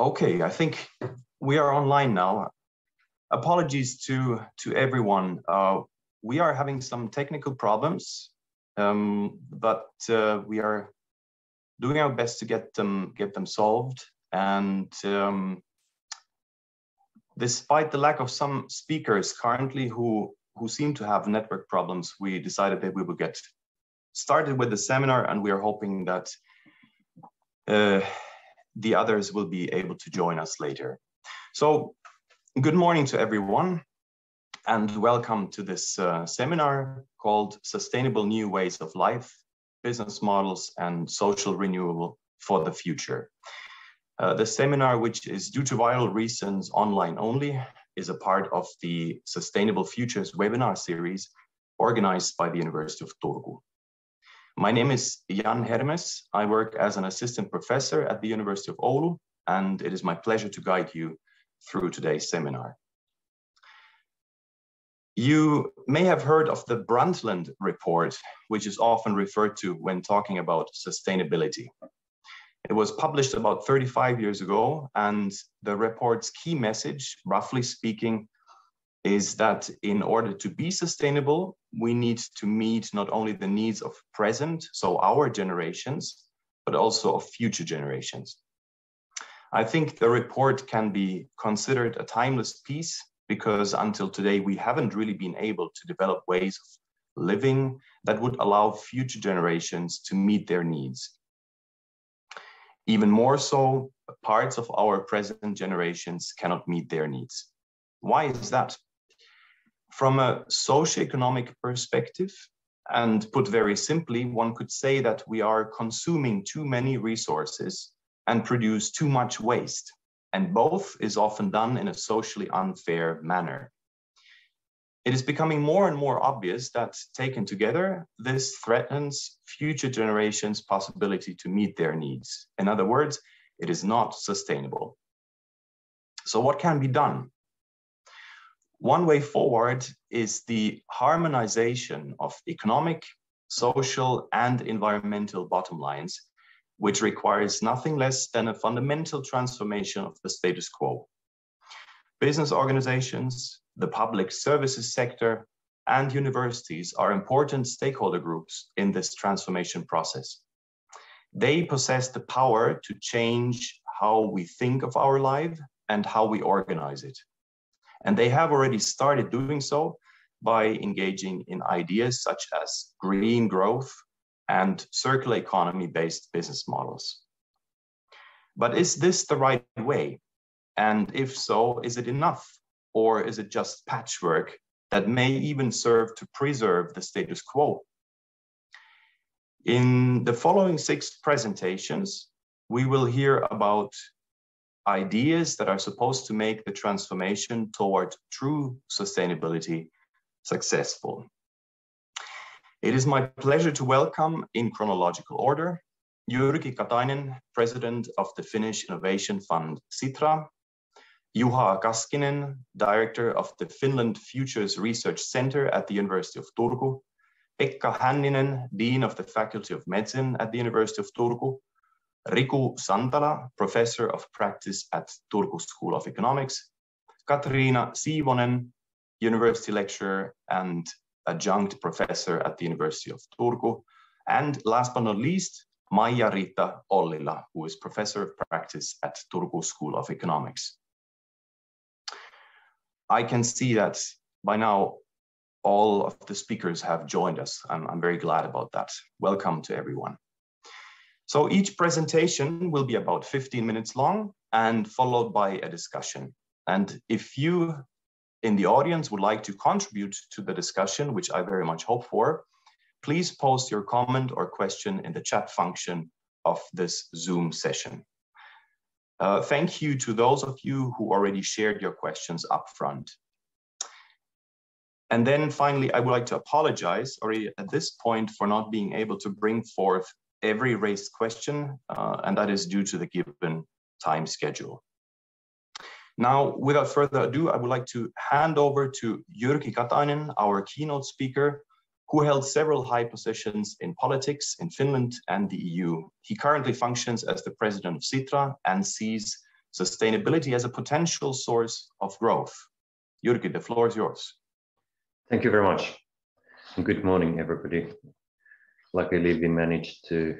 Okay, I think we are online now. Apologies to, to everyone. Uh, we are having some technical problems, um, but uh, we are doing our best to get them, get them solved. And um, despite the lack of some speakers currently who, who seem to have network problems, we decided that we will get started with the seminar and we are hoping that uh, the others will be able to join us later. So good morning to everyone and welcome to this uh, seminar called Sustainable New Ways of Life, Business Models and Social Renewal for the Future. Uh, the seminar, which is due to viral reasons online only, is a part of the Sustainable Futures webinar series organized by the University of Turku. My name is Jan Hermes. I work as an assistant professor at the University of Oulu, and it is my pleasure to guide you through today's seminar. You may have heard of the Brundtland Report, which is often referred to when talking about sustainability. It was published about 35 years ago, and the report's key message, roughly speaking, is that in order to be sustainable, we need to meet not only the needs of present, so our generations, but also of future generations. I think the report can be considered a timeless piece because until today, we haven't really been able to develop ways of living that would allow future generations to meet their needs. Even more so, parts of our present generations cannot meet their needs. Why is that? From a socioeconomic perspective, and put very simply, one could say that we are consuming too many resources and produce too much waste. And both is often done in a socially unfair manner. It is becoming more and more obvious that taken together, this threatens future generations' possibility to meet their needs. In other words, it is not sustainable. So what can be done? One way forward is the harmonization of economic, social, and environmental bottom lines, which requires nothing less than a fundamental transformation of the status quo. Business organizations, the public services sector, and universities are important stakeholder groups in this transformation process. They possess the power to change how we think of our life and how we organize it. And they have already started doing so by engaging in ideas such as green growth and circular economy based business models. But is this the right way? And if so, is it enough? Or is it just patchwork that may even serve to preserve the status quo? In the following six presentations, we will hear about ideas that are supposed to make the transformation toward true sustainability successful. It is my pleasure to welcome, in chronological order, Jyrki Katainen, President of the Finnish Innovation Fund Sitra, Juha Kaskinen, Director of the Finland Futures Research Center at the University of Turku, Pekka Hänninen, Dean of the Faculty of Medicine at the University of Turku, Riku Santala, Professor of Practice at Turku School of Economics, Katriina Siivonen, University Lecturer and Adjunct Professor at the University of Turku, and last but not least, Maija-Riitta Ollila, who is Professor of Practice at Turku School of Economics. I can see that by now all of the speakers have joined us. I'm, I'm very glad about that. Welcome to everyone. So each presentation will be about 15 minutes long and followed by a discussion. And if you in the audience would like to contribute to the discussion, which I very much hope for, please post your comment or question in the chat function of this Zoom session. Uh, thank you to those of you who already shared your questions up front. And then finally, I would like to apologize already at this point for not being able to bring forth every raised question, uh, and that is due to the given time schedule. Now, without further ado, I would like to hand over to Jyrki Katainen, our keynote speaker, who held several high positions in politics in Finland and the EU. He currently functions as the president of Sitra and sees sustainability as a potential source of growth. Jyrki, the floor is yours. Thank you very much. Good morning, everybody. Luckily, we managed to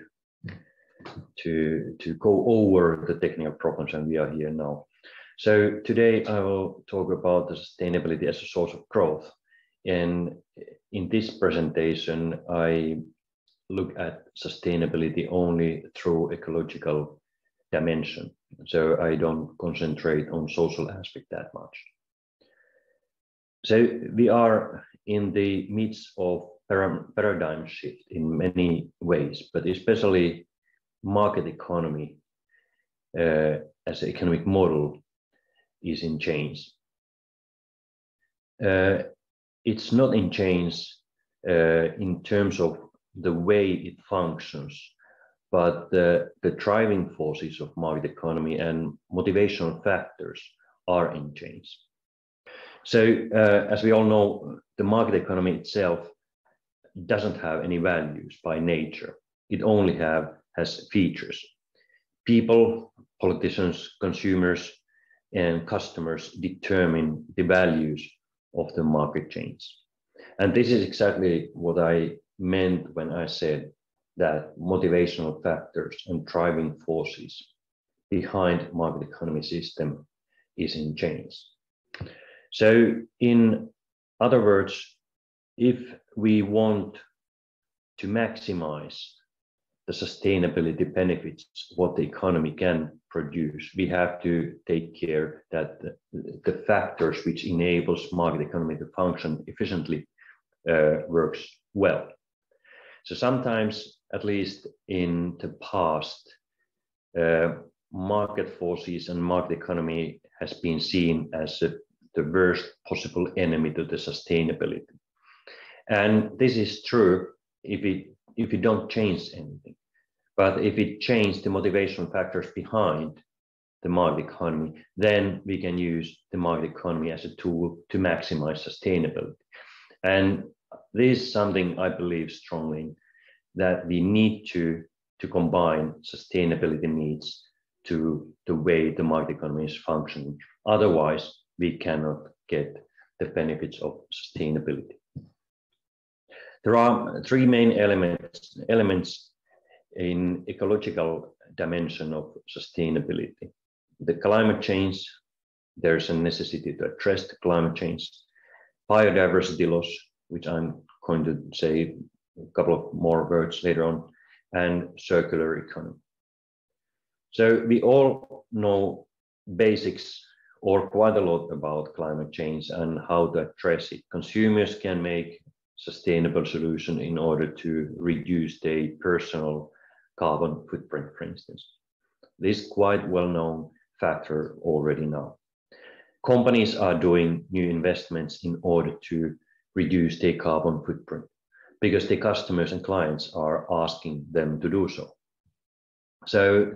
to to go over the technical problems, and we are here now. So today I will talk about the sustainability as a source of growth. And in this presentation, I look at sustainability only through ecological dimension. So I don't concentrate on social aspect that much. So we are in the midst of paradigm shift in many ways, but especially market economy uh, as an economic model is in change. Uh, it's not in change uh, in terms of the way it functions, but the, the driving forces of market economy and motivational factors are in change. So, uh, as we all know, the market economy itself doesn't have any values by nature. It only have has features. People, politicians, consumers, and customers determine the values of the market chains. And this is exactly what I meant when I said that motivational factors and driving forces behind market economy system is in change. So in other words, if we want to maximize the sustainability benefits, what the economy can produce, we have to take care that the, the factors which enables market economy to function efficiently uh, works well. So sometimes, at least in the past, uh, market forces and market economy has been seen as a, the worst possible enemy to the sustainability. And this is true if it if you don't change anything. But if it change the motivation factors behind the market economy, then we can use the market economy as a tool to maximize sustainability. And this is something I believe strongly that we need to, to combine sustainability needs to the way the market economy is functioning. Otherwise, we cannot get the benefits of sustainability. There are three main elements, elements in ecological dimension of sustainability. The climate change, there's a necessity to address the climate change. Biodiversity loss, which I'm going to say a couple of more words later on, and circular economy. So we all know basics or quite a lot about climate change and how to address it. Consumers can make sustainable solution in order to reduce their personal carbon footprint, for instance. This quite well-known factor already now. Companies are doing new investments in order to reduce their carbon footprint because their customers and clients are asking them to do so. So,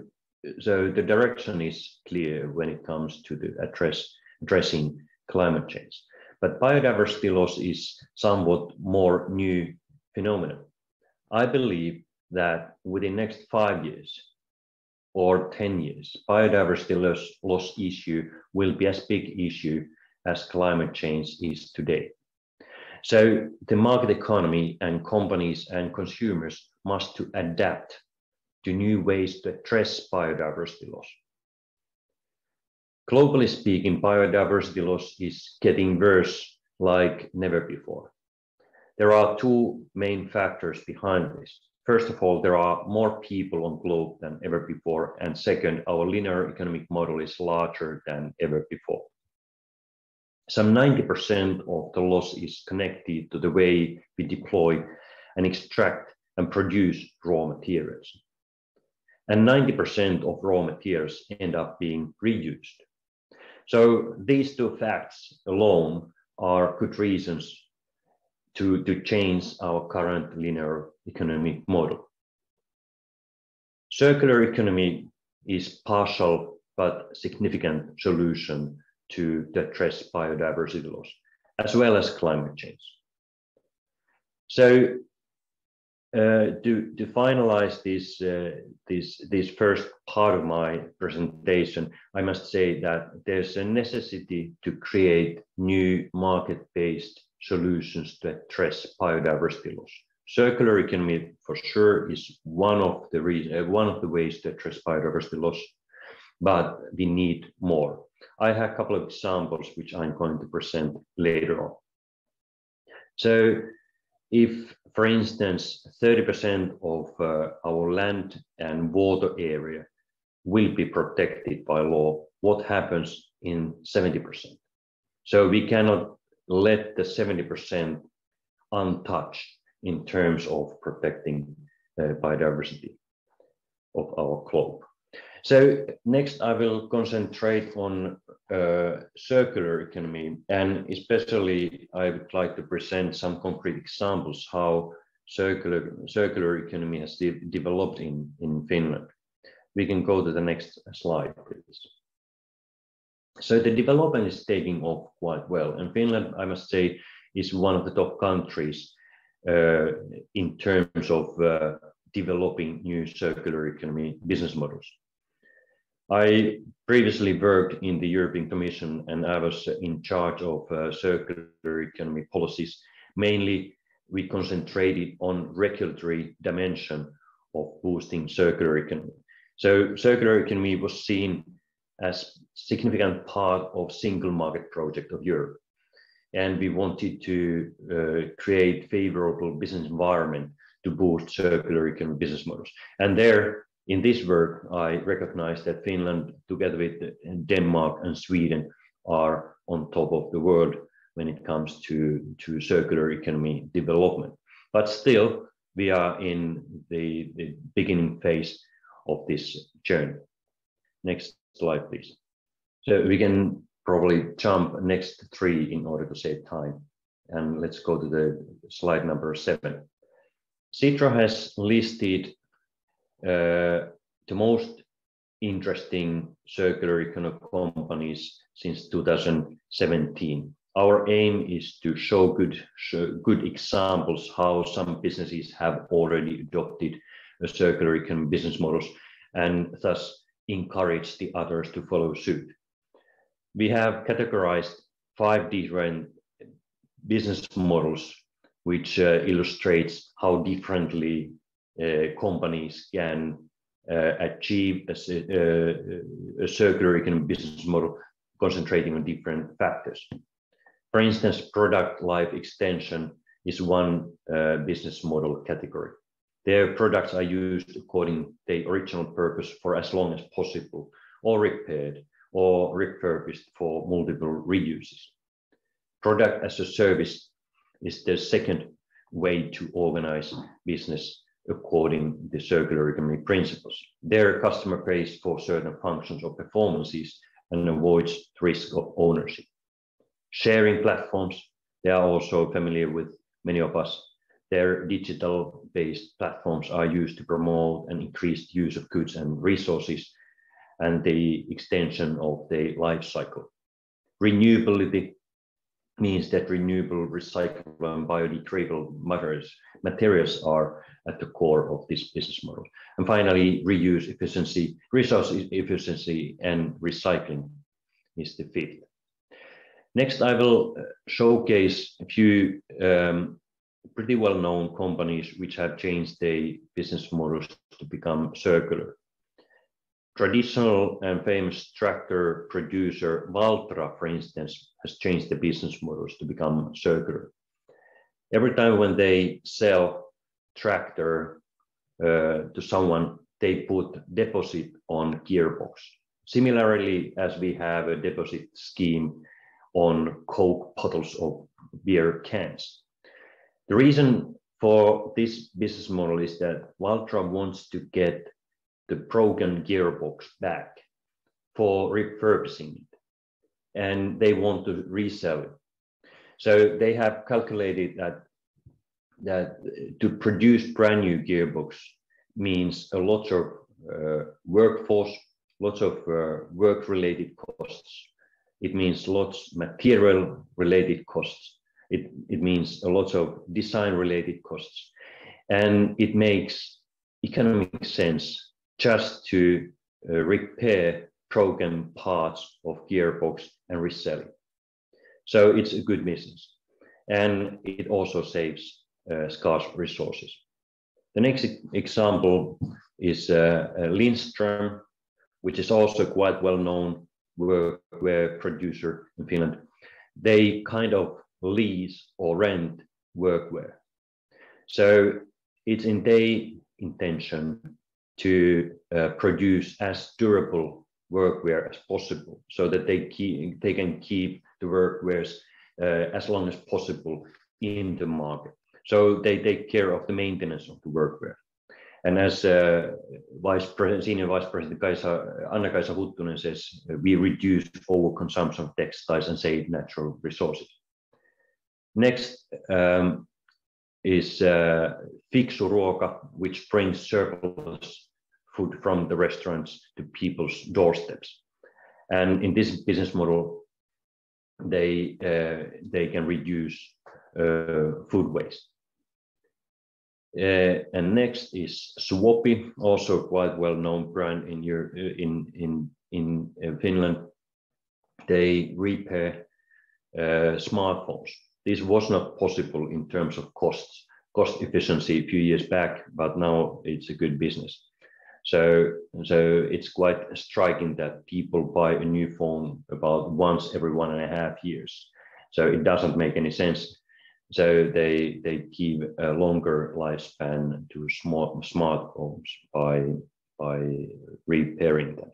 so the direction is clear when it comes to the address, addressing climate change. But biodiversity loss is somewhat more new phenomenon. I believe that within next five years or 10 years, biodiversity loss, loss issue will be as big issue as climate change is today. So the market economy and companies and consumers must to adapt to new ways to address biodiversity loss. Globally speaking, biodiversity loss is getting worse like never before. There are two main factors behind this. First of all, there are more people on globe than ever before. And second, our linear economic model is larger than ever before. Some 90% of the loss is connected to the way we deploy and extract and produce raw materials. And 90% of raw materials end up being reused. So these two facts alone are good reasons to, to change our current linear economic model. Circular economy is partial but significant solution to, address biodiversity loss, as well as climate change. So to, to finalize this, uh, this, this first part of my presentation, I must say that there's a necessity to create new market-based solutions to address biodiversity loss. Circular economy, for sure, is one of the reason, uh, one of the ways to address biodiversity loss, but we need more. I have a couple of examples which I'm going to present later on. So if, for instance, 30% of uh, our land and water area will be protected by law, what happens in 70%? So we cannot let the 70% untouched in terms of protecting uh, biodiversity of our globe. So next I will concentrate on uh, circular economy and especially I would like to present some concrete examples how circular, circular economy has de developed in, in Finland. We can go to the next slide, please. So the development is taking off quite well and Finland, I must say, is one of the top countries uh, in terms of uh, developing new circular economy business models. I previously worked in the European Commission and I was in charge of uh, circular economy policies. Mainly, we concentrated on regulatory dimension of boosting circular economy. So circular economy was seen as significant part of single market project of Europe. And we wanted to uh, create favorable business environment to boost circular economy business models. And there in this work, I recognize that Finland, together with Denmark and Sweden, are on top of the world when it comes to, to circular economy development. But still, we are in the, the beginning phase of this journey. Next slide, please. So we can probably jump next three in order to save time. And let's go to the slide number seven. Sitra has listed uh, the most interesting circular economy companies since 2017. Our aim is to show good, show good examples how some businesses have already adopted a circular economy business models and thus encourage the others to follow suit. We have categorized five different business models which uh, illustrates how differently companies can uh, achieve a, uh, a circular economic business model concentrating on different factors. For instance, product life extension is one uh, business model category. Their products are used according to their original purpose for as long as possible, or repaired, or repurposed for multiple reuses. Product as a service is the second way to organize business according to the circular economy principles. Their customer pays for certain functions or performances and avoids risk of ownership. Sharing platforms, they are also familiar with many of us. Their digital-based platforms are used to promote an increased use of goods and resources and the extension of the life cycle. Renewability means that renewable, recyclable, and biodegradable materials, materials are at the core of this business model. And finally, reuse efficiency, resource efficiency, and recycling is the fifth. Next, I will uh, showcase a few um, pretty well-known companies which have changed their business models to become circular. Traditional and famous tractor producer Valtra, for instance, has changed the business models to become circular. Every time when they sell tractor uh, to someone, they put deposit on gearbox. Similarly, as we have a deposit scheme on Coke bottles or beer cans. The reason for this business model is that Valtra wants to get the broken gearbox back for repurposing it. And they want to resell it. So they have calculated that that to produce brand new gearbox means a lot of uh, workforce, lots of uh, work-related costs. It means lots material-related costs. It, it means a lot of design-related costs. And it makes economic sense just to uh, repair broken parts of gearbox and resell it. So it's a good business. And it also saves uh, scarce resources. The next example is uh, uh, Lindström, which is also quite well-known workwear producer in Finland. They kind of lease or rent workwear. So it's in their intention to uh, produce as durable workwear as possible so that they, keep, they can keep the workwears uh, as long as possible in the market. So they take care of the maintenance of the workwear. And as uh, Vice President, Senior Vice President Kaisa, Anna-Kaisa Huttunen says, we reduce overconsumption of textiles and save natural resources. Next um, is uh, Fiksu Ruoka, which brings surplus food from the restaurants to people's doorsteps. And in this business model, they, uh, they can reduce uh, food waste. Uh, and next is Swappie, also quite well-known brand in, your, uh, in, in, in uh, Finland. They repair smartphones. This was not possible in terms of costs, cost efficiency a few years back, but now it's a good business. So, so it's quite striking that people buy a new phone about once every one and a half years. So it doesn't make any sense so they they give a longer lifespan to smart smartphones by by repairing them.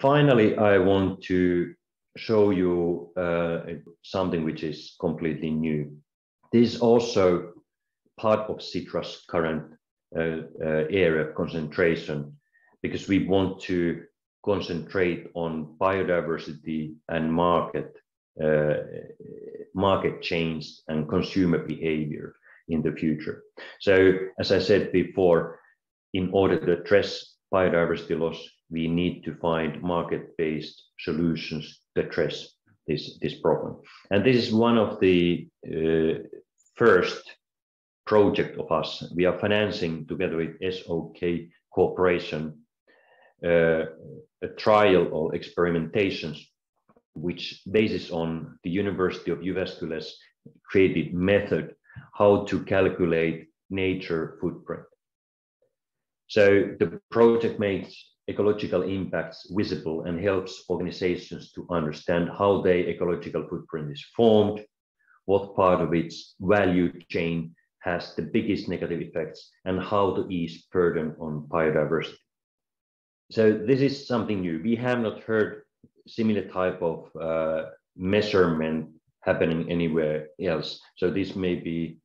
Finally, I want to show you uh, something which is completely new. This is also part of Sitra's current uh, uh, area of concentration because we want to concentrate on biodiversity and market uh, market change and consumer behavior in the future. So, as I said before, in order to address biodiversity loss, we need to find market-based solutions to address this, this problem. And this is one of the uh, first project of us. We are financing together with SOK Corporation uh, a trial or experimentations which bases on the University of Jyväskylä's created method how to calculate nature footprint. So the project makes ecological impacts visible and helps organizations to understand how their ecological footprint is formed, what part of its value chain has the biggest negative effects, and how to ease burden on biodiversity. So this is something new. We have not heard similar type of uh, measurement happening anywhere else. So this may be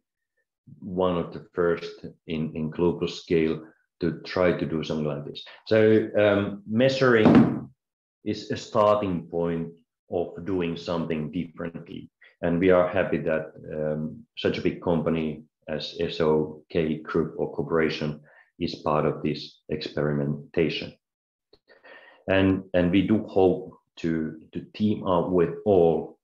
one of the first in, in global scale to try to do something like this. So um, measuring is a starting point of doing something differently. And we are happy that um, such a big company as SOK Group or Corporation is part of this experimentation. And, and we do hope to, to team up with all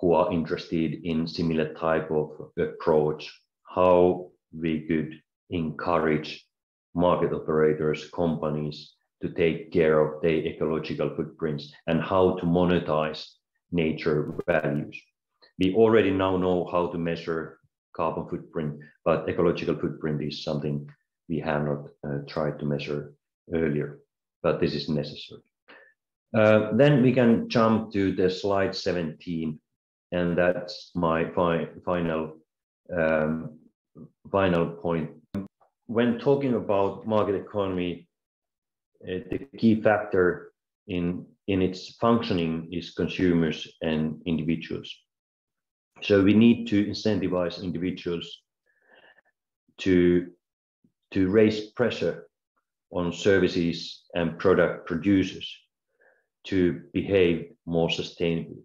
who are interested in similar type of approach, how we could encourage market operators, companies to take care of their ecological footprints and how to monetize nature values. We already now know how to measure carbon footprint, but ecological footprint is something we have not uh, tried to measure earlier, but this is necessary. Uh, then we can jump to the slide 17, and that's my fi final um, final point. When talking about market economy, uh, the key factor in in its functioning is consumers and individuals. So we need to incentivize individuals to to raise pressure on services and product producers to behave more sustainably.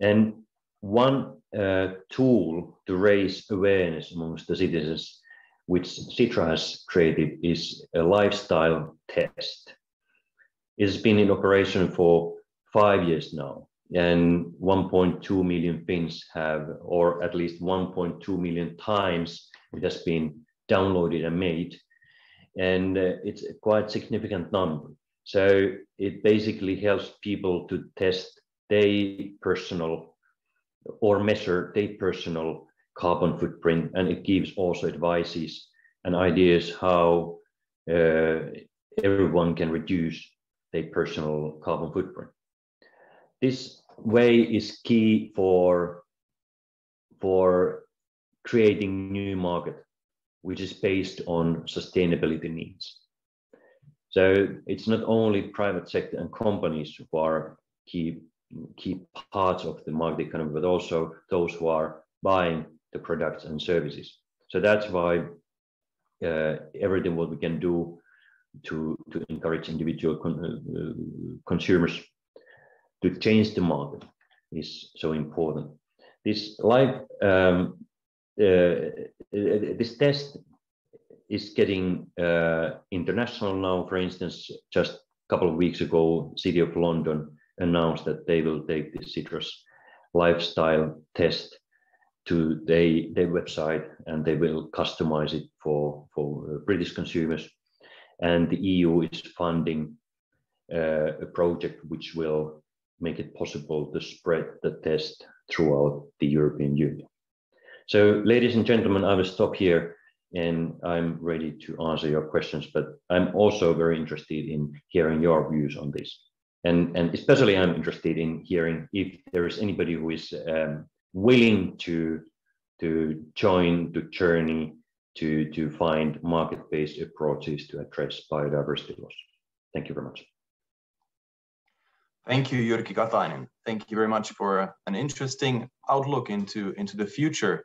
And one uh, tool to raise awareness amongst the citizens, which Sitra has created, is a lifestyle test. It's been in operation for five years now, and 1.2 million Finns have, or at least 1.2 million times, it has been downloaded and made, and uh, it's a quite significant number. So it basically helps people to test their personal or measure their personal carbon footprint, and it gives also advices and ideas how uh, everyone can reduce their personal carbon footprint. This way is key for for creating new market, which is based on sustainability needs. So it's not only private sector and companies who are key key parts of the market economy, but also those who are buying the products and services. So that's why uh, everything what we can do to to encourage individual con uh, consumers to change the market is so important. This live um, uh, this test is getting uh, international now. For instance, just a couple of weeks ago, City of London announced that they will take the Sitra's lifestyle test to their, their website and they will customize it for, for uh, British consumers. And the EU is funding uh, a project which will make it possible to spread the test throughout the European Union. So, ladies and gentlemen, I will stop here and I'm ready to answer your questions, but I'm also very interested in hearing your views on this. And, and especially I'm interested in hearing if there is anybody who is um, willing to, to join the journey to, to find market-based approaches to address biodiversity loss. Thank you very much. Thank you, Jyrki Katainen. Thank you very much for an interesting outlook into, into the future.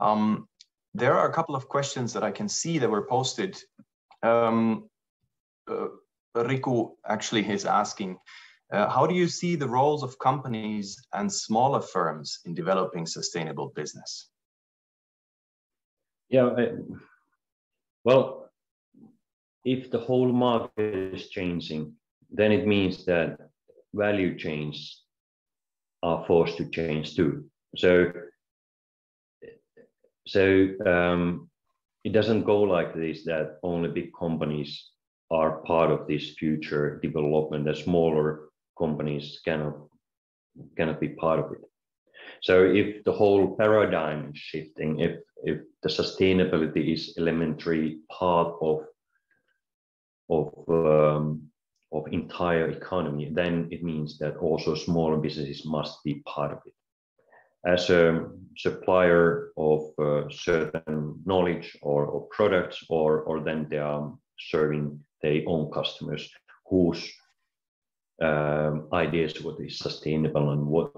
Um, there are a couple of questions that I can see that were posted. Um, uh, Riku actually is asking, uh, how do you see the roles of companies and smaller firms in developing sustainable business? Yeah, I, well, if the whole market is changing, then it means that value chains are forced to change too. So, so um, it doesn't go like this that only big companies are part of this future development. The smaller companies cannot cannot be part of it. So if the whole paradigm is shifting, if if the sustainability is elementary part of of um, of entire economy, then it means that also smaller businesses must be part of it. As a supplier of uh, certain knowledge or, or products, or or then they are serving their own customers whose um, ideas what is sustainable and what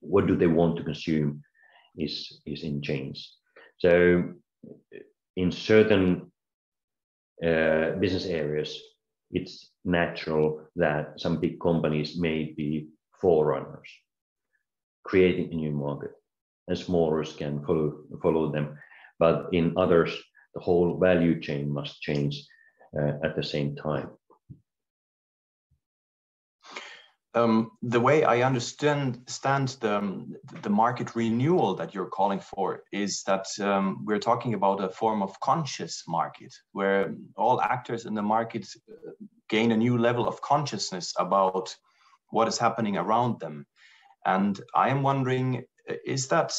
what do they want to consume is is in change. So in certain uh, business areas, it's natural that some big companies may be forerunners, creating a new market, and smallers can follow follow them. But in others, the whole value chain must change uh, at the same time. Um, the way I understand the, the market renewal that you're calling for is that um, we're talking about a form of conscious market where all actors in the market uh, gain a new level of consciousness about what is happening around them. And I am wondering, is that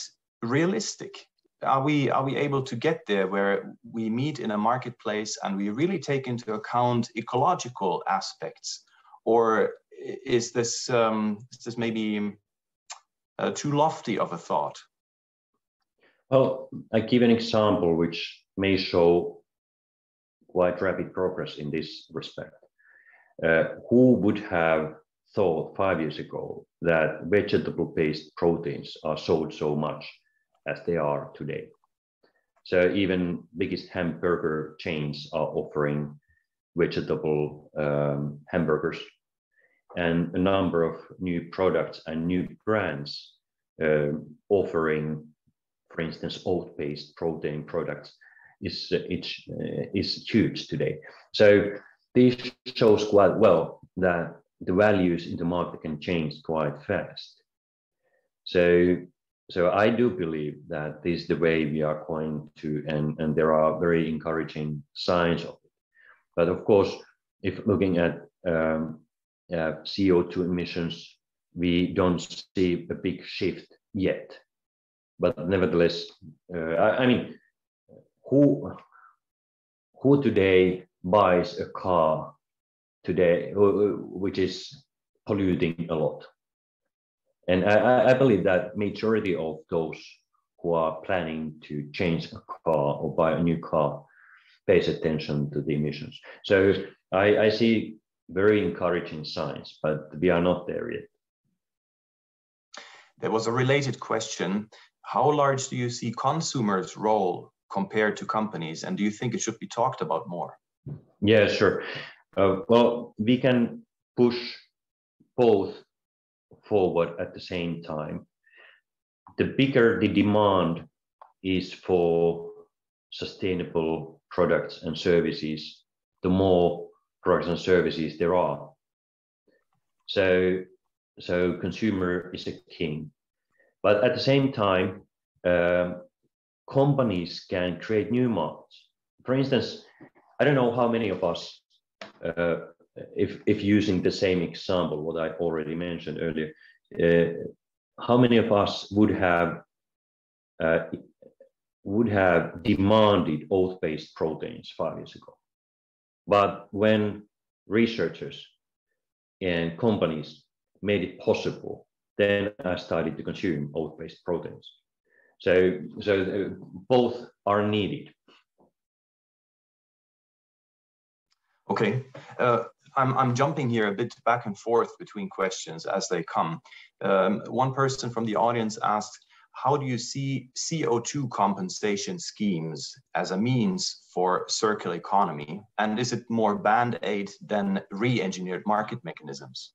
realistic? Are we, are we able to get there where we meet in a marketplace and we really take into account ecological aspects? Or is this um, is this maybe uh, too lofty of a thought? Well, I give an example which may show quite rapid progress in this respect. Uh, who would have thought five years ago that vegetable-based proteins are sold so much as they are today? So even biggest hamburger chains are offering vegetable um, hamburgers and a number of new products and new brands uh, offering, for instance, oat-based protein products is it's, uh, is huge today. So this shows quite well that the values in the market can change quite fast. So so I do believe that this is the way we are going to, and, and there are very encouraging signs of it. But of course, if looking at um, uh, CO2 emissions, we don't see a big shift yet. But nevertheless, uh, I, I mean, who who today buys a car today which is polluting a lot? And I, I believe that majority of those who are planning to change a car or buy a new car pays attention to the emissions. So I, I see very encouraging signs, but we are not there yet. There was a related question. How large do you see consumers' role compared to companies? And do you think it should be talked about more? Yeah, sure. Uh, well, we can push both forward at the same time. The bigger the demand is for sustainable products and services, the more products and services there are. So, so consumer is a king. But at the same time, um, companies can create new markets. For instance, I don't know how many of us uh, if, if using the same example, what I already mentioned earlier, uh, how many of us would have uh, would have demanded oat-based proteins five years ago? But when researchers and companies made it possible, then I started to consume oat-based proteins. So, so uh, both are needed. Okay. Uh, I'm, I'm jumping here a bit back and forth between questions as they come. Um, one person from the audience asked, how do you see CO2 compensation schemes as a means for circular economy? And is it more band-aid than re-engineered market mechanisms?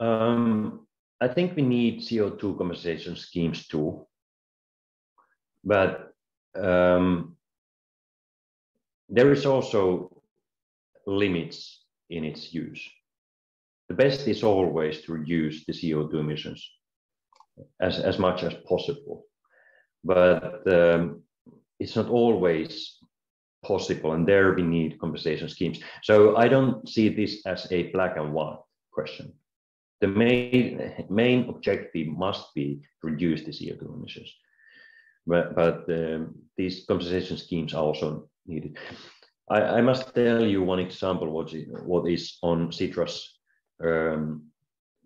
Um, I think we need CO2 compensation schemes too. But um, there is also limits in its use. The best is always to reduce the CO2 emissions as, as much as possible. But um, it's not always possible, and there we need compensation schemes. So I don't see this as a black and white question. The main, main objective must be to reduce the CO2 emissions. But, but um, these compensation schemes are also needed. I, I must tell you one example what is, what is on Sitra's um,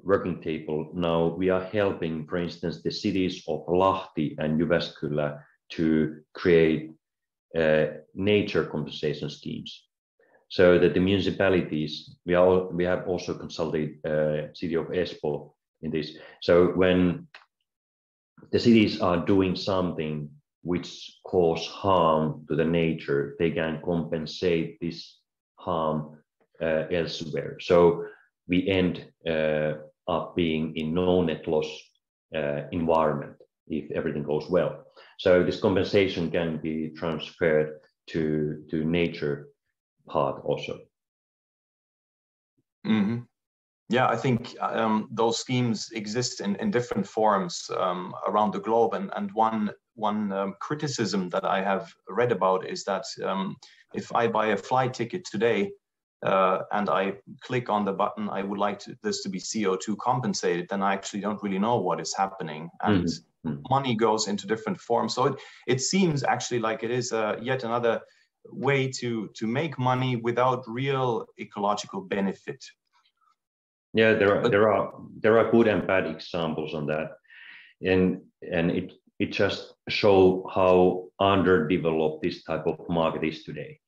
working table. Now we are helping, for instance, the cities of Lahti and Jyväskylä to create uh, nature compensation schemes. So that the municipalities, we are we have also consulted uh, city of Espoo in this. So when the cities are doing something which cause harm to the nature, they can compensate this harm uh, elsewhere. So we end uh, up being in no net loss uh, environment if everything goes well. So this compensation can be transferred to, to nature part also. Mm -hmm. Yeah, I think um, those schemes exist in, in different forms um, around the globe. And, and one one um, criticism that I have read about is that um, if I buy a flight ticket today uh, and I click on the button, I would like to, this to be CO2 compensated, then I actually don't really know what is happening. And mm-hmm. mm-hmm. money goes into different forms. So it, it seems actually like it is uh, yet another way to, to make money without real ecological benefit. Yeah, there are, but, there are there are good and bad examples on that, and and it it just show how underdeveloped this type of market is today.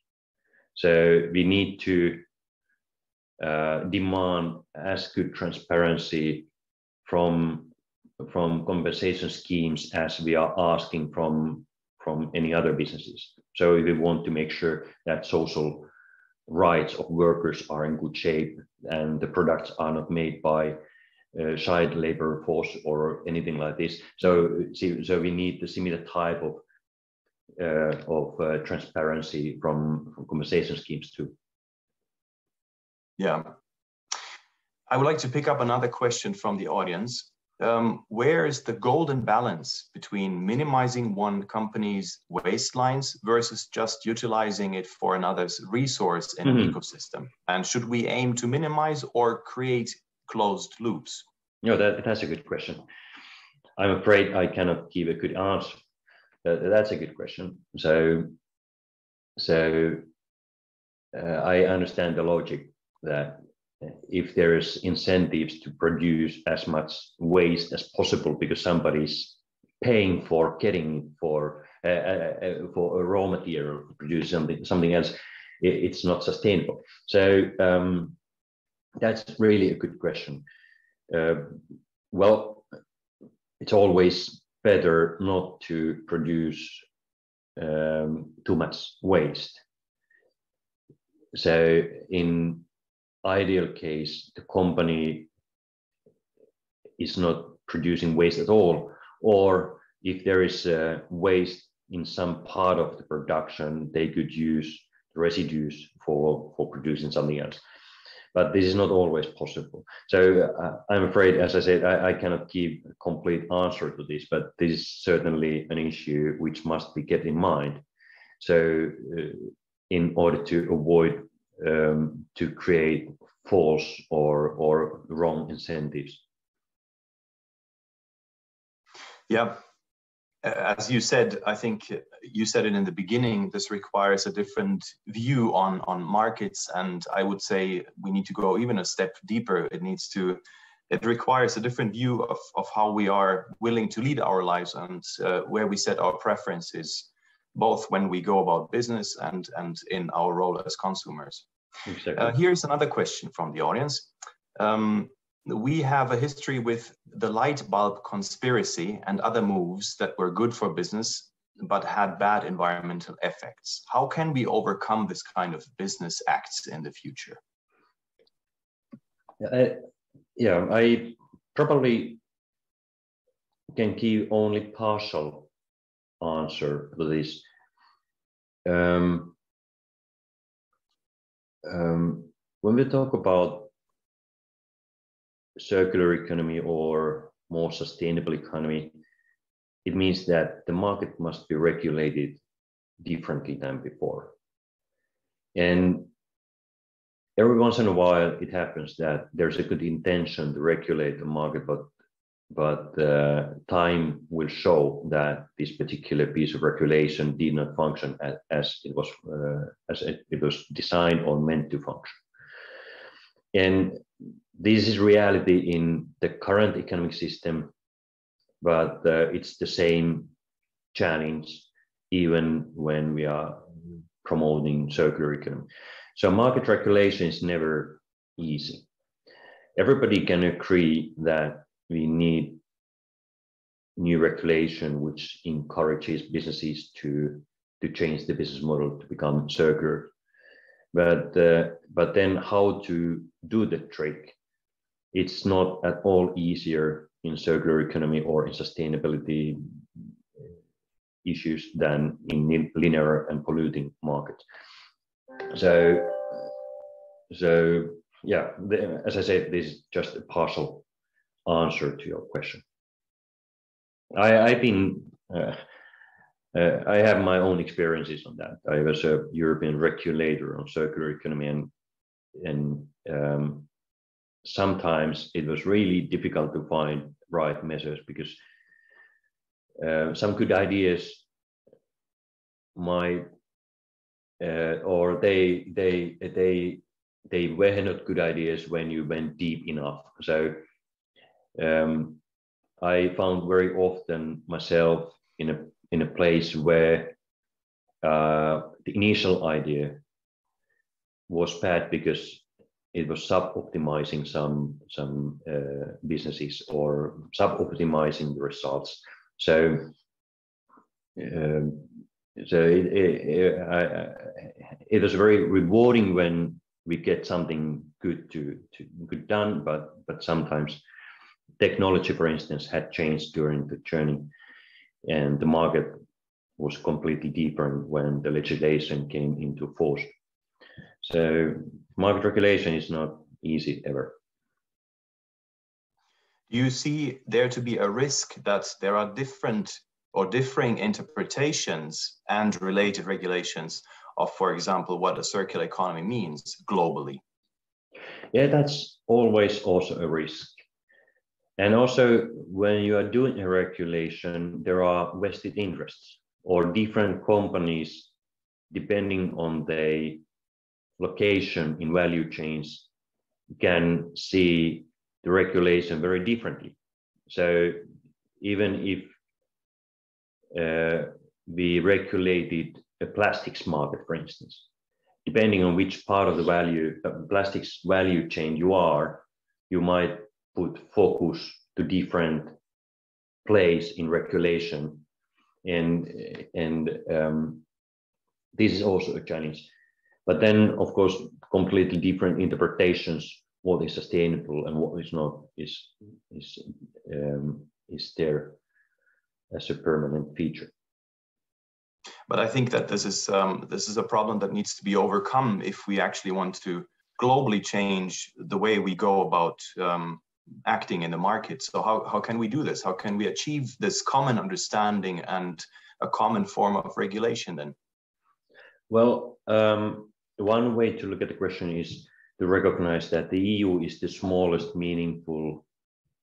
So we need to uh, demand as good transparency from from compensation schemes as we are asking from from any other businesses. So if we want to make sure that social rights of workers are in good shape and the products are not made by uh, child labor force or anything like this. So, so we need the similar type of of uh, transparency from, from compensation schemes too. Yeah. I would like to pick up another question from the audience. um, where is the golden balance between minimizing one company's waistlines versus just utilizing it for another's resource in mm-hmm. an ecosystem? And should we aim to minimize or create closed loops? No, that, that's a good question. I'm afraid I cannot give a good answer. That's a good question. So, so uh, I understand the logic that if there is incentives to produce as much waste as possible because somebody's paying for getting for uh, uh, uh, for a raw material to produce something something else, it, it's not sustainable. So um, that's really a good question. Uh, well, it's always better not to produce um, too much waste. So in ideal case, the company is not producing waste at all, or if there is a waste in some part of the production, they could use the residues for, for producing something else. But this is not always possible. So uh, I'm afraid, as I said, I, I, cannot give a complete answer to this, but this is certainly an issue which must be kept in mind. So uh, in order to avoid um, to create false or or wrong incentives. Yeah, as you said, I think you said it in the beginning. This requires a different view on on markets, and I would say we need to go even a step deeper. It needs to. It requires a different view of, of how we are willing to lead our lives and uh, where we set our preferences, both when we go about business and, and in our role as consumers. Exactly. Uh, here's another question from the audience. Um, we have a history with the light bulb conspiracy and other moves that were good for business but had bad environmental effects. How can we overcome this kind of business acts in the future? I, yeah, I probably can give only partial answer to this. Um, um, when we talk about circular economy or more sustainable economy, it means that the market must be regulated differently than before. And every once in a while, it happens that there's a good intention to regulate the market, but but uh, time will show that this particular piece of regulation did not function as, as it was uh, as it, it, was designed or meant to function. And this is reality in the current economic system, but uh, it's the same challenge even when we are promoting circular economy. So market regulation is never easy. Everybody can agree that we need new regulation which encourages businesses to to change the business model to become circular. But uh, but then how to do the trick? It's not at all easier in circular economy or in sustainability issues than in linear and polluting markets. So so yeah, the, as I said, this is just a partial answer to your question. I, have been, uh, uh, I have my own experiences on that. I was a European regulator on circular economy, and and um, sometimes it was really difficult to find right measures because uh, some good ideas might uh, or they they they they were not good ideas when you went deep enough. So um, I found very often myself in a in a place where uh, the initial idea was bad because it was sub-optimizing some some uh, businesses or sub-optimizing the results. So um, so it, it, I, it was very rewarding when we get something good to, to good done, but but sometimes technology, for instance, had changed during the journey, and the market was completely different when the legislation came into force. So market regulation is not easy ever. Do you see there to be a risk that there are different or differing interpretations and related regulations of, for example, what a circular economy means globally? Yeah, that's always also a risk. And also, when you are doing a regulation, there are vested interests or different companies, depending on the location in value chains, can see the regulation very differently. So even if uh, we regulated a plastics market, for instance, depending on which part of the value uh, plastics value chain you are, you might put focus to different place in regulation and and um, this is also a challenge but then of course completely different interpretations what is sustainable and what is not is is um, is there as a permanent feature but i think that this is um, this is a problem that needs to be overcome if we actually want to globally change the way we go about um, acting in the market. So how, how can we do this? How can we achieve this common understanding and a common form of regulation then? Well, um, one way to look at the question is to recognize that the EU is the smallest meaningful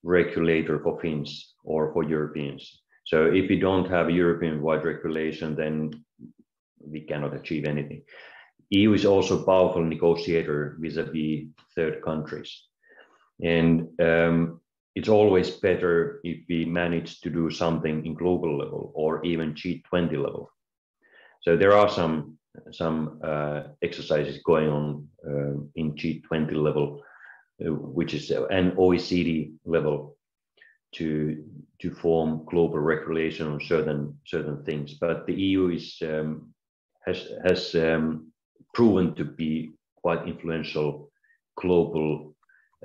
regulator for Finns or for Europeans. So if we don't have European-wide regulation, then we cannot achieve anything. EU is also a powerful negotiator vis-a-vis third countries. And um, it's always better if we manage to do something in global level or even G20 level. So there are some some uh, exercises going on uh, in G20 level, uh, which is an OECD level to to form global regulation on certain certain things. But the EU is um, has has um, proven to be quite influential global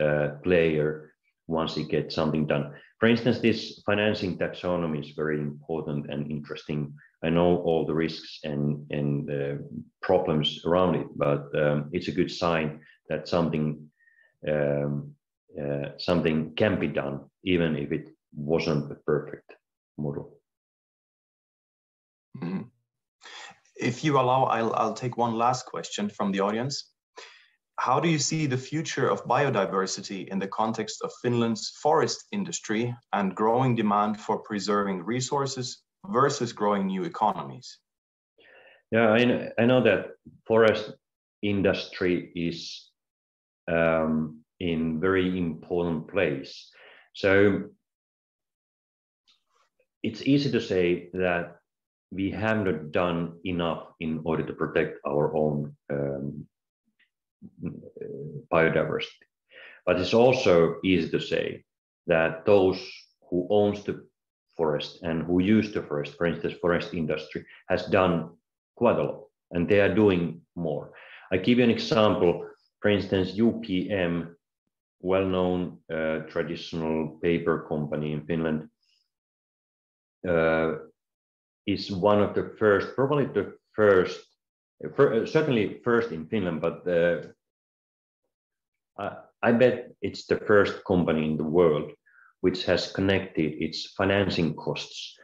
uh, player once it gets something done. For instance, this financing taxonomy is very important and interesting. I know all the risks and, and uh, problems around it, but um, it's a good sign that something um, uh, something can be done, even if it wasn't the perfect model. Mm-hmm. If you allow, I'll, I'll take one last question from the audience how do you see the future of biodiversity in the context of Finland's forest industry and growing demand for preserving resources versus growing new economies? Yeah, I know, I know that forest industry is um, in very important place. So it's easy to say that we have not done enough in order to protect our own um, biodiversity. But it's also easy to say that those who owns the forest and who use the forest, for instance, forest industry, has done quite a lot, and they are doing more. I give you an example. For instance, UPM, well-known uh, traditional paper company in Finland, uh, is one of the first, probably the first, for, certainly first in Finland, but uh, I bet it's the first company in the world which has connected its financing costs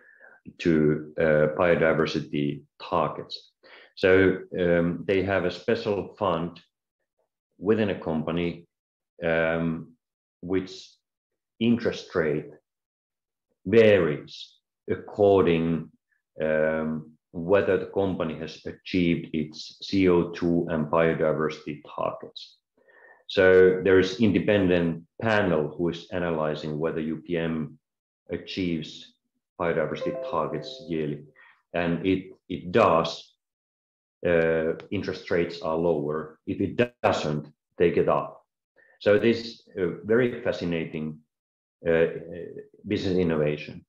to uh, biodiversity targets. So um, they have a special fund within a company um, which interest rate varies according um, whether the company has achieved its CO2 and biodiversity targets. So there is independent panel who is analyzing whether UPM achieves biodiversity targets yearly, and it it does. Uh, interest rates are lower. If it doesn't, they get up. So this is a very fascinating uh, business innovation.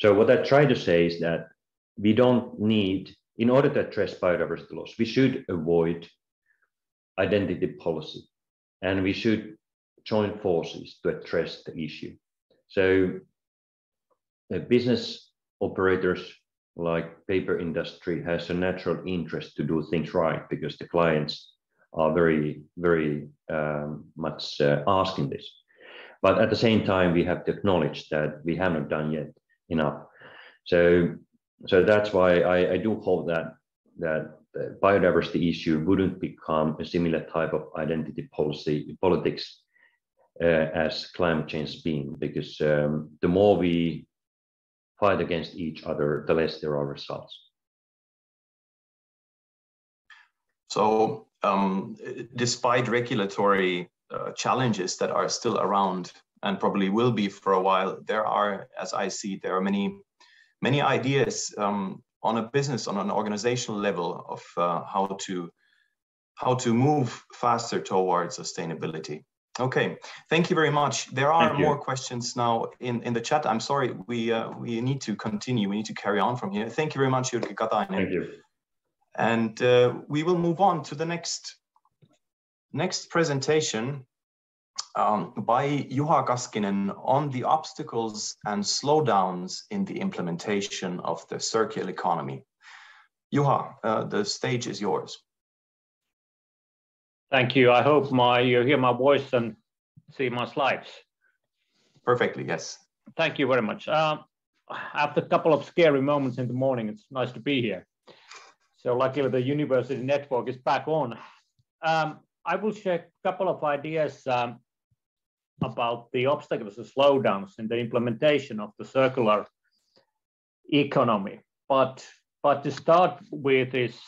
So what I try to say is that we don't need, in order to address biodiversity loss, we should avoid identity policy and we should join forces to address the issue. So uh, business operators like paper industry has a natural interest to do things right because the clients are very, very um, much uh, asking this. But at the same time, we have to acknowledge that we haven't done yet enough. So, so that's why I, I do hope that that biodiversity issue wouldn't become a similar type of identity policy politics uh, as climate change has been, because um, the more we fight against each other, the less there are results. So, um, despite regulatory uh, challenges that are still around and probably will be for a while, there are, as I see, there are many, many ideas um, on a business, on an organizational level of uh, how to how to move faster towards sustainability. Okay, thank you very much. There are more questions now in, in the chat. I'm sorry, we uh, we need to continue. We need to carry on from here. Thank you very much, Jyrki Katainen. Thank you. And uh, we will move on to the next next presentation um, by Juha Kaskinen on the obstacles and slowdowns in the implementation of the circular economy. Juha, uh, the stage is yours. Thank you. I hope my you hear my voice and see my slides. Perfectly, yes. Thank you very much. Um, after a couple of scary moments in the morning, it's nice to be here. So luckily the university network is back on. Um, I will share a couple of ideas um, about the obstacles and slowdowns in the implementation of the circular economy. But, but to start with is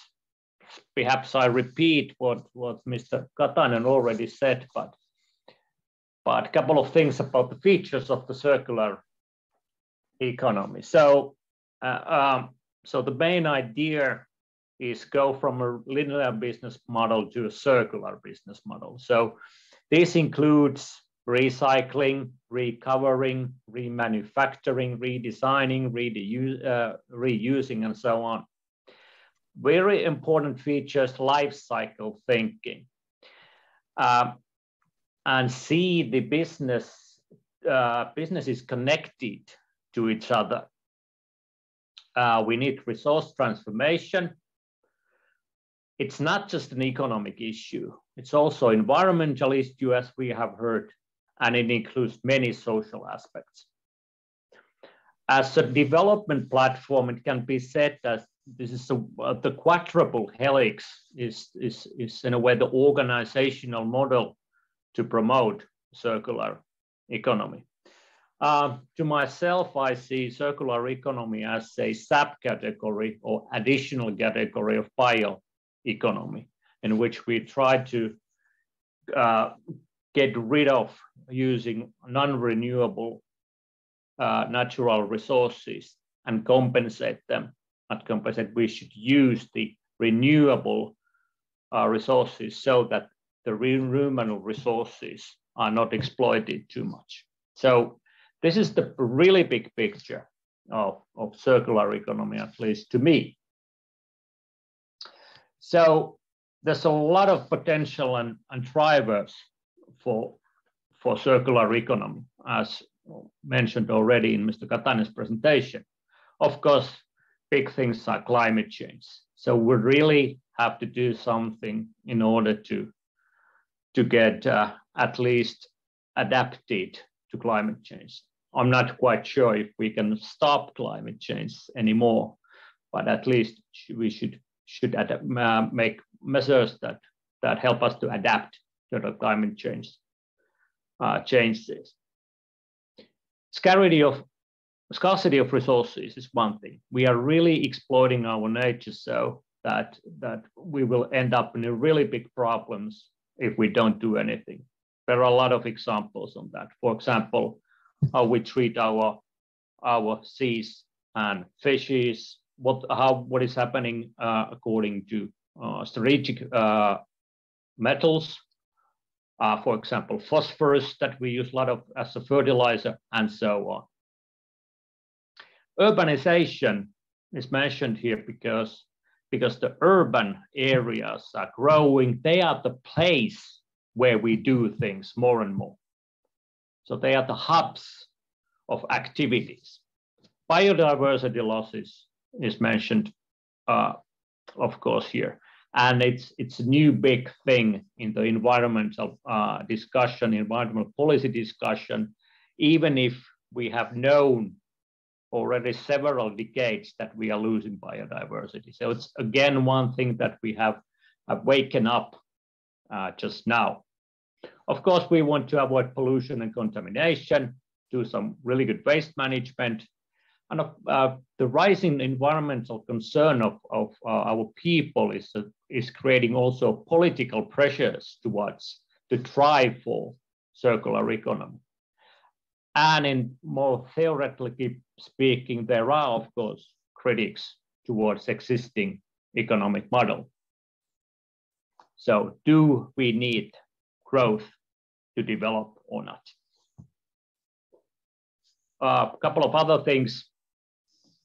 perhaps I repeat what, what Mr. Katainen already said, but but a couple of things about the features of the circular economy. So, uh, um, so the main idea is go from a linear business model to a circular business model. So this includes recycling, recovering, remanufacturing, redesigning, reuse, uh, reusing, and so on very important features, life cycle thinking. Um, and see the business, uh, connected to each other. Uh, we need resource transformation. It's not just an economic issue. It's also environmental issue, as we have heard, and it includes many social aspects. As a development platform, it can be said that this is a, uh, the quadruple helix is, is, is in a way the organizational model to promote circular economy. Uh, to myself, I see circular economy as a subcategory or additional category of bioeconomy, in which we try to uh, get rid of using non-renewable uh, natural resources and compensate them at compensate, we should use the renewable uh, resources so that the renewable resources are not exploited too much. So this is the really big picture of, of circular economy, at least to me. So there's a lot of potential and, and drivers for, for circular economy, as mentioned already in Mr. Katainen's presentation. Of course, big things are climate change. So we really have to do something in order to, to get uh, at least adapted to climate change. I'm not quite sure if we can stop climate change anymore, but at least we should should adapt, uh, make measures that that help us to adapt to the climate change uh, changes. Scarcity of scarcity of resources is one thing. We are really exploiting our nature so that, that we will end up in really big problems if we don't do anything. There are a lot of examples on that. For example, how we treat our, our seas and fishes, what, how, what is happening uh, according to uh, strategic uh, metals, uh, for example, phosphorus that we use a lot of as a fertilizer and so on urbanization is mentioned here because, because the urban areas are growing. They are the place where we do things more and more. So they are the hubs of activities. Biodiversity losses is mentioned, uh, of course, here. And it's it's a new big thing in the environmental uh, discussion, environmental policy discussion, even if we have known already several decades that we are losing biodiversity. So it's again one thing that we have, have waken up uh, just now. Of course, we want to avoid pollution and contamination, do some really good waste management, and uh, the rising environmental concern of, of uh, our people is, uh, is creating also political pressures towards the drive for circular economy. And in more theoretically speaking, there are, of course, critics towards existing economic model. So do we need growth to develop or not? A uh, couple of other things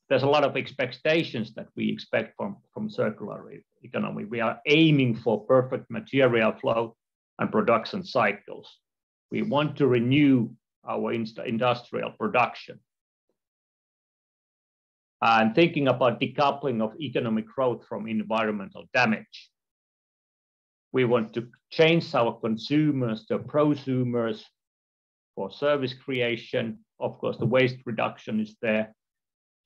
there's a lot of expectations that we expect from, from circular economy. We are aiming for perfect material flow and production cycles. We want to renew our industrial production. And thinking about decoupling of economic growth from environmental damage. We want to change our consumers to prosumers for service creation. Of course, the waste reduction is there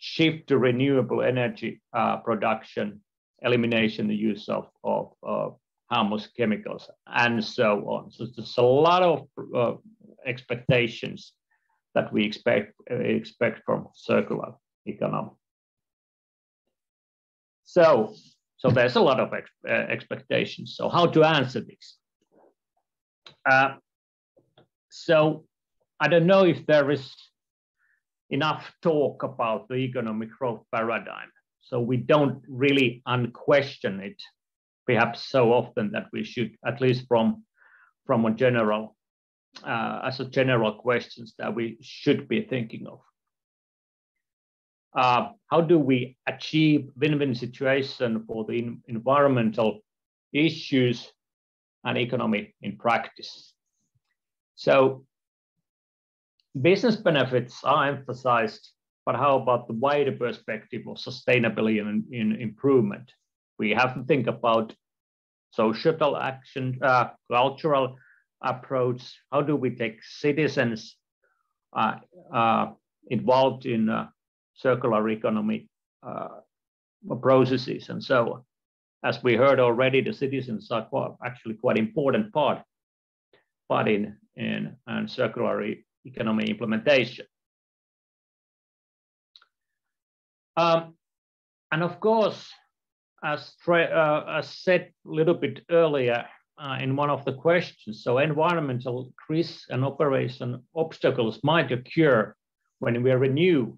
shift to renewable energy uh, production, elimination the use of, of uh, harmless chemicals, and so on. So there's a lot of uh, expectations that we expect expect from circular economy. So, so there's a lot of ex uh, expectations. So how to answer this? Uh, so I don't know if there is enough talk about the economic growth paradigm. So we don't really unquestion it, perhaps so often that we should, at least from, from a general, uh, as a general questions that we should be thinking of. Uh, how do we achieve win-win situation for the environmental issues and economy in practice? So business benefits are emphasized, but how about the wider perspective of sustainability and improvement? We have to think about social action, uh, cultural approach. How do we take citizens uh, uh, involved in uh, circular economy uh, processes and so on? As we heard already, the citizens are quite, actually quite important part, part in, in, in circular economy implementation. Um, and of course, as, uh, as said a little bit earlier uh, in one of the questions, so environmental risks and operation obstacles might occur when we renew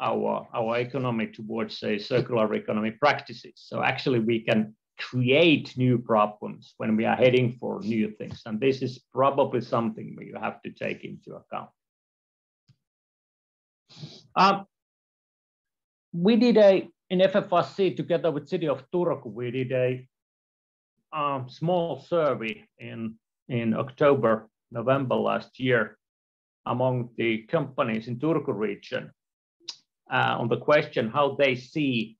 our, our economy towards a circular economy practices. So actually we can create new problems when we are heading for new things. And this is probably something you have to take into account. Um, we did a, in FFRC together with City of Turku, we did a um, small survey in, in October, November last year among the companies in Turku region uh, on the question how they see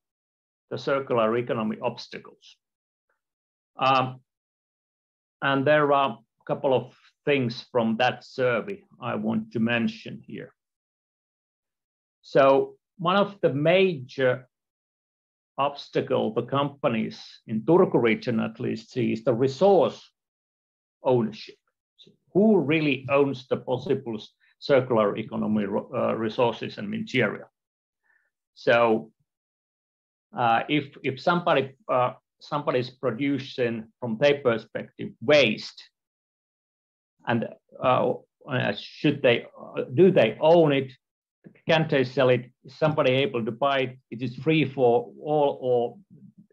the circular economy obstacles. Um, and there are a couple of things from that survey I want to mention here. So one of the major obstacle the companies in Turku region at least see is the resource ownership. So who really owns the possible circular economy uh, resources and material? So uh, if, if somebody uh, somebody is producing from their perspective waste and uh, uh, should they uh, do they own it can they sell it is somebody able to buy it? Is it free for all or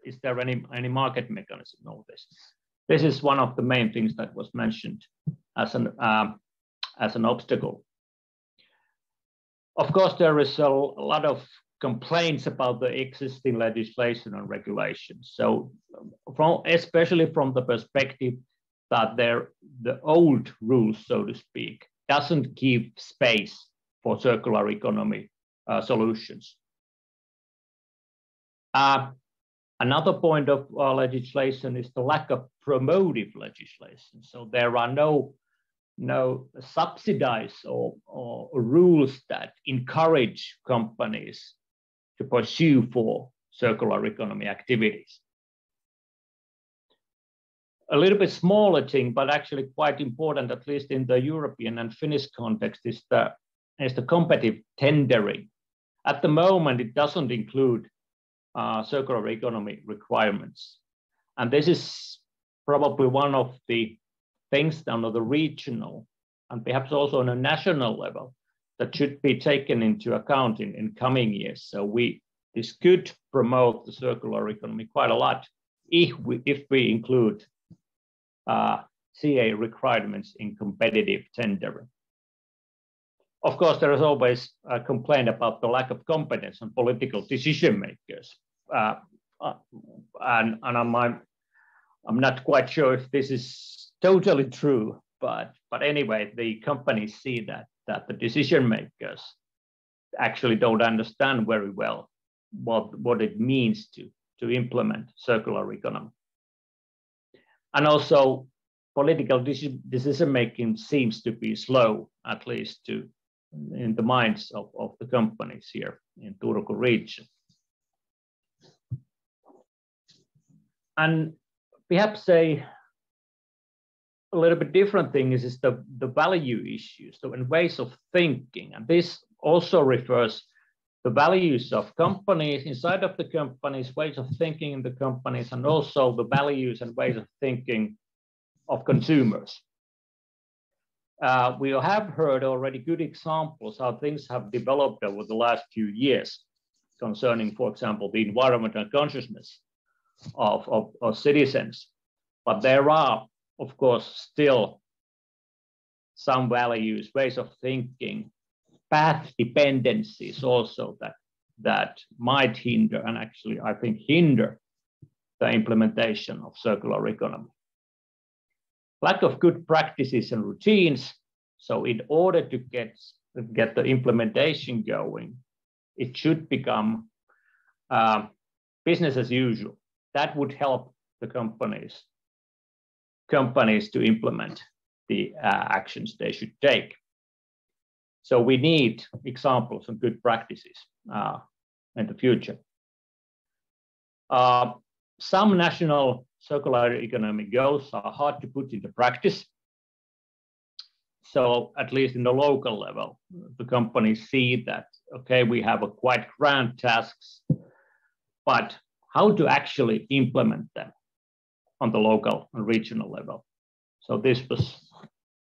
is there any any market mechanism of this this is one of the main things that was mentioned as an um, as an obstacle of course there is a, lot of complaints about the existing legislation and regulations. So, from, especially from the perspective that there the old rules, so to speak, doesn't give space for circular economy uh, solutions. Uh, Another point of uh, legislation is the lack of promotive legislation. So there are no no subsidize or, or rules that encourage companies to pursue for circular economy activities. A little bit smaller thing, but actually quite important, at least in the European and Finnish context, is the, is the competitive tendering. At the moment, it doesn't include uh, circular economy requirements. And this is probably one of the things down on the regional and perhaps also on a national level that should be taken into account in, in coming years. So we this could promote the circular economy quite a lot if we, if we include uh, CA requirements in competitive tendering. Of course, there is always a complaint about the lack of competence and political decision makers. Uh, uh, and and I'm, I'm not quite sure if this is totally true, but but anyway, the companies see that that the decision makers actually don't understand very well what what it means to to implement circular economy. And also, political decision making seems to be slow, at least to in the minds of, of the companies here in Turku region. And perhaps a, a little bit different thing is, is the, the value issues so ways of thinking. And this also refers the values of companies inside of the companies, ways of thinking in the companies, and also the values and ways of thinking of consumers. Uh, we have heard already good examples how things have developed over the last few years concerning, for example, the environmental consciousness of, of, of citizens. But there are, of course, still some values, ways of thinking, path dependencies also that, that might hinder and actually, I think, hinder the implementation of circular economy. Lack of good practices and routines. So in order to get, get the implementation going, it should become uh, business as usual that would help the companies companies to implement the uh, actions they should take. So we need examples and good practices uh, in the future. Uh, some national circular economic goals are hard to put into practice. So at least in the local level, the companies see that, okay, we have a quite grand tasks, but how to actually implement them on the local and regional level. So this was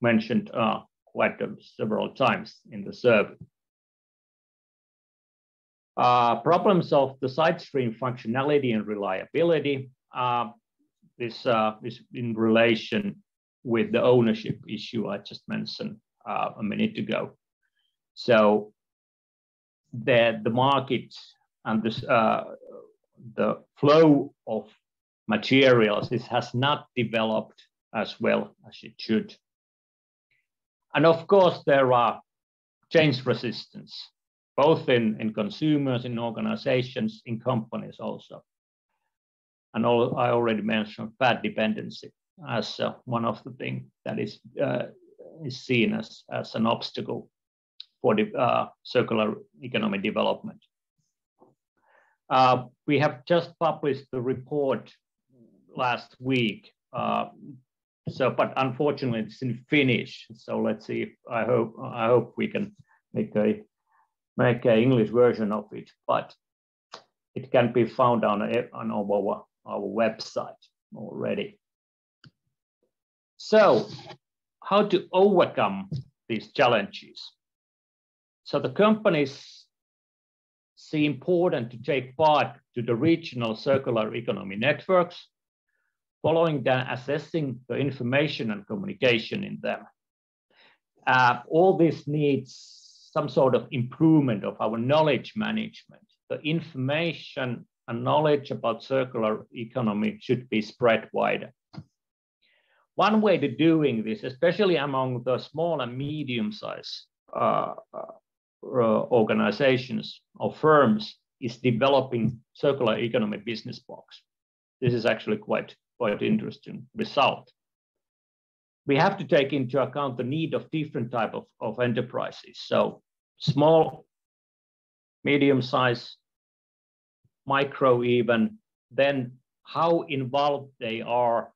mentioned uh, quite uh, several times in the survey. Uh, problems of the side stream functionality and reliability. Uh, this uh, is in relation with the ownership issue I just mentioned uh, a minute ago. So the, the market and this uh, the flow of materials this has not developed as well as it should. And of course, there are change resistance, both in, in consumers, in organizations, in companies also. And all, I already mentioned path dependency as uh, one of the things that is, uh, is seen as, as an obstacle for the uh, circular economy development. Uh, we have just published the report last week. Uh, so, but unfortunately, it's in Finnish. So let's see. If, I hope I hope we can make a make an English version of it. But it can be found on on our our website already. So, how to overcome these challenges? So the companies see important to take part to the regional circular economy networks, following then assessing the information and communication in them. Uh, all this needs some sort of improvement of our knowledge management. The information and knowledge about circular economy should be spread wider. One way to doing this, especially among the small and medium-sized uh, uh, organizations or firms is developing circular economy business box. This is actually quite, quite interesting result. We have to take into account the need of different type of, of enterprises. So small, medium size, micro even, then how involved they are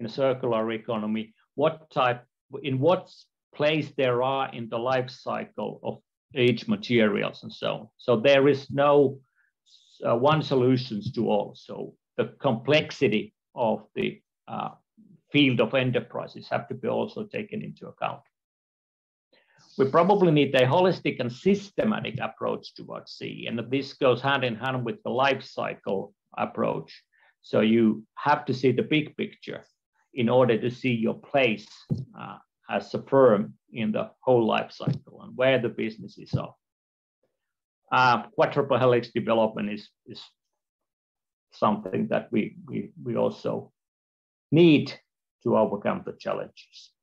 in a circular economy, what type, in what place there are in the life cycle of each materials and so on. So there is no uh, one solutions to all. So the complexity of the uh, field of enterprises have to be also taken into account. We probably need a holistic and systematic approach towards C, and this goes hand in hand with the life cycle approach. So you have to see the big picture in order to see your place uh, as a firm in the whole life cycle and where the businesses are. Uh, quadruple helix development is, is something that we, we, we also need to overcome the challenges.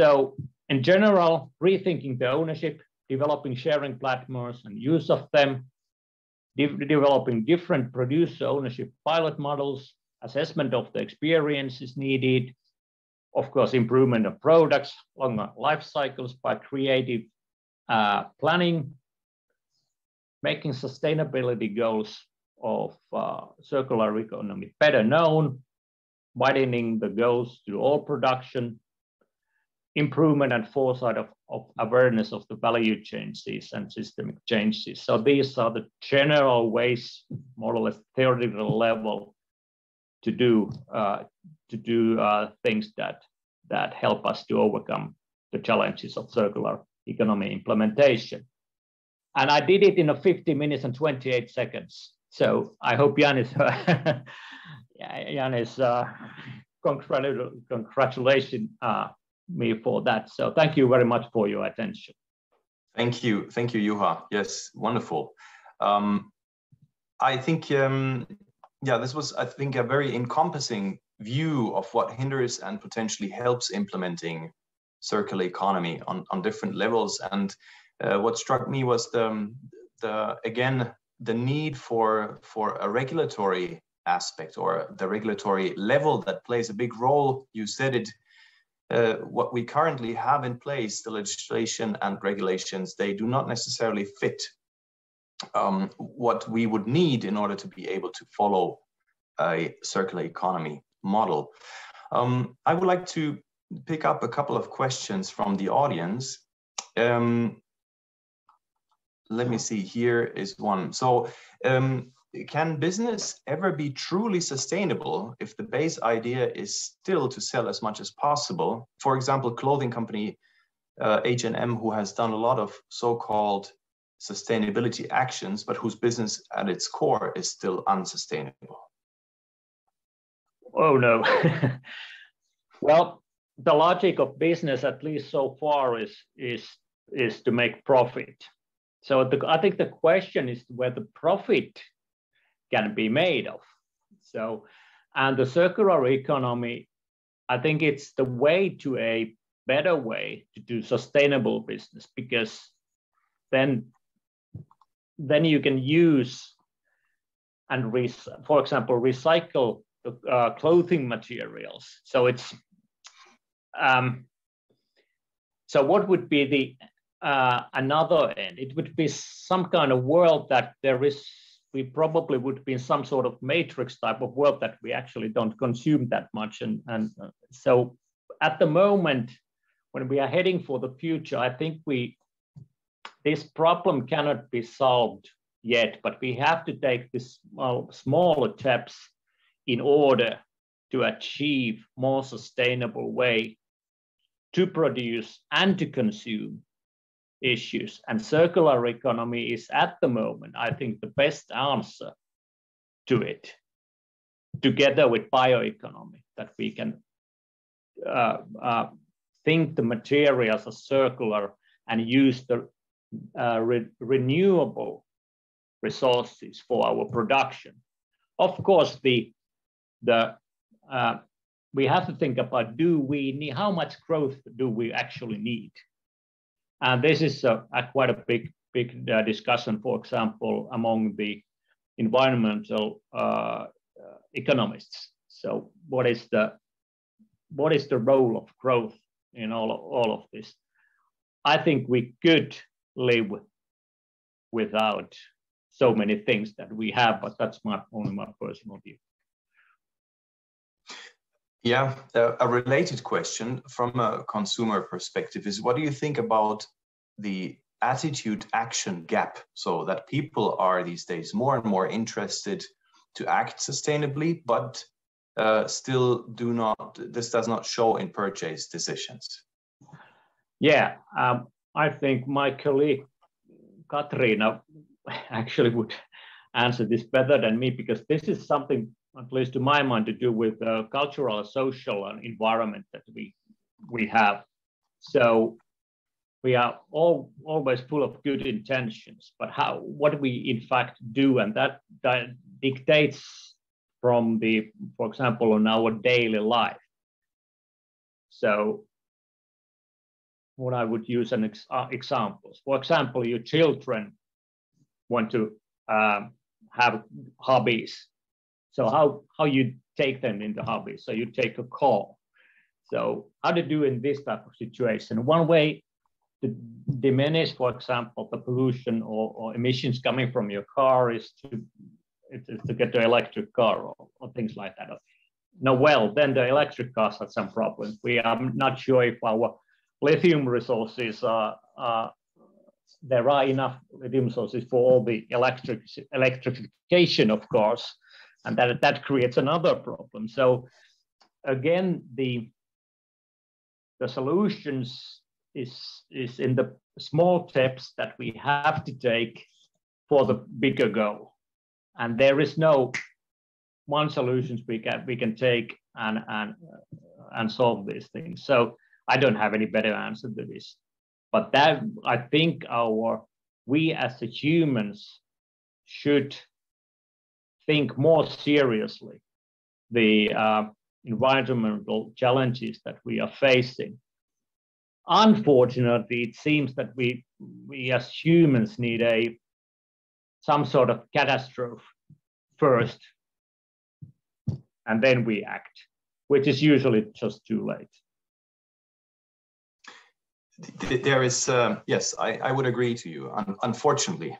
So in general, rethinking the ownership, developing sharing platforms and use of them, de developing different producer ownership pilot models, assessment of the experience is needed, of course, improvement of products, longer life cycles by creative uh, planning, making sustainability goals of uh, circular economy better known, widening the goals to all production, improvement and foresight of, of awareness of the value changes and systemic changes. So these are the general ways, more or less theoretical level, to do uh, to do uh, things that that help us to overcome the challenges of circular economy implementation. And I did it in a 50 minutes and 28 seconds. So I hope Janis, Janis, uh, congratu congratulations uh, me for that. So thank you very much for your attention. Thank you, thank you, Juha. Yes, wonderful. Um, I think um, yeah, this was, I think, a very encompassing view of what hinders and potentially helps implementing circular economy on, on different levels. And uh, what struck me was the, the again, the need for, for a regulatory aspect or the regulatory level that plays a big role. You said it, uh, what we currently have in place, the legislation and regulations, they do not necessarily fit um, what we would need in order to be able to follow a circular economy model. Um, I would like to pick up a couple of questions from the audience. Um, let me see, here is one. So um, can business ever be truly sustainable if the base idea is still to sell as much as possible? For example, clothing company uh, H&M, who has done a lot of so-called sustainability actions, but whose business at its core is still unsustainable? Oh, no. well, the logic of business, at least so far, is, is, is to make profit. So the, I think the question is where the profit can be made of. So, and the circular economy, I think it's the way to a better way to do sustainable business because then then you can use and, for example, recycle the uh, clothing materials. So it's um, so what would be the uh, another end? It would be some kind of world that there is. We probably would be in some sort of matrix type of world that we actually don't consume that much, and and uh, so at the moment when we are heading for the future, I think we this problem cannot be solved yet, but we have to take this small, smaller steps in order to achieve more sustainable way to produce and to consume issues. And circular economy is at the moment, I think, the best answer to it, together with bioeconomy, that we can uh, uh, think the materials are circular and use the uh, re renewable resources for our production. Of course, the the uh, we have to think about do we need how much growth do we actually need and this is a, a quite a big big uh, discussion, for example, among the environmental uh, economists. So, what is the what is the role of growth in all of, all of this? I think we could live without so many things that we have, but that's my only my personal view. Yeah, a related question from a consumer perspective is what do you think about the attitude action gap? So that people are these days more and more interested to act sustainably, but uh, still do not, this does not show in purchase decisions. Yeah, um, I think my colleague Katriina actually would answer this better than me because this is something at least to my mind, to do with uh, cultural, social, and environment that we we have. So we are all always full of good intentions, but how what we in fact do, and that, that dictates from the, for example, on our daily life. So what I would use an ex uh, examples. For example, your children want to um, have hobbies so how how you take them into hobbies? So you take a call. So how to do in this type of situation? One way to diminish, for example, the pollution or, or emissions coming from your car is to is to get the electric car or, or things like that. No, well, then the electric cars have some problems. We are not sure if our lithium resources are, are there are enough lithium sources for all the electric electrification of cars and that that creates another problem. So again, the the solutions is is in the small steps that we have to take for the bigger goal, and there is no one solutions we can we can take and and and solve these things. So I don't have any better answer to this, but that I think our we as the humans should think more seriously the uh, environmental challenges that we are facing. Unfortunately, it seems that we, we as humans need a some sort of catastrophe first, and then we act, which is usually just too late. There is, uh, yes, I, I would agree to you. Un unfortunately,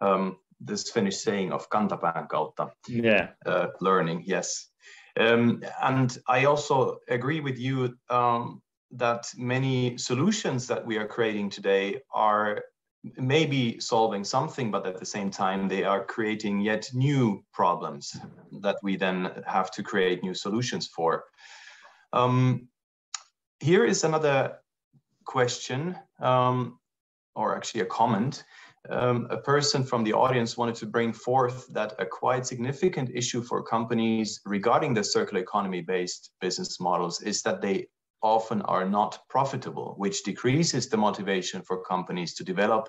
um, this Finnish saying of kantapään kautta yeah. Uh, learning, yes. Um, and I also agree with you um, that many solutions that we are creating today are maybe solving something, but at the same time, they are creating yet new problems that we then have to create new solutions for. Um, here is another question, um, or actually a comment um, a person from the audience wanted to bring forth that a quite significant issue for companies regarding the circular economy based business models is that they often are not profitable, which decreases the motivation for companies to develop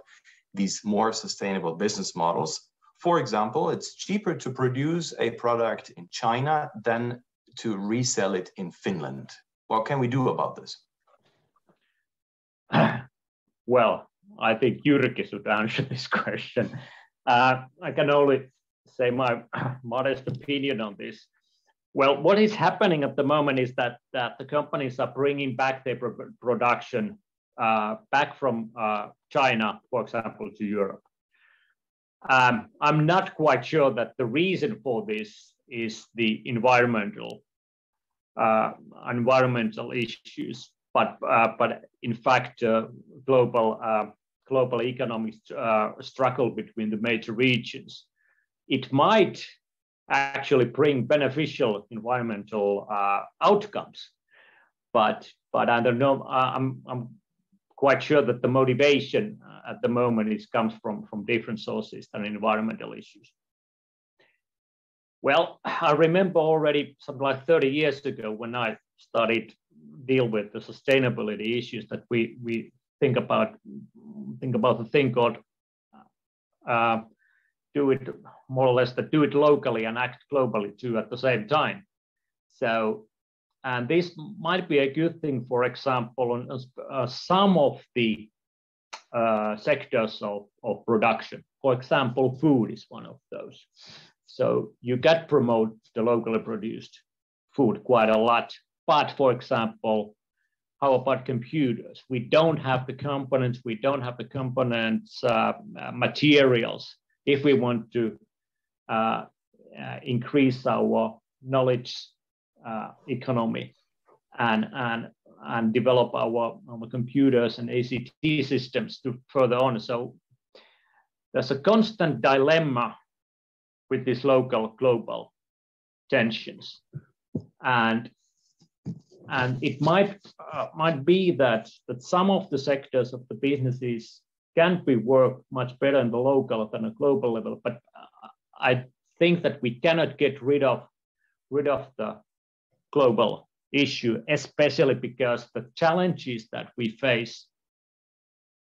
these more sustainable business models. For example, it's cheaper to produce a product in China than to resell it in Finland. What can we do about this? Well, I think Jyrki should answer this question. Uh, I can only say my modest opinion on this. Well, what is happening at the moment is that, that the companies are bringing back their production uh, back from uh, China, for example, to Europe. Um, I'm not quite sure that the reason for this is the environmental uh, environmental issues, but uh, but in fact, uh, global uh, global economic uh, struggle between the major regions, it might actually bring beneficial environmental uh, outcomes. But, but I don't know, I'm, I'm quite sure that the motivation uh, at the moment is, comes from, from different sources than environmental issues. Well, I remember already something like 30 years ago when I started deal with the sustainability issues that we, we think about think about the thing called uh, do it more or less that do it locally and act globally too at the same time. So, and this might be a good thing, for example, on uh, some of the uh, sectors of, of production. For example, food is one of those. So you can promote the locally produced food quite a lot. But for example, how about computers? We don't have the components, we don't have the components uh, uh materials if we want to uh, uh, increase our knowledge uh, economy and, and, and develop our, our computers and ICT systems to further on. So there's a constant dilemma with these local global tensions. And and it might uh, might be that that some of the sectors of the businesses can be worked much better in the local than a global level. But uh, I think that we cannot get rid of rid of the global issue, especially because the challenges that we face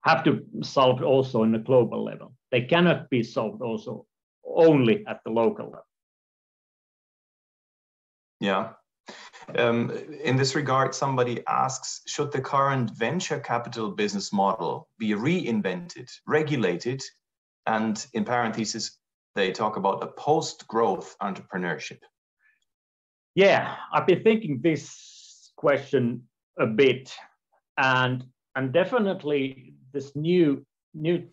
have to solved also in the global level. They cannot be solved also only at the local level. Yeah. Um, in this regard, somebody asks, should the current venture capital business model be reinvented, regulated, and in parentheses, they talk about a post-growth entrepreneurship? Yeah, I've been thinking this question a bit, and and definitely this new new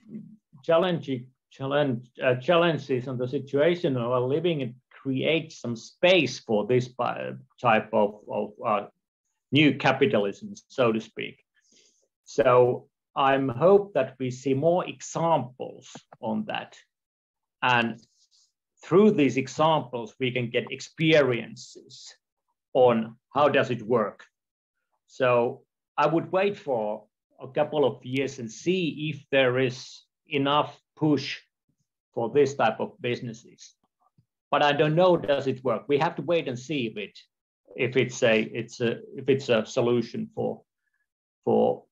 challenging challenge uh, challenges and the situation we're living in create some space for this type of, of uh, new capitalism, so to speak. So I'm hope that we see more examples on that. And through these examples, we can get experiences on how does it work. So I would wait for a couple of years and see if there is enough push for this type of businesses. But I don't know does it work. We have to wait and see if it if it's a it's a if it's a solution for for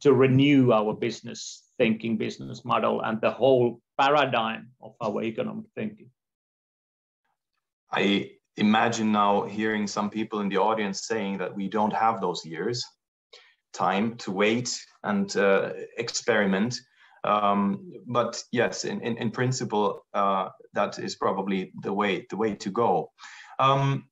to renew our business thinking business model and the whole paradigm of our economic thinking. I imagine now hearing some people in the audience saying that we don't have those years time to wait and uh, experiment. Um, but yes, in, in, in principle, uh, that is probably the way the way to go. Um,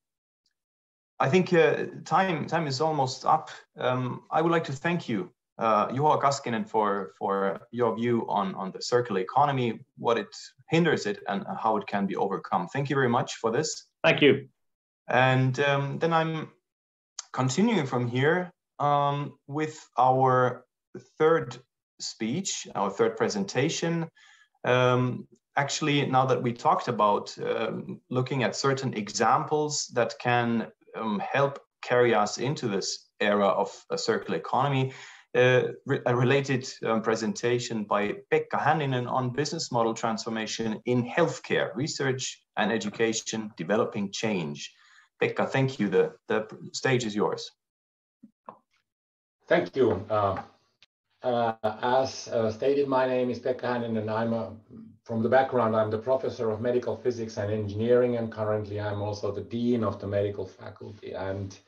I think uh, time time is almost up. Um, I would like to thank you uh, Juha Kaskinen for, for your view on, on the circular economy, what it hinders it, and how it can be overcome. Thank you very much for this. Thank you. And um, then I'm continuing from here um, with our third speech, our third presentation. Um, actually, now that we talked about um, looking at certain examples that can um, help carry us into this era of a circular economy, uh, a related um, presentation by Pekka Hänninen on business model transformation in healthcare, research and education, developing change. Pekka, thank you. The, the stage is yours. Thank you. Uh, uh, as uh, stated, my name is Pekka Hänninen and I'm a, from the background, I'm the professor of medical physics and engineering, and currently I'm also the dean of the medical faculty. And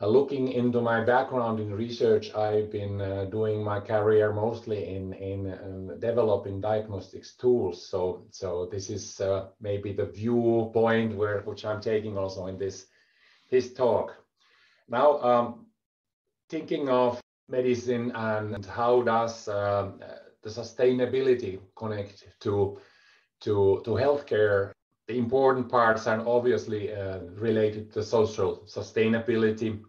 uh, looking into my background in research, I've been uh, doing my career mostly in in um, developing diagnostics tools. So so this is uh, maybe the viewpoint where which I'm taking also in this this talk. Now, um, thinking of medicine and how does um, the sustainability connect to to to healthcare the important parts are obviously uh, related to social sustainability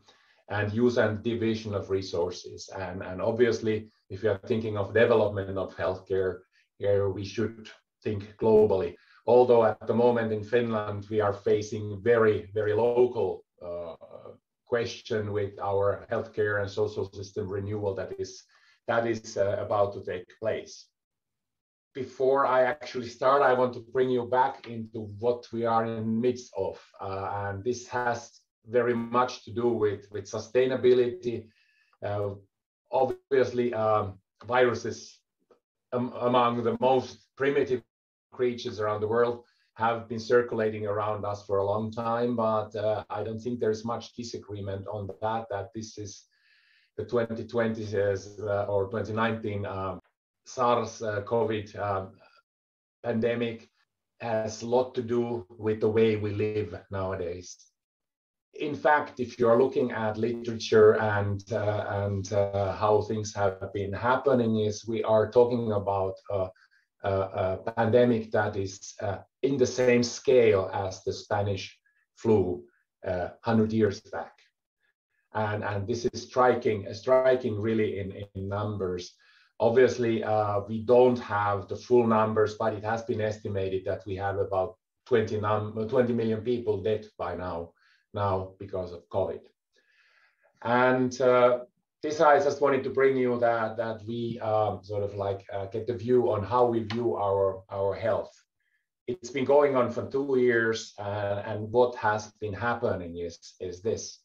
and use and division of resources. And, and obviously, if you are thinking of development of healthcare, here we should think globally. Although at the moment in Finland, we are facing very, very local uh, question with our healthcare and social system renewal that is, that is uh, about to take place. Before I actually start, I want to bring you back into what we are in the midst of. Uh, and this has very much to do with, with sustainability. Uh, obviously, um, viruses um, among the most primitive creatures around the world have been circulating around us for a long time, but uh, I don't think there's much disagreement on that, that this is the 2020 uh, or 2019 um, SARS uh, COVID um, pandemic has a lot to do with the way we live nowadays. In fact, if you are looking at literature and uh, and uh, how things have been happening, is we are talking about a pandemic that is uh, in the same scale as the Spanish flu 100 uh, years back, and and this is striking striking really in in numbers. Obviously, uh, we don't have the full numbers, but it has been estimated that we have about 20, 20 million people dead by now, now because of COVID. And uh, this I just wanted to bring you that that we um, sort of like uh, get the view on how we view our our health. It's been going on for two years, uh, and what has been happening is is this: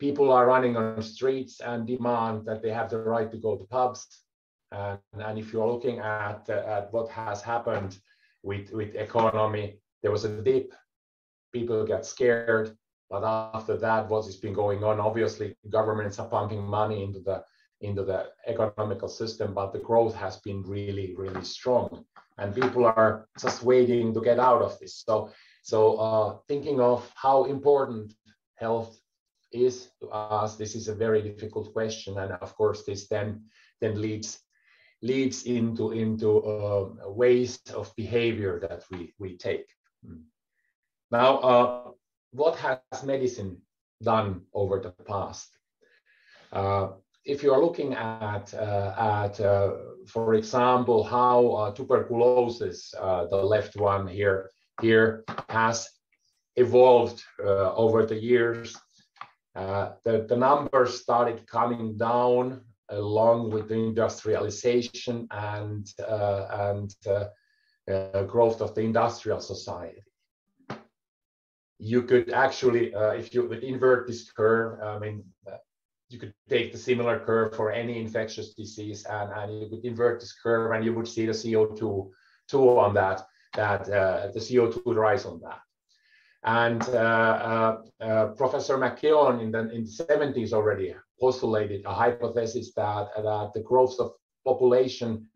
people are running on streets and demand that they have the right to go to pubs. And, if you're looking at, at what has happened with, with economy, there was a dip, people get scared. But after that, what has been going on? Obviously, governments are pumping money into the into the economical system, but the growth has been really, really strong, and people are just waiting to get out of this. So, so uh, thinking of how important health is to us this is a very difficult question and of course this then then leads leads into into uh, ways of behavior that we we take hmm. now uh, what has medicine done over the past uh, if you are looking at uh, at uh, for example how uh, tuberculosis the left one here here has evolved over the years uh, the, the numbers started coming down along with the industrialization and, uh, and uh, uh growth of the industrial society. You could actually, uh, if you would invert this curve, I mean, you could take the similar curve for any infectious disease and, and you could invert this curve and you would see the CO2 two on that, that the CO2 rise on that. And uh, uh, uh, Professor McKeown in the, in the 70s already postulated a hypothesis that, that the growth of population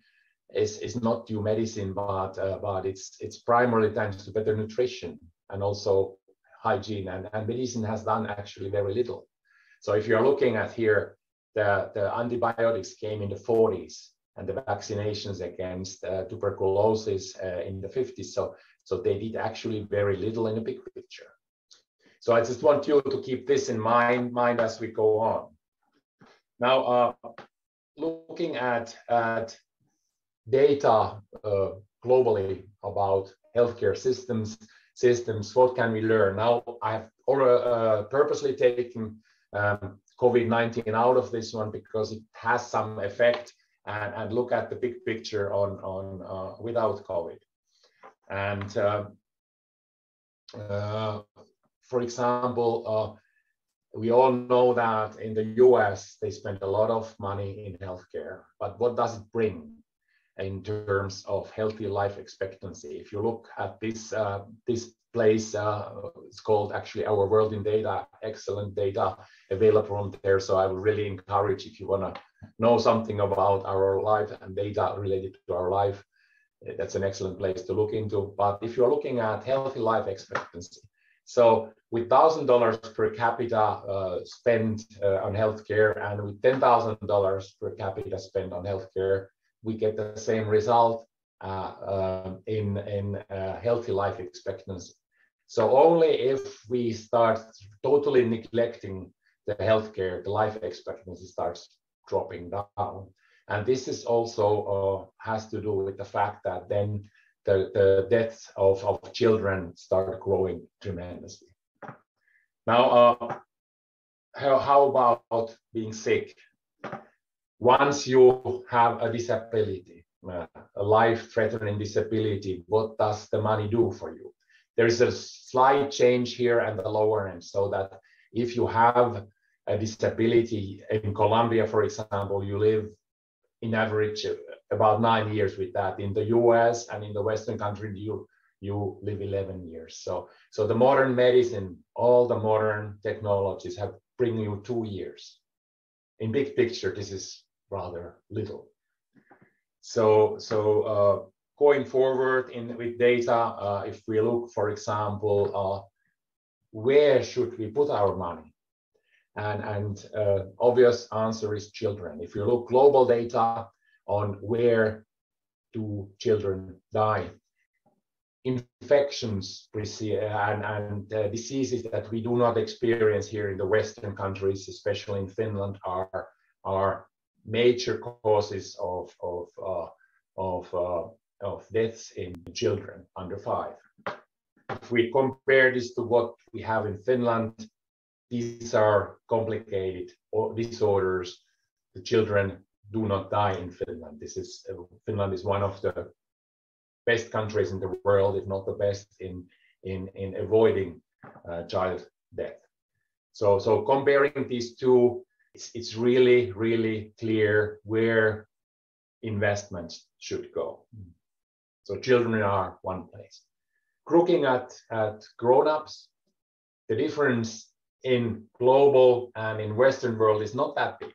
is, is not due medicine, but, uh, but it's, it's primarily thanks to better nutrition and also hygiene. And, and medicine has done actually very little. So if you're looking at here, the, the antibiotics came in the 40s and the vaccinations against uh, tuberculosis uh, in the 50s. So so they did actually very little in the big picture. So I just want you to keep this in mind, mind as we go on. Now, uh, looking at, at data uh, globally about healthcare systems, systems, what can we learn? Now, I've uh, purposely taken um, COVID-19 out of this one because it has some effect and, and look at the big picture on, on uh, without COVID. And uh, uh, for example, uh, we all know that in the US, they spend a lot of money in healthcare, but what does it bring in terms of healthy life expectancy? If you look at this, uh, this place, uh, it's called actually Our World in Data, excellent data available from there. So I would really encourage if you want to know something about our life and data related to our life, that's an excellent place to look into. But if you're looking at healthy life expectancy, so with thousand dollars per capita uh, spent uh, on healthcare, and with ten thousand dollars per capita spent on healthcare, we get the same result uh, um, in in uh, healthy life expectancy. So only if we start totally neglecting the healthcare, the life expectancy starts dropping down. And this is also uh, has to do with the fact that then the, the deaths of, of children start growing tremendously. Now, uh, how, how about being sick? Once you have a disability, uh, a life-threatening disability, what does the money do for you? There is a slight change here at the lower end, so that if you have a disability in Colombia, for example, you live in average about nine years with that. In the US and in the Western country, you you live 11 years. So so the modern medicine, all the modern technologies have bring you two years. in big picture, this is rather little. So, so uh, going forward in with data, uh, if we look, for example, uh, where should we put our money? And, and uh, obvious answer is children. If you look global data on where do children die, infections and, and uh, diseases that we do not experience here in the Western countries, especially in Finland, are, are major causes of, of, uh, of, uh, of deaths in children under five. If we compare this to what we have in Finland, these are complicated disorders. The children do not die in Finland. This is Finland is one of the best countries in the world, if not the best, in in in avoiding uh, child death. So so comparing these two, it's it's really really clear where investments should go. So children are one place. Looking at at grown-ups, the difference in global and in Western world is not that big.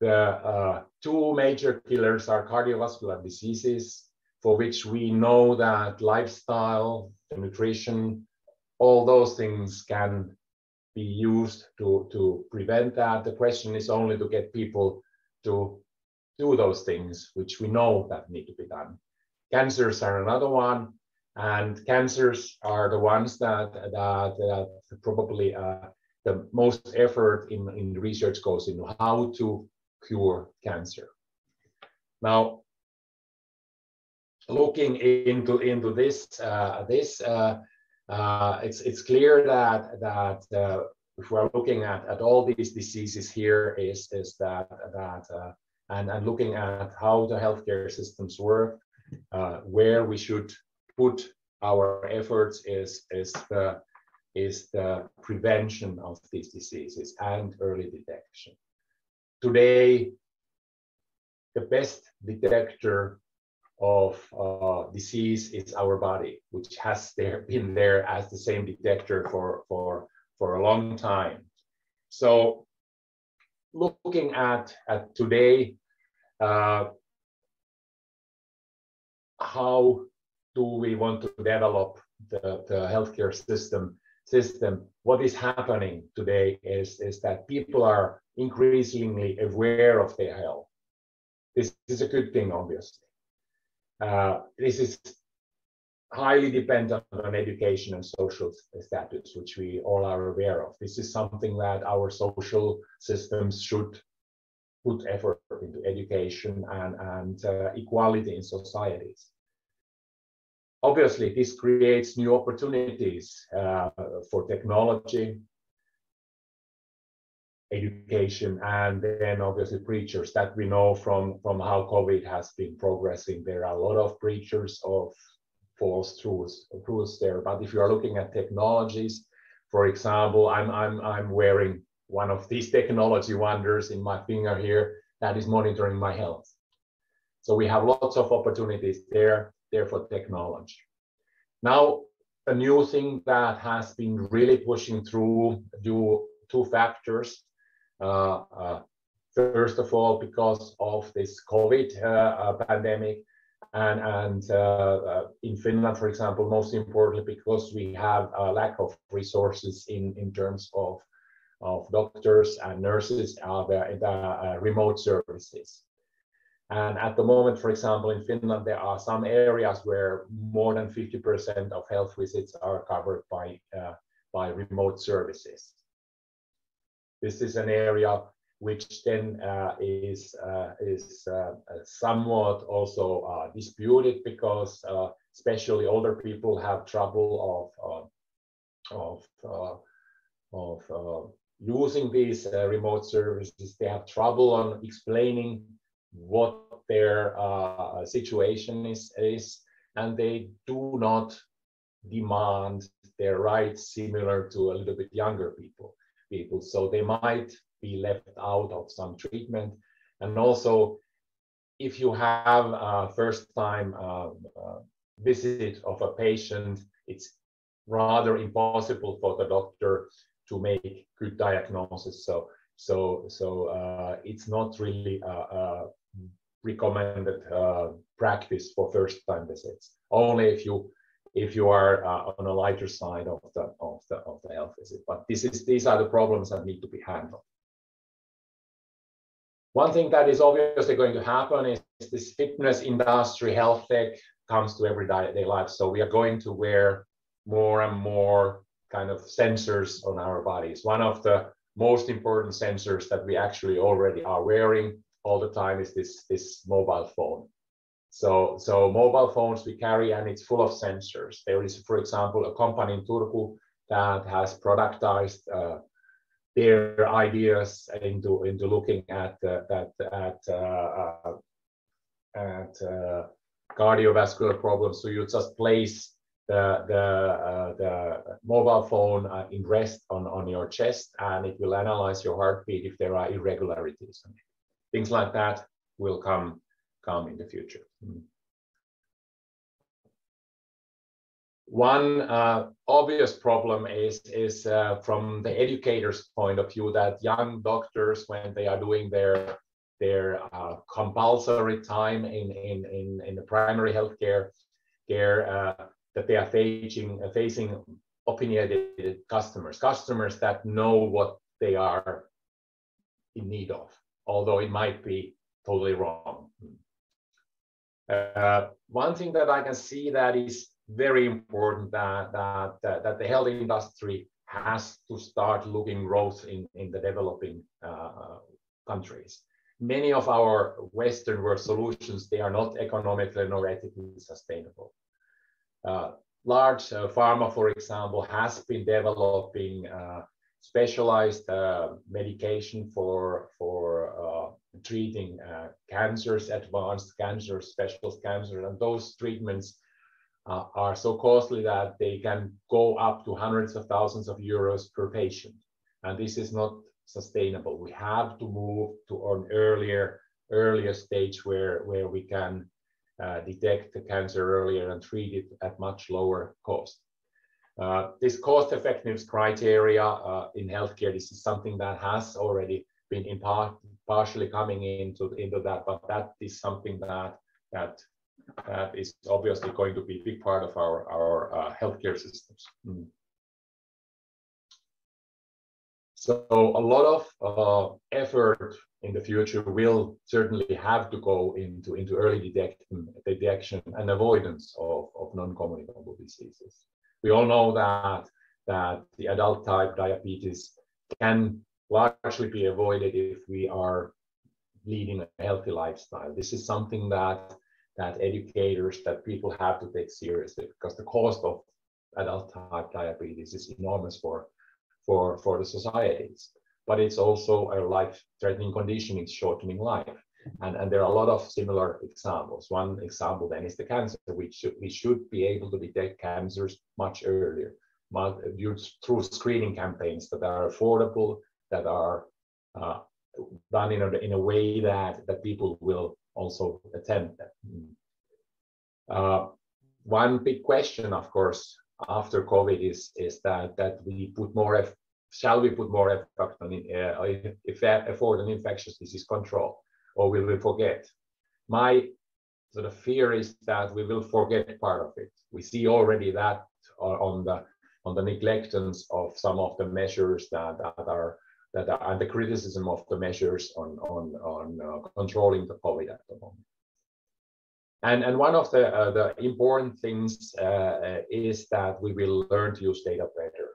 The uh, two major killers are cardiovascular diseases for which we know that lifestyle, the nutrition, all those things can be used to, to prevent that. The question is only to get people to do those things, which we know that need to be done. Cancers are another one, and cancers are the ones that that, that probably uh, the most effort in, in research goes into how to cure cancer. Now, looking into into this uh, this uh, uh, it's it's clear that that uh, if we're looking at, at all these diseases here is is that that uh, and and looking at how the healthcare systems work uh, where we should put our efforts is is the is the prevention of these diseases and early detection. Today, the best detector of uh, disease is our body, which has there, been there as the same detector for, for, for a long time. So looking at, at today, uh, how do we want to develop the, the healthcare system system? What is happening today is, is that people are increasingly aware of their health. This is a good thing obviously uh, this is highly dependent on education and social status, which we all are aware of. This is something that our social systems should put effort into education and, and uh, equality in societies. Obviously, this creates new opportunities uh, for technology, education and then obviously preachers that we know from from how covid has been progressing. There are a lot of preachers of false truths truths there. But if you are looking at technologies for example i'm i'm i'm wearing one of these technology wonders in my finger here that is monitoring my health. So we have lots of opportunities there there for technology. Now a new thing that has been really pushing through due two factors first of all, because of this COVID uh, pandemic, and, and in Finland, for example, most importantly, because we have a lack of resources in, in terms of, of doctors and nurses, uh, the, the uh, remote services. And at the moment, for example, in Finland, there are some areas where more than 50% of health visits are covered by, uh, by remote services. This is an area which then uh, is uh, is uh, somewhat also uh, disputed because uh, especially older people have trouble of of of using these remote services. They have trouble on explaining what their situation is is, and they do not demand their rights similar to a little bit younger people people. So they might be left out of some treatment. And also, if you have a first time uh, uh, visit of a patient, it's rather impossible for the doctor to make good diagnosis. So, So, so uh, it's not really a, recommended uh, practice for first-time visits. Only if you if you are uh, on a lighter side of the of the of the health visit. But this is these are the problems that need to be handled. One thing that is obviously going to happen is this fitness industry, health tech comes to everyday life. So we are going to wear more and more kind of sensors on our bodies. One of the most important sensors that we actually already are wearing all the time is this, this mobile phone. So, so mobile phones we carry and it's full of sensors. There is, for example, a company in Turku that has productized uh, their ideas into into looking at uh, that at uh, uh, at uh, cardiovascular problems. So you just place the the uh, the mobile phone in rest on on your chest, and it will analyze your heartbeat if there are irregularities. Things like that will come come in the future. Mm. One uh, obvious problem is, is uh, from the educator's point of view that young doctors, when they are doing their, their uh, compulsory time in, in, in, in the primary healthcare care, uh, that they are facing, facing opinionated customers, customers that know what they are in need of, although it might be totally wrong. Uh, one thing that I can see that is very important that, that, that, the health industry has to start looking growth in, in the developing uh, countries. Many of our Western world solutions, they are not economically nor ethically sustainable. Uh, large uh, pharma, for example, has been developing uh, specialized uh, medication for, for uh, treating cancers, advanced cancers, special cancers, and those treatments uh, are so costly that they can go up to hundreds of thousands of euros per patient. And this is not sustainable. We have to move to an earlier, earlier stage where, where we can uh, detect the cancer earlier and treat it at much lower cost. Uh, this cost effectiveness criteria uh, in healthcare, this is something that has already been in part partially coming into, into that, but that is something that, that that is obviously going to be a big part of our, our uh, healthcare systems. Mm. So a lot of uh, effort in the future will certainly have to go into, into early detection, detection and avoidance of, of non-communicable diseases. We all know that, that the adult type diabetes can largely be avoided if we are leading a healthy lifestyle. This is something that that educators, that people have to take seriously because the cost of adult type diabetes is enormous for, for, for the societies. But it's also a life-threatening condition, it's shortening life. And, and there are a lot of similar examples. One example then is the cancer, which should, we should be able to detect cancers much earlier through screening campaigns that are affordable, that are uh, done in a, in a way that, that people will also attend that. Uh, one big question, of course, after COVID is is that that we put more shall we put more effort on uh, effort on infectious disease control, or will we forget? My sort of fear is that we will forget part of it. We see already that on the on the neglectance of some of the measures that, that are that and the criticism of the measures on, on, on uh, controlling the COVID at the moment. And, and one of the, uh, the important things uh, uh is that we will learn to use data better.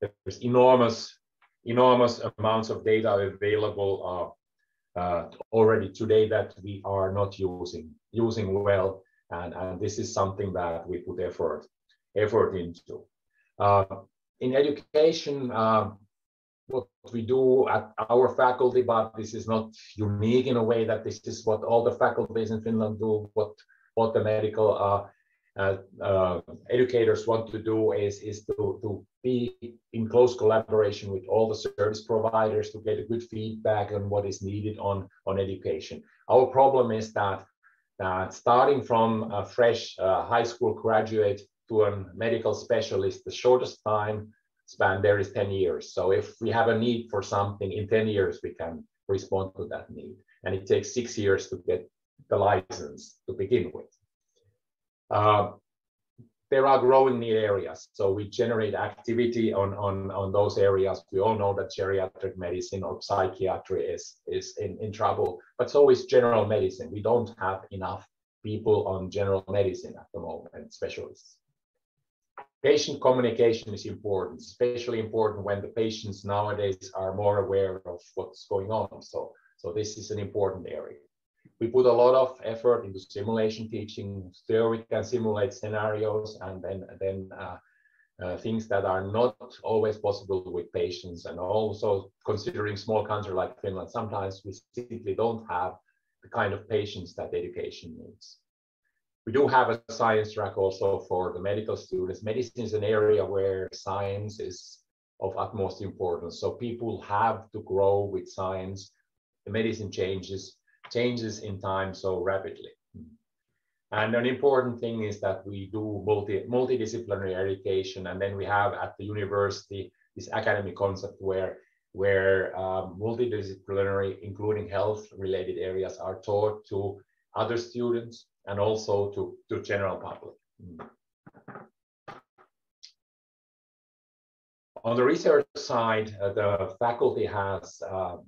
There's enormous, enormous amounts of data available uh, uh, already today that we are not using, using well. And, and this is something that we put effort, effort into. in education, what we do at our faculty, but this is not unique in a way that this is what all the faculties in Finland do. What what the medical uh, uh, uh, educators want to do is is to, to be in close collaboration with all the service providers to get a good feedback on what is needed on on education. Our problem is that that starting from a fresh uh, high school graduate to a medical specialist, the shortest time span there is 10 years. So if we have a need for something in 10 years, we can respond to that need. And it takes six years to get the license to begin with. Uh, there are growing need areas. So we generate activity on, on, on those areas. We all know that geriatric medicine or psychiatry is, is in, in trouble, but so is general medicine. We don't have enough people on general medicine at the moment, specialists. Patient communication is important, especially important when the patients nowadays are more aware of what's going on. So, so this is an important area. We put a lot of effort into simulation teaching. We can simulate scenarios and then, then uh, uh, things that are not always possible with patients. And also considering small country like Finland, sometimes we simply don't have the kind of patients that education needs. We do have a science track also for the medical students. Medicine is an area where science is of utmost importance. So people have to grow with science. The medicine changes, changes in time so rapidly. And an important thing is that we do multi, multidisciplinary education. And then we have at the university this academic concept where, where um, multidisciplinary, including health related areas are taught to other students and also to, to general public. On the research side, uh, the faculty has um,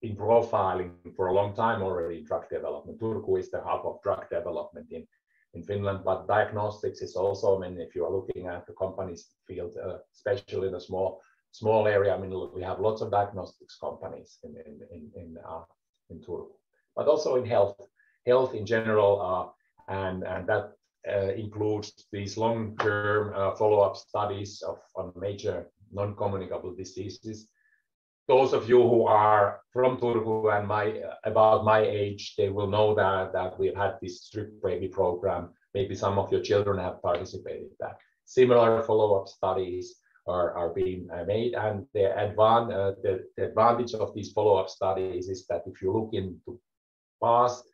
been profiling for a long time already drug development. Turku is the hub of drug development in, in Finland, but diagnostics is also, I mean, if you are looking at the companies field, uh, especially in a small small area, I mean, we have lots of diagnostics companies in, in, in, in, uh, in Turku, but also in health health in general, uh, and, and that uh, includes these long-term uh, follow-up studies of on major non-communicable diseases. Those of you who are from Turku and my about my age, they will know that that we've had this strip baby program. Maybe some of your children have participated in that. Similar follow-up studies are, are being made. And the, advan uh, the, the, advantage of these follow-up studies is that if you look into past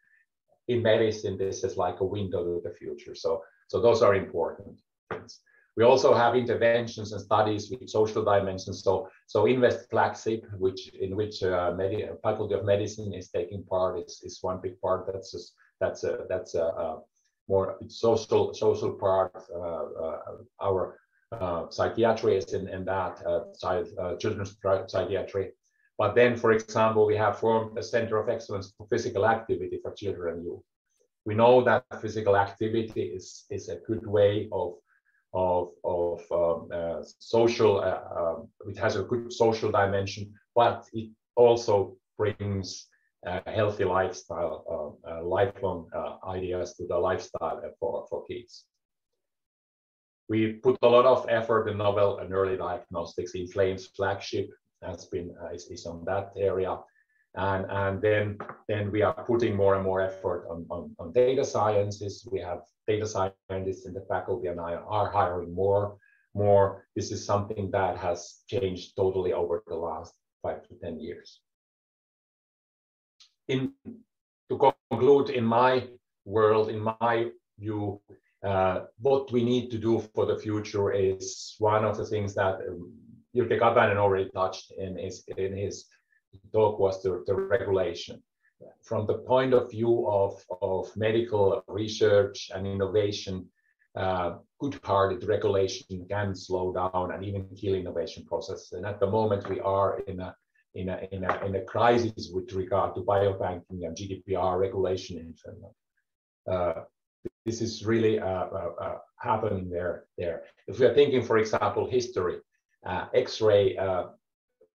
in medicine, this is like a window to the future. So, so those are important things. We also have interventions and studies with social dimensions. So, so Invest Flagship, which in which uh, Faculty of Medicine is taking part, is, is one big part. That's just, that's a, that's a, a more social social part. Uh, uh, our uh, psychiatry is in, in that uh, uh, children's psychiatry but then, for example, we have formed a center of excellence for physical activity for children and youth. We know that physical activity is, is a good way of, of, of um, uh, social, uh, um, it has a good social dimension, but it also brings a healthy lifestyle, uh, uh lifelong uh, ideas to the lifestyle for, for kids. We put a lot of effort in novel and early diagnostics InFLAMES flagship has been uh, is, is on that area. And, and then, then we are putting more and more effort on, on, on data sciences. We have data scientists in the faculty and I are hiring more. More. This is something that has changed totally over the last five to 10 years. In, to conclude, in my world, in my view, uh, what we need to do for the future is one of the things that um, Jyrki Katainen already touched in his, in his talk was the, the regulation. From the point of view of, of medical research and innovation, uh, good part of the regulation can slow down and even kill innovation process. And at the moment, we are in a in a, in a, in a crisis with regard to biobanking and GDPR regulation in Finland. Uh, this is really uh, uh, uh, happening there. There, if we are thinking, for example, history, X-ray, uh,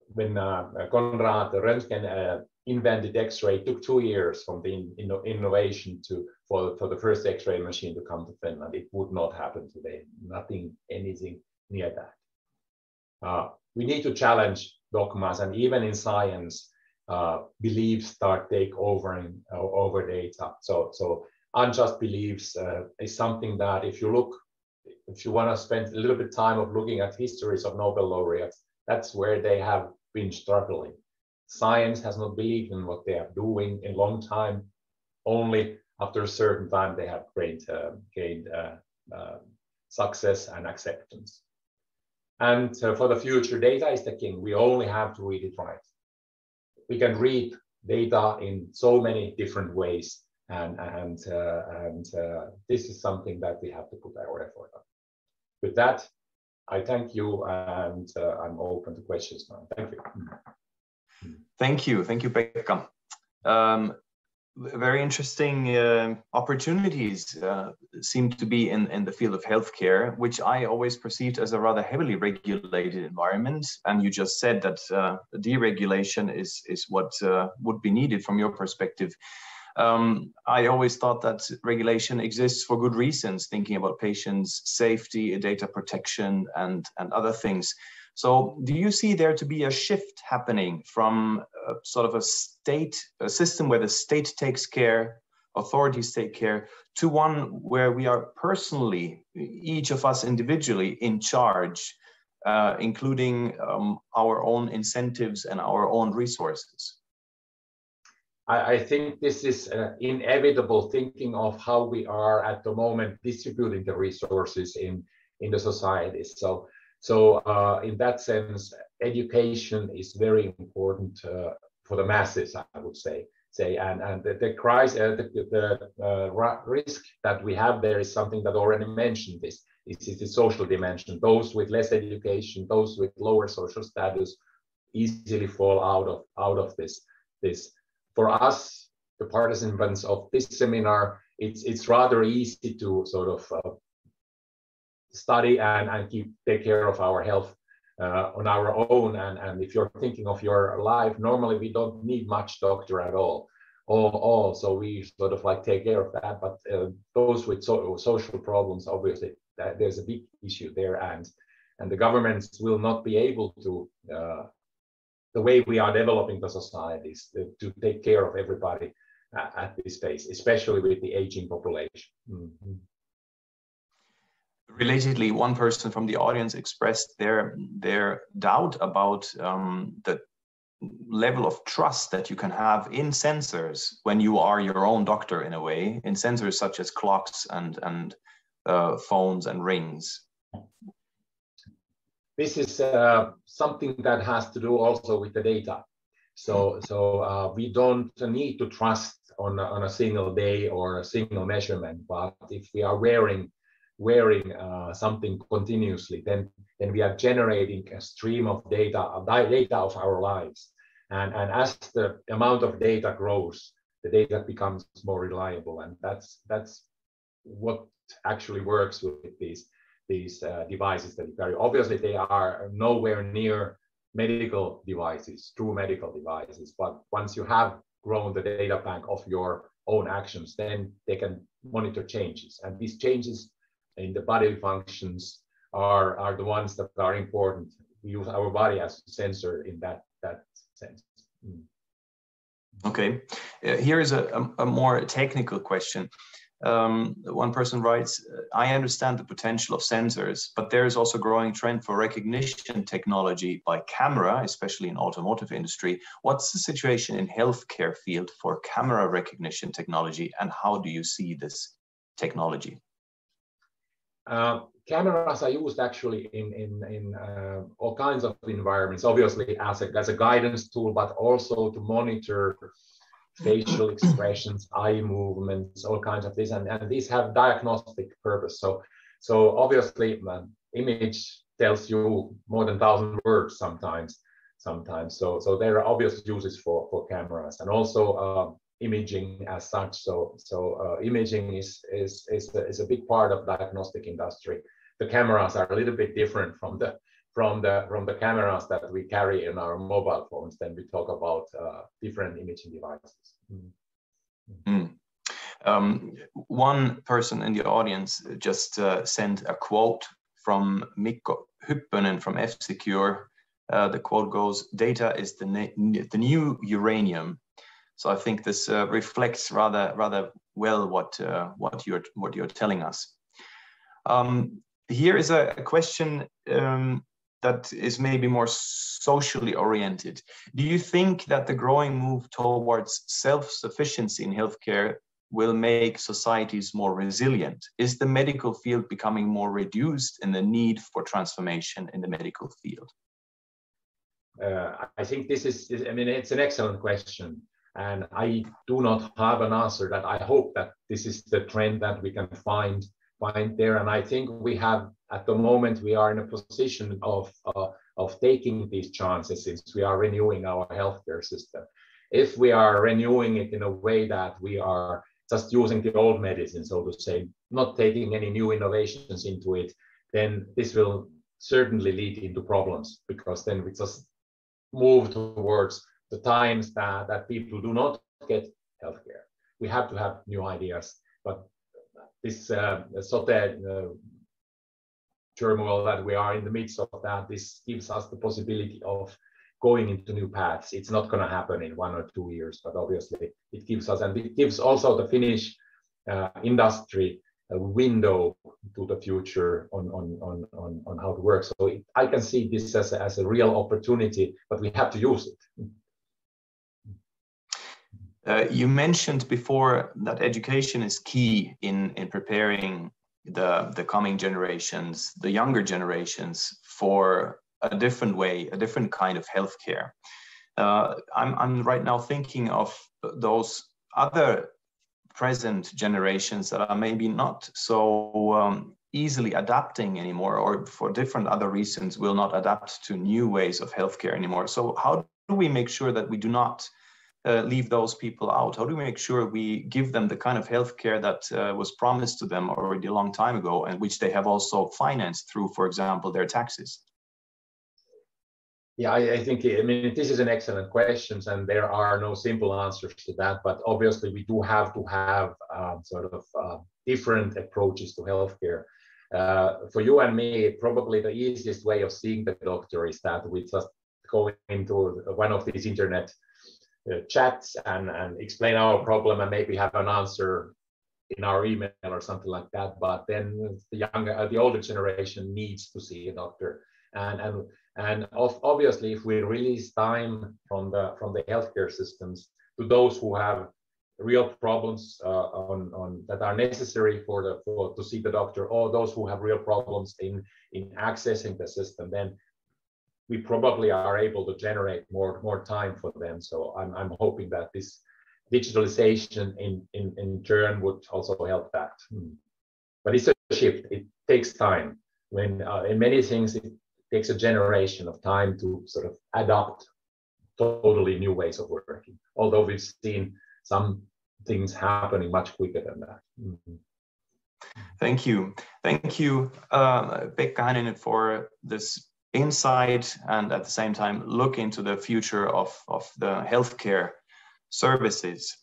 when uh, Conrad Röntgen invented X-ray, took two years from the in, in, innovation to for, for the first X-ray machine to come to Finland. It would not happen today. Nothing, anything near that. Uh, we need to challenge dogmas, and even in science, uh, beliefs start take over uh, over data. So, so unjust beliefs is something that if you look if you want to spend a little bit of time of looking at histories of Nobel laureates, that's where they have been struggling. Science has not believed in what they are doing in a long time. Only after a certain time they have gained, uh, gained uh, uh, success and acceptance. And uh, for the future, data is the king. We only have to read it right. We can read data in so many different ways, and and uh, and uh, this is something that we have to put our effort on. With that, I thank you, and uh, I'm open to questions now. Thank you. Thank you, thank you, Pekka. Um, very interesting uh, opportunities uh, seem to be in, in the field of healthcare, which I always perceived as a rather heavily regulated environment. And you just said that uh, deregulation is, is what uh, would be needed from your perspective. Um, I always thought that regulation exists for good reasons, thinking about patients' safety, data protection, and, and other things. So, do you see there to be a shift happening from a, sort of a state, a system where the state takes care, authorities take care, to one where we are personally, each of us individually, in charge, uh, including um, our own incentives and our own resources? I, I think this is uh, inevitable thinking of how we are at the moment distributing the resources in, in the society. So so uh, in that sense, education is very important uh, for the masses, I would say. Say and and the, the crisis, uh, the, the uh, risk that we have there is something that already mentioned. This is the social dimension. Those with less education, those with lower social status, easily fall out of out of this this. For us, the participants of this seminar, it's it's rather easy to sort of uh, study and, and keep take care of our health uh, on our own. And, and if you're thinking of your life, normally we don't need much doctor at all. All, all so we sort of like take care of that. But uh, those with so, social problems, obviously, there's a big issue there, and and the governments will not be able to. Uh, the way we are developing the societies to, take care of everybody uh, at this phase, especially with the aging population. Mm -hmm. Relatedly, one person from the audience expressed their their doubt about um, the level of trust that you can have in sensors when you are your own doctor in a way in sensors such as clocks and and uh, phones and rings this is uh, something that has to do also with the data so so uh, we don't need to trust on on a single day or a single measurement but if we are wearing wearing uh, something continuously, then then we are generating a stream of data, data of our lives. And, and as the amount of data grows, the data becomes more reliable. And that's that's what actually works with these these uh, devices that you carry. Obviously, they are nowhere near medical devices, true medical devices. But once you have grown the data bank of your own actions, then they can monitor changes. And these changes in the body functions are, are the ones that are important. We use our body as a sensor in that, that sense. Mm. Okay, uh, here is a, a, a, more technical question. Um, one person writes, I understand the potential of sensors, but there is also a growing trend for recognition technology by camera, especially in automotive industry. What's the situation in healthcare field for camera recognition technology and how do you see this technology? Uh, cameras are used actually in in in uh, all kinds of environments. Obviously, as a as a guidance tool, but also to monitor facial expressions, eye movements, all kinds of this, and, and these have diagnostic purpose. So so obviously, man, image tells you more than thousand words sometimes. Sometimes, so so there are obvious uses for for cameras, and also uh, imaging as such. So, so uh, imaging is, is, is, a, is a big part of diagnostic industry. The cameras are a little bit different from the, from the, from the cameras that we carry in our mobile phones. Then we talk about uh, different imaging devices. Mm. Mm. Um, one person in the audience just uh, sent a quote from Mikko Hyppönen from F-Secure. Uh, the quote goes, data is the, the new uranium so I think this uh, reflects rather rather well what uh, what you're what you're telling us. Um, here is a, a question um, that is maybe more socially oriented. Do you think that the growing move towards self-sufficiency in healthcare will make societies more resilient? Is the medical field becoming more reduced in the need for transformation in the medical field? Uh, I think this is, I mean, it's an excellent question. And I do not have an answer that I hope that this is the trend that we can find find there. And I think we have, at the moment, we are in a position of, uh, of taking these chances since we are renewing our healthcare system. If we are renewing it in a way that we are just using the old medicine, so to say, not taking any new innovations into it, then this will certainly lead into problems because then we just move towards the times that, that people do not get healthcare. We have to have new ideas, but this uh, sort of uh, turmoil that we are in the midst of that, this gives us the possibility of going into new paths. It's not going to happen in one or two years, but obviously it gives us, and it gives also the Finnish uh, industry a window to the future on, on, on, on, on how to work. So it, I can see this as a, as a real opportunity, but we have to use it. Uh, you mentioned before that education is key in, in preparing the, the coming generations, the younger generations, for a different way, a different kind of healthcare. Uh, I'm, I'm right now thinking of those other present generations that are maybe not so um, easily adapting anymore, or for different other reasons will not adapt to new ways of healthcare anymore. So, how do we make sure that we do not uh, leave those people out? How do we make sure we give them the kind of healthcare that uh, was promised to them already a long time ago, and which they have also financed through, for example, their taxes? Yeah, I, I, think I mean this is an excellent question, and there are no simple answers to that. But obviously, we do have to have um, sort of uh, different approaches to healthcare. Uh, for you and me, probably the easiest way of seeing the doctor is that we just go into one of these internet uh, chats and, and explain our problem and maybe have an answer in our email or something like that. But then the younger, uh, the older generation needs to see a doctor, and and and obviously, if we release time from the from the healthcare systems to those who have real problems uh, on, on that are necessary for the for, to see the doctor, or those who have real problems in in accessing the system, then we probably are able to generate more more time for them. So I'm I'm hoping that this digitalization in in, in turn would also help that. Hmm. But it's a shift. It takes time. When uh, in many things it takes a generation of time to sort of adopt totally new ways of working. Although we've seen some things happening much quicker than that. Mm-hmm. Thank you. Thank you, uh, Hänninen, for this insight and at the same time look into the future of, of the healthcare services.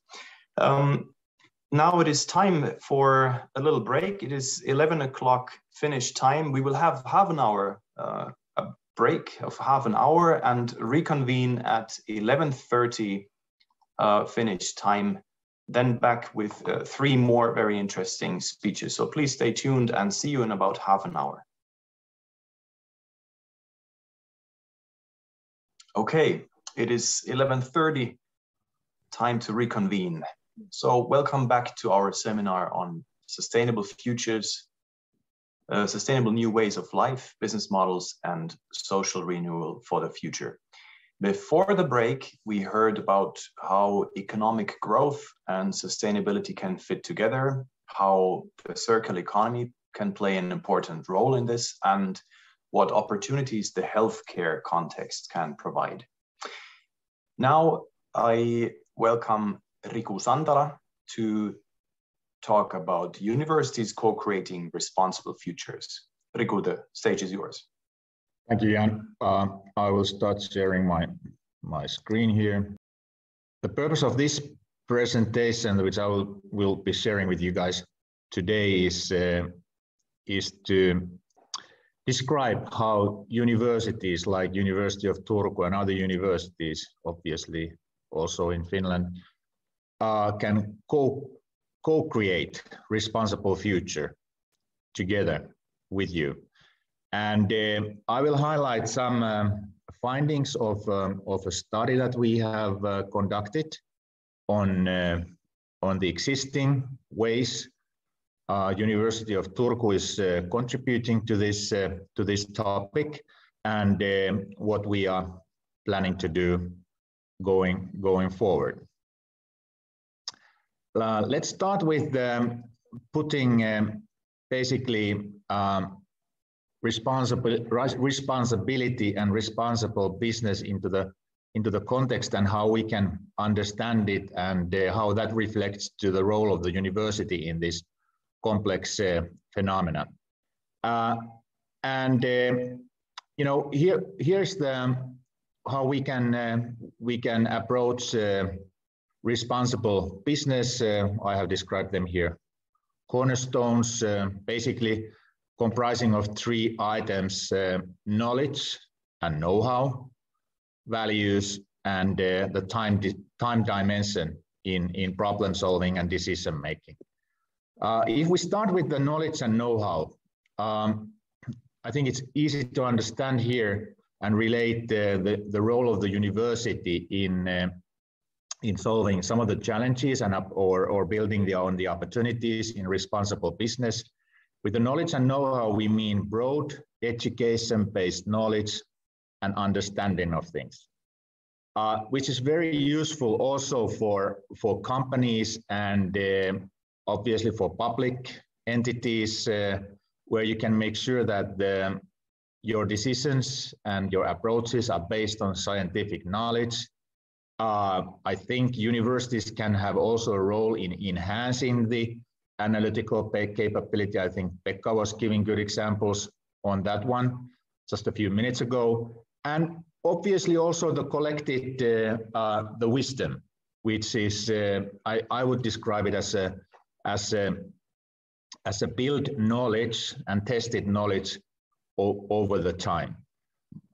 Um, now it is time for a little break. It is 11 o'clock Finnish time. We will have half an hour uh, break of half an hour and reconvene at 11.30 uh, Finnish time, then back with uh, three more very interesting speeches. So please stay tuned and see you in about half an hour. Okay, it is 11.30, time to reconvene. So welcome back to our seminar on sustainable futures uh, sustainable new ways of life, business models, and social renewal for the future. Before the break, we heard about how economic growth and sustainability can fit together, how the circular economy can play an important role in this, and what opportunities the healthcare context can provide. Now, I welcome Riku Santala to talk about universities co-creating responsible futures. Riku, the stage is yours. Thank you, Jan. Uh, I will start sharing my, my screen here. The purpose of this presentation, which I will, will be sharing with you guys today, is, uh, is to describe how universities like University of Turku and other universities, obviously also in Finland, uh, can co co-create responsible future together with you. And uh, I will highlight some um, findings of, um, of a study that we have uh, conducted on uh, on the existing ways uh, University of Turku is uh, contributing to this uh, to this topic and um, what we are planning to do going going forward. Uh, let's start with um, putting um, basically um, responsible responsibility and responsible business into the into the context and how we can understand it and uh, how that reflects to the role of the university in this complex uh, phenomena. Uh, and uh, you know here here's the um, how we can uh, we can approach uh, responsible business. Uh, I have described them here. Cornerstones, basically comprising of three items, knowledge and know-how, values, and the time, time dimension in, in problem solving and decision making. Uh, if we start with the knowledge and know-how, um, I think it's easy to understand here and relate the, the, the role of the university in, uh, in solving some of the challenges and up, or, or building the, on the opportunities in responsible business. With the knowledge and know-how, we mean broad education-based knowledge and understanding of things. Uh, which is very useful also for, for companies and uh, obviously for public entities uh, where you can make sure that the, your decisions and your approaches are based on scientific knowledge. Uh, I think universities can have also a role in enhancing the analytical capability. I think Pekka was giving good examples on that one just a few minutes ago. And obviously also the collected, uh, uh, the wisdom, which is, uh, I, I would describe it as a as a, as a build knowledge and tested knowledge over the time.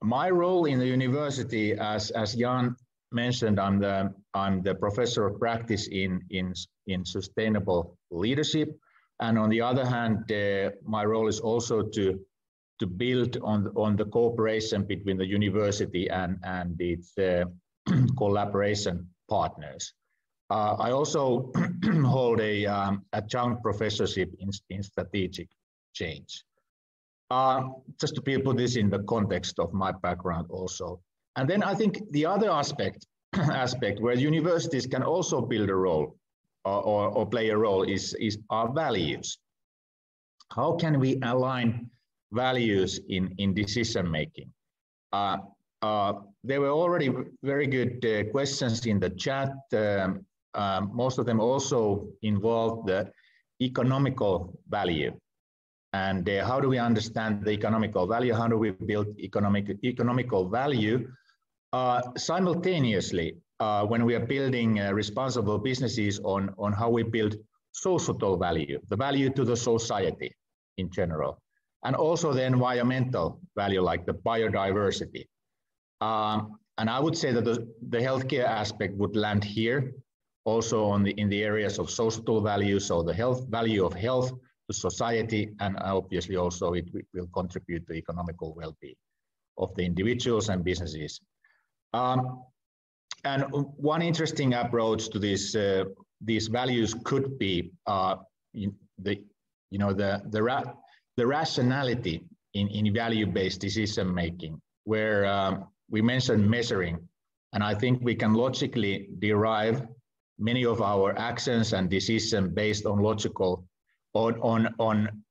My role in the university, as, as Jan mentioned, I'm the, I'm the professor of practice in, in, in sustainable leadership. And on the other hand, uh, my role is also to, to build on, on the cooperation between the university and, and its uh, collaboration partners. Uh, I also hold a um, adjunct professorship in, in strategic change. Uh, just to put this in the context of my background also. And then I think the other aspect, aspect where universities can also build a role or, or, or play a role is, is our values. How can we align values in, in decision making? Uh, uh, there were already very good uh, questions in the chat. Um, um, most of them also involve the economical value. And uh, how do we understand the economical value? How do we build economic, economical value uh, simultaneously uh, when we are building uh, responsible businesses on, on how we build societal value, the value to the society in general, and also the environmental value like the biodiversity. Um, and I would say that the, the healthcare aspect would land here also on the, in the areas of social value, so the health value of health to society, and obviously also it will contribute to economical well-being of the individuals and businesses. Um, and one interesting approach to this, uh, these values could be uh, the, you know, the, the, ra the rationality in, in value-based decision making, where um, we mentioned measuring, and I think we can logically derive many of our actions and decisions based on logical, on, on, on,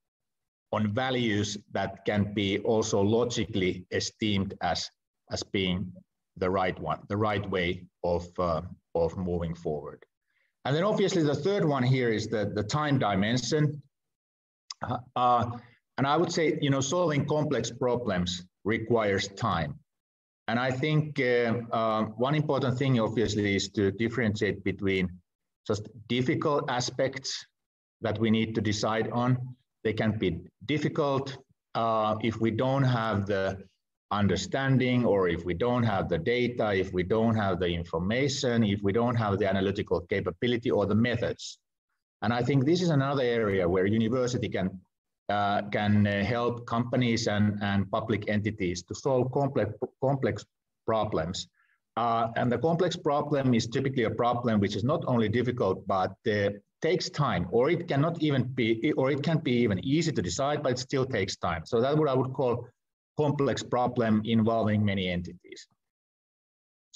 on values that can be also logically esteemed as, as being the right one, the right way of, uh, of moving forward. And then obviously the third one here is the, the time dimension. Uh, and I would say, you know, solving complex problems requires time. And I think uh, uh, one important thing, obviously, is to differentiate between just difficult aspects that we need to decide on. They can be difficult uh, if we don't have the understanding or if we don't have the data, if we don't have the information, if we don't have the analytical capability or the methods. And I think this is another area where university can uh, can uh, help companies and, and public entities to solve complex, complex problems Uh, and the complex problem is typically a problem which is not only difficult, but uh, takes time, or it cannot even be, or it can be even easy to decide, but it still takes time. So that's what I would call complex problem involving many entities.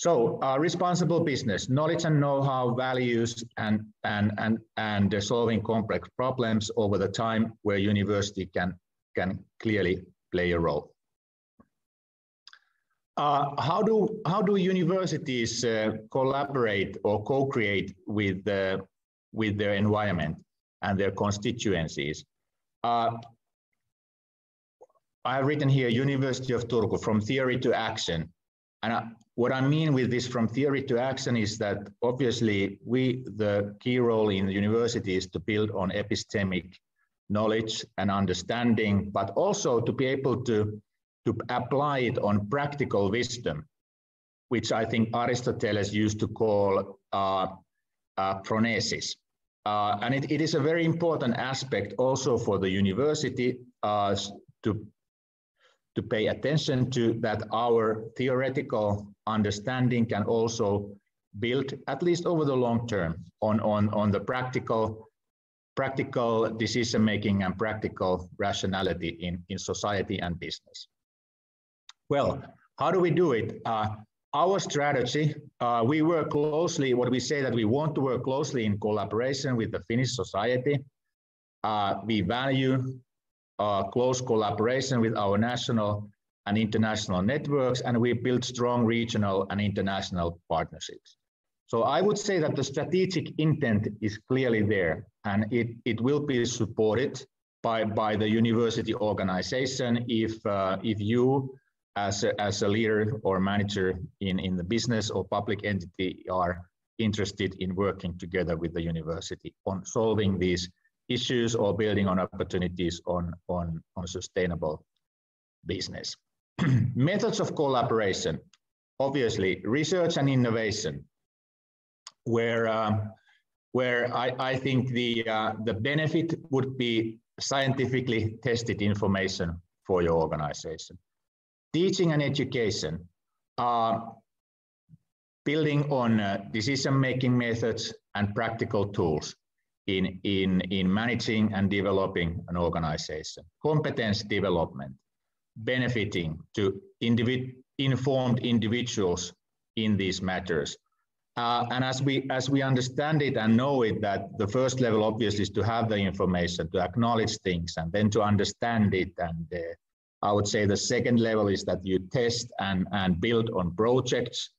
So uh, responsible business, knowledge and know-how, values, and, and, and, and uh, solving complex problems over the time where university can, can clearly play a role. Uh, how do how do universities uh, collaborate or co-create with the with their environment and their constituencies? Uh, I have written here University of Turku from theory to action, and I, what I mean with this from theory to action is that obviously we the key role in the university is to build on epistemic knowledge and understanding, but also to be able to to apply it on practical wisdom, which I think Aristoteles used to call uh, uh, phronesis. Uh, and it, it is a very important aspect also for the university uh, to, to pay attention to that our theoretical understanding can also build, at least over the long term, on, on, on the practical practical decision making and practical rationality in, in society and business. Well, how do we do it? Uh, our strategy, uh, we work closely, what we say that we want to work closely in collaboration with the Finnish society. Uh, we value uh, close collaboration with our national and international networks, and we build strong regional and international partnerships. So I would say that the strategic intent is clearly there, and it, it will be supported by, by the university organization if, uh, if you as a, as a leader or manager in, in the business or public entity are interested in working together with the university on solving these issues or building on opportunities on, on, on sustainable business. Methods of collaboration, obviously research and innovation, where, um, where I, I think the, uh, the benefit would be scientifically tested information for your organization. Teaching and education are building on uh, decision-making methods and practical tools in, in, in managing and developing an organization. Competence development, benefiting to individ informed individuals in these matters. Uh, and as we, as we understand it and know it, that the first level obviously is to have the information, to acknowledge things, and then to understand it and uh, I would say the second level is that you test and, and build on projects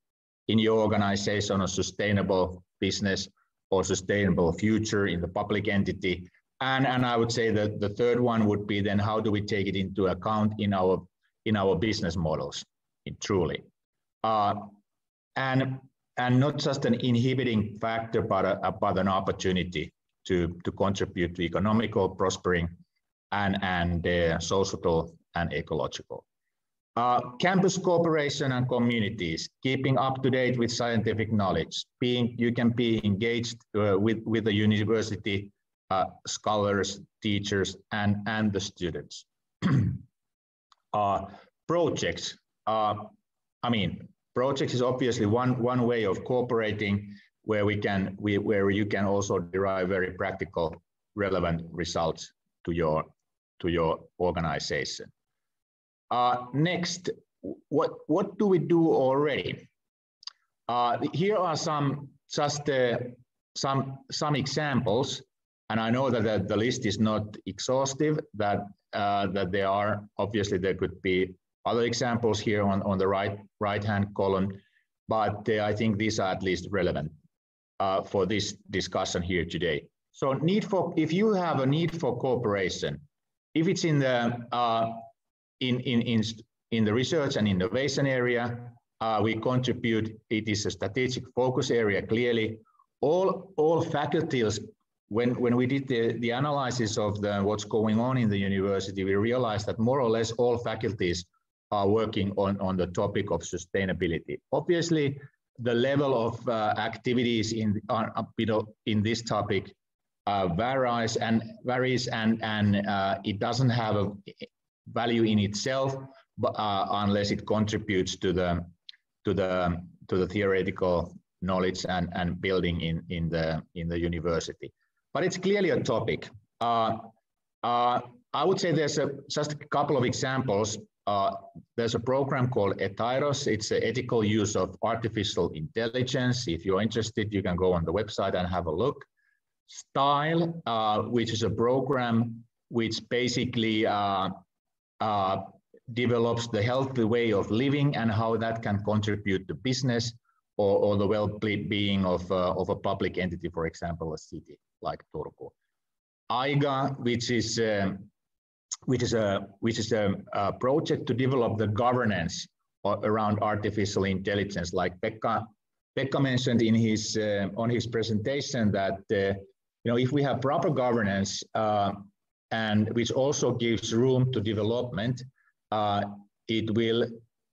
in your organization, a sustainable business or sustainable future in the public entity. And, and I would say that the third one would be then how do we take it into account in our in our business models, truly. Uh, and and not just an inhibiting factor, but, a, but an opportunity to, to contribute to economical prospering and, and uh, social and ecological. Uh, campus cooperation and communities, keeping up to date with scientific knowledge, being you can be engaged uh, with, with the university uh, scholars, teachers, and, and the students. Uh, projects, uh, I mean, projects is obviously one, one way of cooperating where we can, we, where you can also derive very practical, relevant results to your, to your organization. Uh, next, what, what do we do already? Uh, here are some just uh, some some examples, and I know that the, the list is not exhaustive. That uh, that there are obviously there could be other examples here on, on the right right hand column, but uh, I think these are at least relevant uh, for this discussion here today. So need for if you have a need for cooperation, if it's in the in, in, in, in the research and innovation area, uh, we contribute, it is a strategic focus area clearly. All, all faculties, when, when we did the, the analysis of the, what's going on in the university, we realized that more or less all faculties are working on, on the topic of sustainability. Obviously, the level of uh, activities in, uh, in this topic uh, varies and varies and, and uh, it doesn't have a, value in itself, but, uh, unless it contributes to the to the to the theoretical knowledge and, and building in, in, the, in the university. But it's clearly a topic. Uh, uh, I would say there's a, just a couple of examples. Uh, there's a program called Etairos. It's the ethical use of artificial intelligence. If you're interested, you can go on the website and have a look. Style, uh, which is a program which basically uh, develops the healthy way of living and how that can contribute to business or, or the well-being of, uh, of a public entity, for example, a city like Turku. AIGA, which is um, which is a which is a, a, project to develop the governance around artificial intelligence. Like Pekka, Pekka mentioned in his uh, on his presentation that uh, you know if we have proper governance uh, and which also gives room to development, uh, it will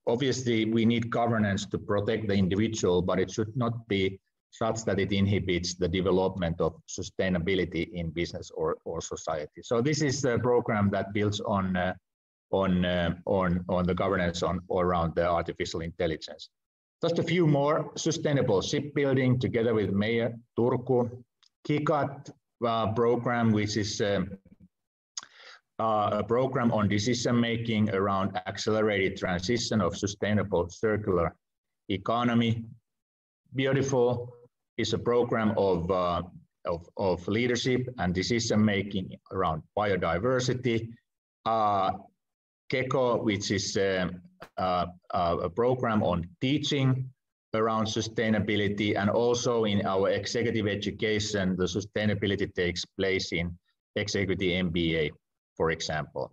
obviously we need governance to protect the individual, but it should not be such that it inhibits the development of sustainability in business or, or society. So this is a program that builds on uh, on uh, on on the governance on around the artificial intelligence. Just a few more sustainable shipbuilding together with Meyer Turku, KICAT uh, program, which is um, uh, a program on decision making around accelerated transition of sustainable circular economy. BIODIFUL is a program of, uh, of, of, leadership and decision making around biodiversity. Uh, KEKO, which is uh, uh, a program on teaching around sustainability, and also in our executive education, the sustainability takes place in executive MBA for example.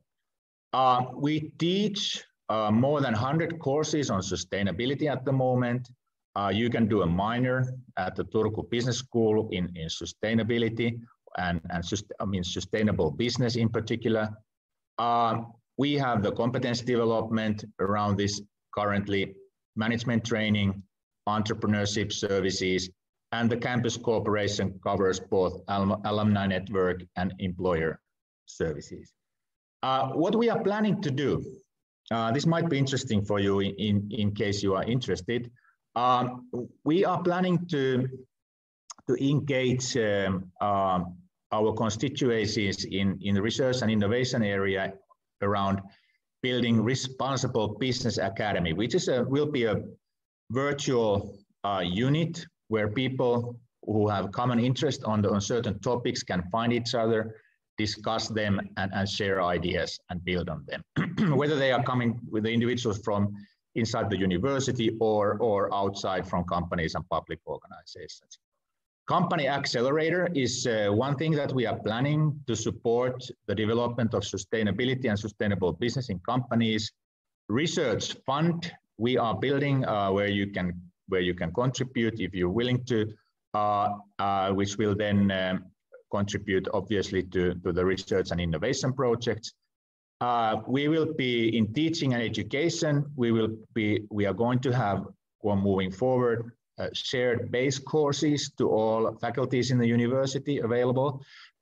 Uh, we teach uh, more than 100 courses on sustainability at the moment. Uh, you can do a minor at the Turku Business School in, in sustainability and, and I mean, sustainable business in particular. Uh, we have the competence development around this currently, management training, entrepreneurship services, and the campus cooperation covers both alumni network and employer services. Uh, what we are planning to do, uh, this might be interesting for you in, in, in case you are interested. Um, we are planning to, to engage um, uh, our constituencies in, in the research and innovation area around building responsible business academy, which is a, will be a virtual uh, unit where people who have common interest on, the, on certain topics can find each other discuss them and, and share ideas and build on them. Whether they are coming with the individuals from inside the university or, or outside from companies and public organizations. Company Accelerator is uh, one thing that we are planning to support the development of sustainability and sustainable business in companies. Research Fund we are building uh, where you can where you can contribute if you're willing to, uh, uh which will then um, contribute obviously to, to the research and innovation projects. Uh, we will be in teaching and education. We will be, we are going to have, well, moving forward, uh, shared base courses to all faculties in the university available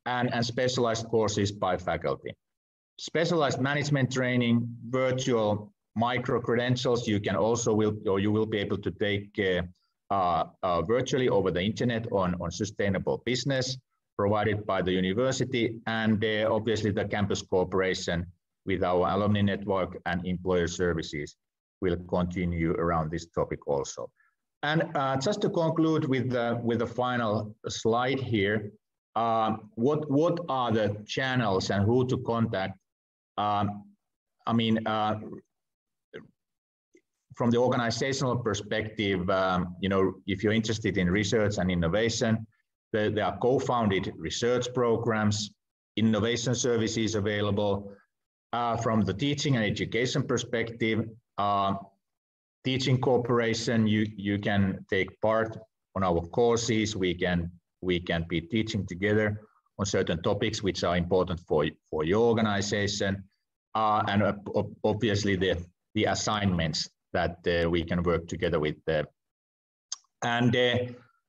and, and specialized courses by faculty. Specialized management training, virtual micro credentials, you can also will, or you will be able to take uh, uh, virtually over the internet on, on sustainable business provided by the university and uh, obviously the campus cooperation with our alumni network and employer services will continue around this topic also. And uh, just to conclude with the, with the final slide here, uh, what, what are the channels and who to contact? Um, I mean, uh, from the organizational perspective, um, you know, if you're interested in research and innovation, there, are co-founded research programs, innovation services available. Uh, from the teaching and education perspective, uh, teaching cooperation, you, you can take part on our courses. We can, we can be teaching together on certain topics which are important for, for your organization. Uh, and uh, obviously the, the assignments that uh, we can work together with. and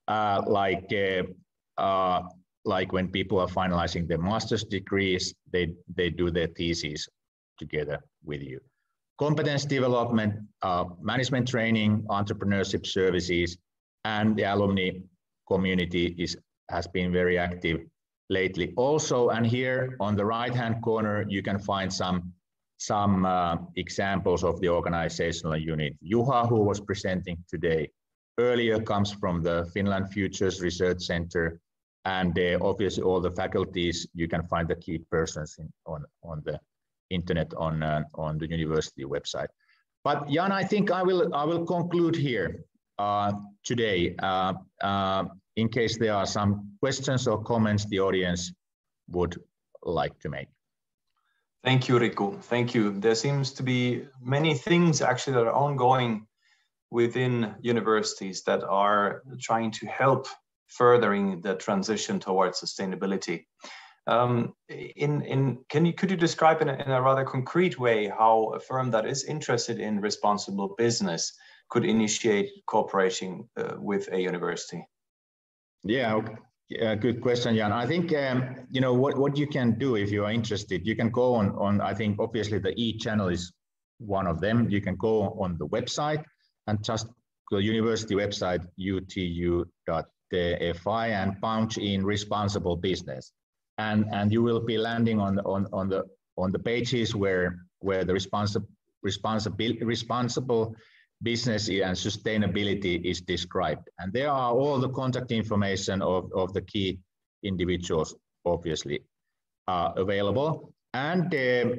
uh, like uh, like when people are finalizing their master's degrees, they, they do their thesis together with you. competence development, uh, management training, entrepreneurship services, and the alumni community is has been very active lately. Also, and here on the right-hand corner, you can find some some uh, examples of the organizational unit. Juha, who was presenting today, earlier comes from the Finland Futures Research Center, and uh, obviously all the faculties, you can find the key persons in, on, on the internet on, uh, on the university website. But Jan, I think I will, I will conclude here uh, today in case there are some questions or comments the audience would like to make. Thank you, Riku. Thank you. There seems to be many things actually that are ongoing within universities that are trying to help furthering the transition towards sustainability. Um, in, in, can you, could you describe in a, in a rather concrete way how a firm that is interested in responsible business could initiate cooperating uh, with a university? Yeah, okay. good question, Jan. I think um, you know what, what you can do if you are interested. You can go on on. I think obviously the e channel is one of them. You can go on the website and just the university website utu.fi and punch in responsible business, and and you will be landing on on on the on the pages where where the responsible responsible responsible business and sustainability is described. And there are all the contact information of, of the key individuals, obviously, uh, available. And uh,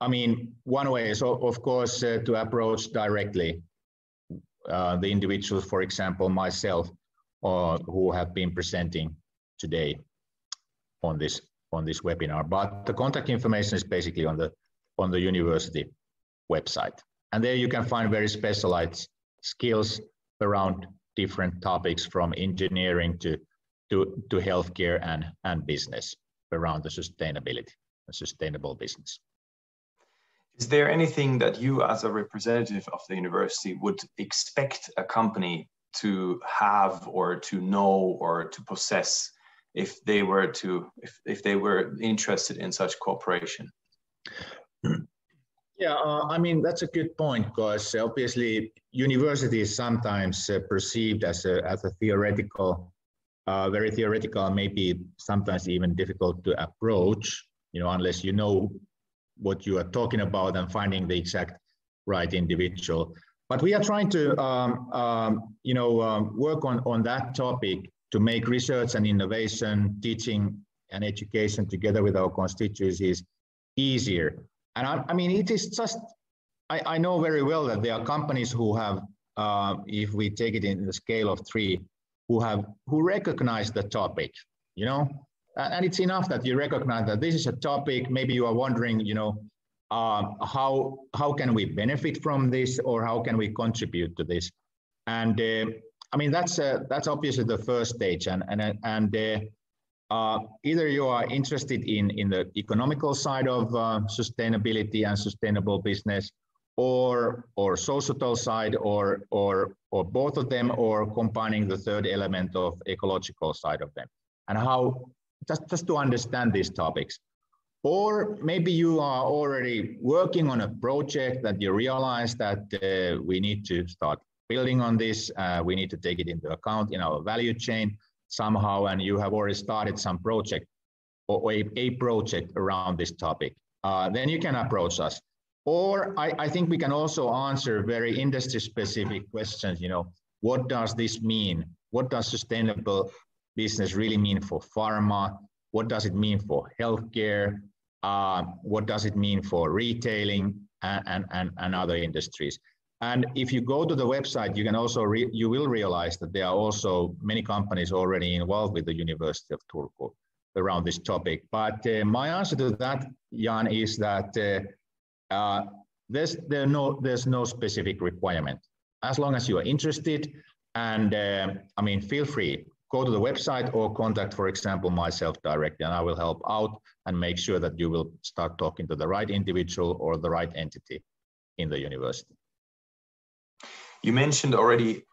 I mean, one way is, of course, uh, to approach directly uh, the individuals, for example, myself, uh, who have been presenting today on this on this webinar. But the contact information is basically on the on the university website. And there you can find very specialized skills around different topics from engineering to, to, to healthcare and, and business around the sustainability and sustainable business. Is there anything that you as a representative of the university would expect a company to have or to know or to possess if they were to if, if they were interested in such cooperation? Yeah, uh, I mean, that's a good point because obviously university is sometimes uh, perceived as a, as a theoretical, uh, very theoretical, maybe sometimes even difficult to approach, you know, unless you know what you are talking about and finding the exact right individual. But we are trying to, um, um, you know, um, work on, on that topic to make research and innovation, teaching and education together with our constituencies easier. And I, I mean, it is just, I, I, know very well that there are companies who have, uh, if we take it in the scale of three, who have, who recognize the topic, you know, and it's enough that you recognize that this is a topic, maybe you are wondering, you know, uh, how, how can we benefit from this or how can we contribute to this? And uh, I mean, that's, uh, that's obviously the first stage and, and, and uh, uh, either you are interested in, in the economical side of uh, sustainability and sustainable business, or or societal side, or or or both of them, or combining the third element of ecological side of them, and how just just to understand these topics. Or maybe you are already working on a project that you realize that uh, we need to start building on this. Uh, we need to take it into account in our value chain somehow and you have already started some project or a, a project around this topic, uh, then you can approach us. Or I, I think we can also answer very industry specific questions, you know, what does this mean? What does sustainable business really mean for pharma? What does it mean for healthcare? Uh, what does it mean for retailing and, and, and, and other industries? And if you go to the website, you can also re- you will realize that there are also many companies already involved with the University of Turku around this topic. But uh, my answer to that, Jan, is that uh, uh, there's there no there's no specific requirement. As long as you are interested, and uh, I mean, feel free go to the website or contact, for example, myself directly, and I will help out and make sure that you will start talking to the right individual or the right entity in the university. You mentioned already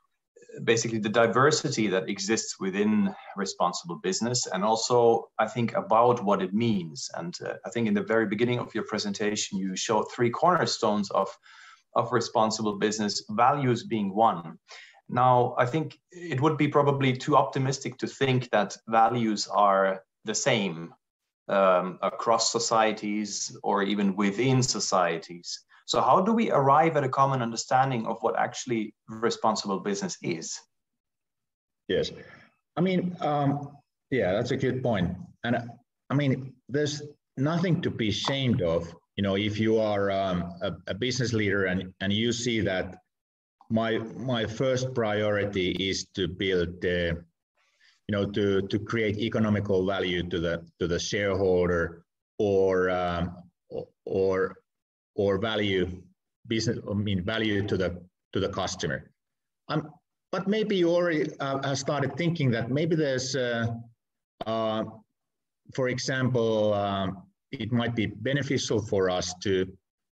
basically the diversity that exists within responsible business and also i think about what it means and uh, i think in the very beginning of your presentation you showed three cornerstones of of responsible business values being one now i think it would be probably too optimistic to think that values are the same um, across societies or even within societies so how do we arrive at a common understanding of what actually responsible business is? Yes, I mean, um, yeah, that's a good point. And I mean, there's nothing to be ashamed of. You know, if you are um, a, a, business leader and, and you see that my my first priority is to build, uh, you know, to to create economical value to the to the shareholder or um, or or value business, I mean value to the to the customer. Um, but maybe you already uh, started thinking that maybe there's, uh, uh, for example, um, it might be beneficial for us to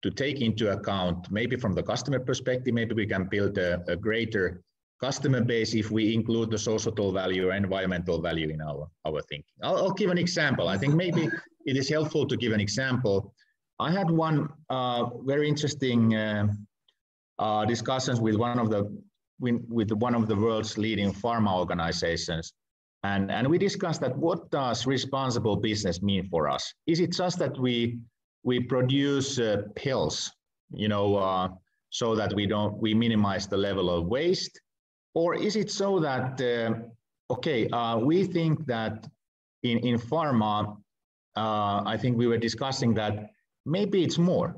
to take into account maybe from the customer perspective, maybe we can build a, a greater customer base if we include the societal value or environmental value in our, our thinking. I'll, I'll, give an example. I think maybe it is helpful to give an example I had one uh, very interesting uh, uh, discussions with one of the with one of the world's leading pharma organizations, and and we discussed that what does responsible business mean for us? Is it just that we we produce uh, pills, you know, uh, so that we don't we minimize the level of waste, or is it so that uh, okay, we think that in in pharma, I think we were discussing that maybe it's more.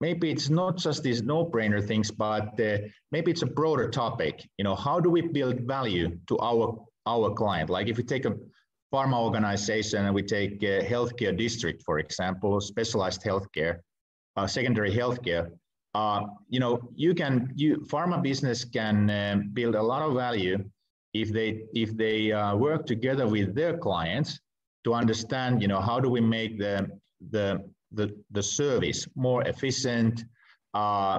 Maybe it's not just these no-brainer things, but uh, maybe it's a broader topic. You know, how do we build value to our our client? Like if we take a pharma organization and we take a healthcare district, for example, specialized healthcare, uh, secondary healthcare, uh, you know, you can you pharma business can um, build a lot of value if they if they uh, work together with their clients to understand, you know, how do we make the the the, the service more efficient, uh,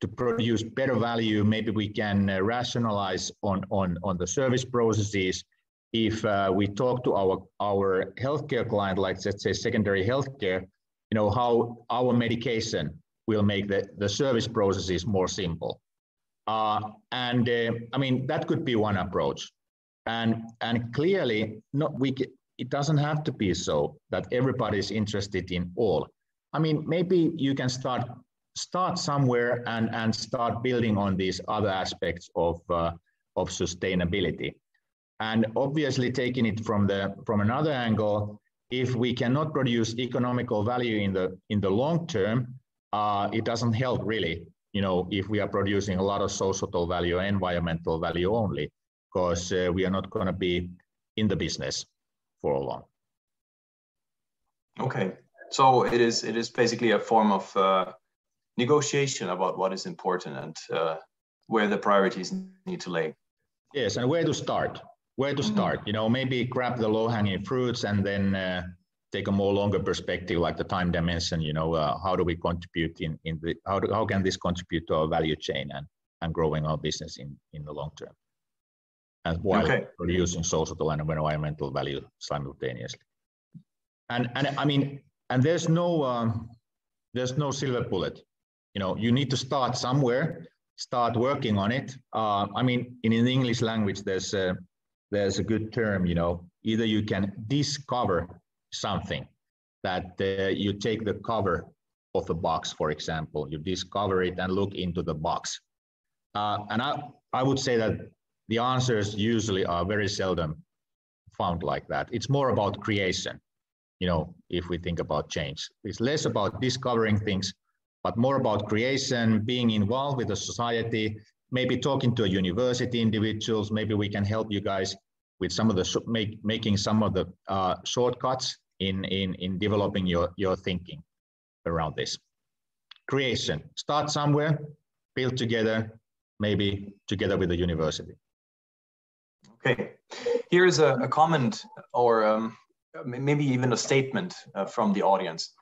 to produce better value. Maybe we can uh, rationalize on, on, on the service processes. If uh, we talk to our, our healthcare client, like let's say secondary healthcare, you know, how our medication will make the, the service processes more simple. Uh, and uh, I mean, that could be one approach. And, and clearly, not, we, it doesn't have to be so that everybody is interested in all. I mean, maybe you can start start somewhere and, and start building on these other aspects of, uh, of sustainability. And obviously taking it from the from another angle, if we cannot produce economical value in the in the long term, uh, it doesn't help really. You know, if we are producing a lot of societal value, environmental value only, because uh, we are not going to be in the business for a long. Okay, so it is it is basically a form of uh, negotiation about what is important and uh, where the priorities need to lay. Yes, and where to start. Where to mm-hmm. start? You know, maybe grab the low-hanging fruits and then uh, take a more longer perspective, like the time dimension. You know, uh, how do we contribute in in the how do, how can this contribute to our value chain and and growing our business in in the long term? and while okay. producing social and environmental value simultaneously. And and I mean, and there's no um, there's no silver bullet. You know, you need to start somewhere, start working on it. Uh, I mean, in, in the English language, there's a, there's a good term. You know, either you can discover something that uh, you take the cover of a box, for example, you discover it and look into the box. Uh, and I, I would say that the answers usually are very seldom found like that. It's more about creation, you know, if we think about change. It's less about discovering things, but more about creation, being involved with the society, maybe talking to a university individuals. Maybe we can help you guys with some of the make, making some of the uh, shortcuts in, in, in developing your, your thinking around this. Creation, start somewhere, build together, maybe together with the university. Okay, here's a, a comment or um, maybe even a statement uh, from the audience.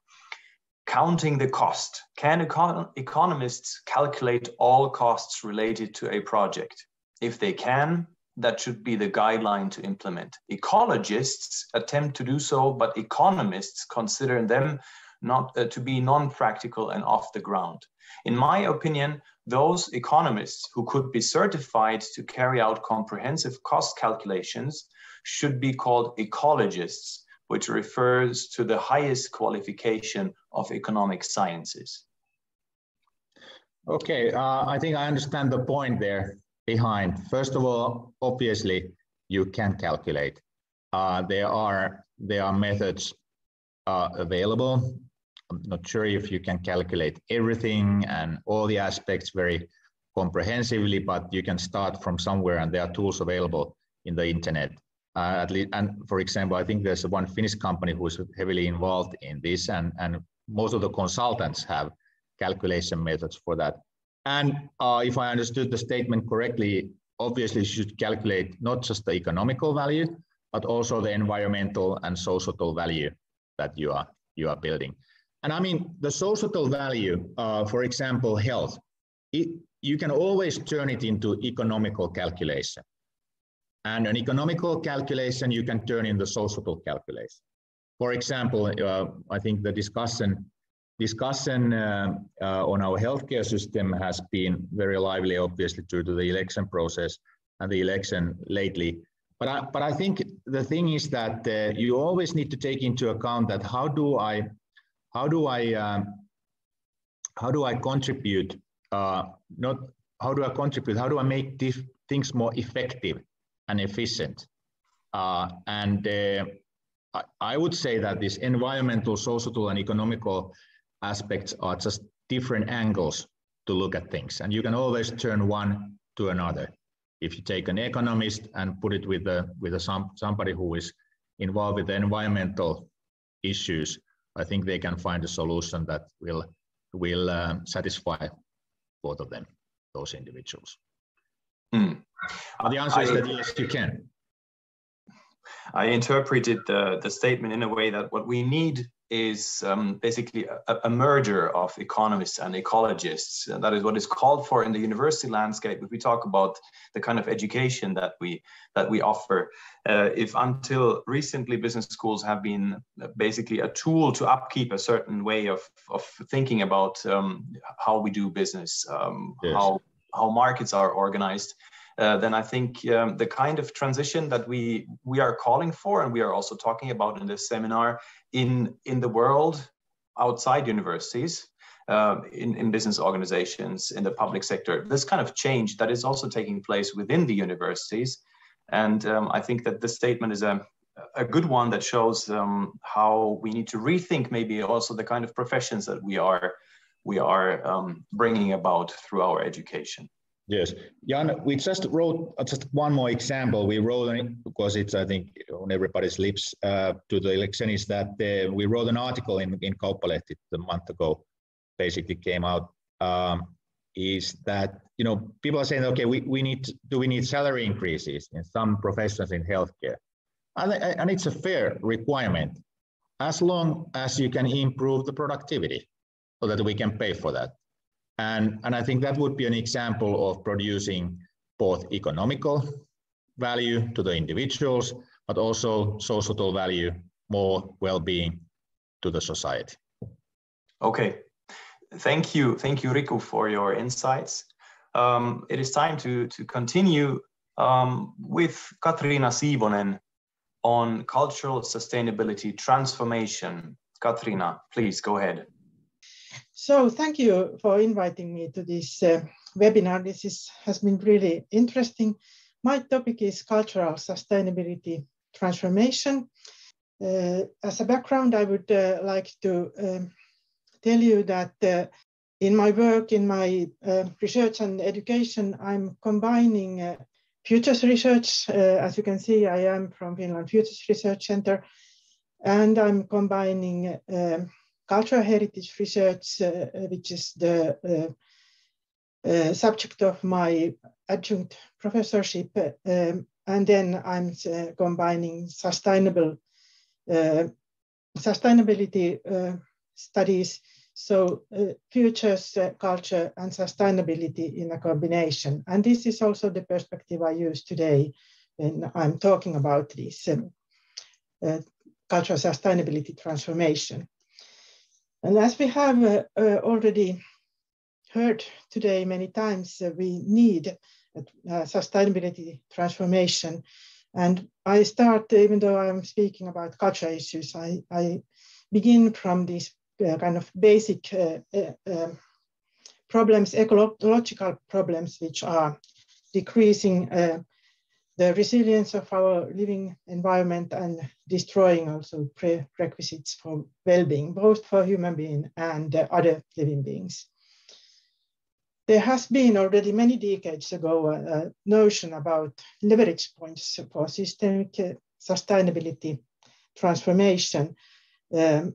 Counting the cost. Can econ economists calculate all costs related to a project? if they can, that should be the guideline to implement. Ecologists attempt to do so, but economists consider them not uh, to be non-practical and off the ground. In my opinion, those economists who could be certified to carry out comprehensive cost calculations should be called ecologists, which refers to the highest qualification of economic sciences. Okay, uh, I think I understand the point there behind. First of all, obviously, you can calculate. Uh, there are there are methods uh, available. I'm not sure if you can calculate everything and all the aspects very comprehensively, but you can start from somewhere, and there are tools available in the internet. Uh, at least, and for example, I think there's one Finnish company who is heavily involved in this, and and most of the consultants have calculation methods for that. And uh, if I understood the statement correctly, obviously you should calculate not just the economical value, but also the environmental and societal value that you are you are building. And I mean the societal value, uh, for example, health. It, you can always turn it into economical calculation. And an economical calculation you can turn into societal calculation. For example, uh, I think the discussion discussion uh, uh, on our healthcare system has been very lively, obviously, due to the election process and the election lately. But I, but I think the thing is that uh, you always need to take into account that how do I, how do I, um, how do I contribute? Uh, not how do I contribute? How do I make things more effective and efficient? Uh, and I, I would say that this environmental, social, and economical aspects are just different angles to look at things. And you can always turn one to another. If you take an economist and put it with, a, with a, some, somebody who is involved with the environmental issues, I think they can find a solution that will, will um, satisfy both of them, those individuals. Mm. the answer I, is that yes, you can. I interpreted the, the statement in a way that what we need is um, basically a, a, merger of economists and ecologists. And that is what is called for in the university landscape. If we talk about the kind of education that we that we offer, uh, if until recently business schools have been basically a tool to upkeep a certain way of of thinking about um, how we do business, um, yes. how how markets are organized. Uh, then I think um, the kind of transition that we we are calling for, and we are also talking about in this seminar, in in the world outside universities, uh, in in business organizations, in the public sector, this kind of change that is also taking place within the universities, and um, I think that this statement is a a good one that shows um, how we need to rethink maybe also the kind of professions that we are we are um, bringing about through our education. Yes, Jan, we just wrote uh, just one more example. We wrote because it's, I think, on everybody's lips uh, to the election is that uh, we wrote an article in, in Kauppalehti a month ago, basically came out, um, is that, you know, people are saying, okay, we, we need, do we need salary increases in some professions in healthcare? And, and it's a fair requirement as long as you can improve the productivity so that we can pay for that. And, and I think that would be an example of producing both economical value to the individuals, but also societal value, more well-being to the society. Okay, thank you, thank you, Riku, for your insights. Um, it is time to to continue um, with Katriina Siivonen on cultural sustainability transformation. Katriina, please go ahead. So thank you for inviting me to this uh, webinar. This is, has been really interesting. My topic is cultural sustainability transformation. Uh, as a background, I would uh, like to um, tell you that uh, in my work, in my uh, research and education, I'm combining uh, futures research. as you can see, I am from Finland Futures Research Center, and I'm combining cultural heritage research, uh, which is the uh, uh, subject of my adjunct professorship. Um, and then I'm combining sustainable sustainability studies So uh, futures, uh, culture, and sustainability in a combination. And this is also the perspective I use today when I'm talking about this um, uh, cultural sustainability transformation. And as we have uh, uh, already heard today many times, uh, we need sustainability transformation. And I start, even though I'm speaking about culture issues, I, I begin from these uh, kind of basic uh, uh, um, problems, ecological problems, which are decreasing the resilience of our living environment and destroying also prerequisites for well-being, both for human beings and other living beings. There has been already many decades ago a, notion about leverage points for systemic sustainability transformation. Um,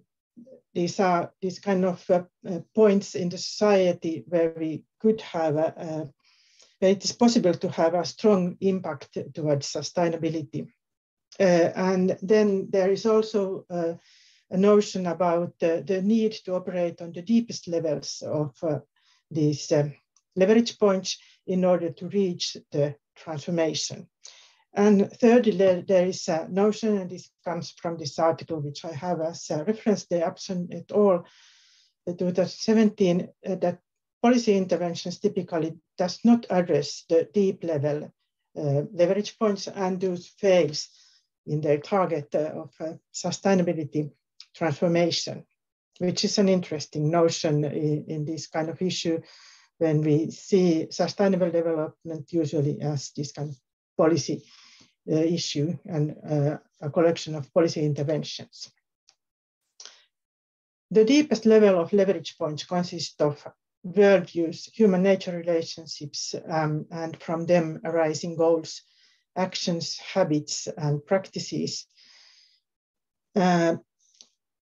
these are these kind of uh, uh, points in the society where we could have a, a, it is possible to have a strong impact towards sustainability. Uh, and then there is also uh, a notion about the need to operate on the deepest levels of uh, these leverage points in order to reach the transformation. And thirdly, there is a notion, and this comes from this article, which I have as a reference, the Abson et al. 2017, uh, that policy interventions typically does not address the deep level uh, leverage points and those fails in their target uh, of uh, sustainability transformation, which is an interesting notion in, in, this kind of issue when we see sustainable development usually as this kind of policy uh, issue and uh, a collection of policy interventions. The deepest level of leverage points consists of worldviews, human nature relationships, um, and from them arising goals, actions, habits, and practices. Uh,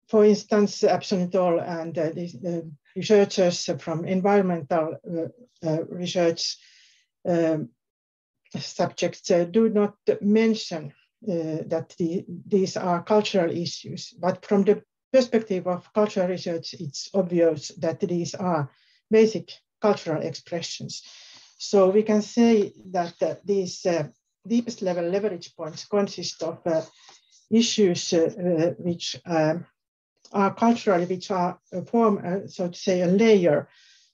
for instance, al. and uh, the, researchers from environmental uh, uh research um, subjects uh, do not mention uh, that the, these are cultural issues, but from the perspective of cultural research, it's obvious that these are basic cultural expressions. So we can say that uh, these uh, deepest level leverage points consist of uh, issues uh, which um, are culturally, which are form, so to say, a layer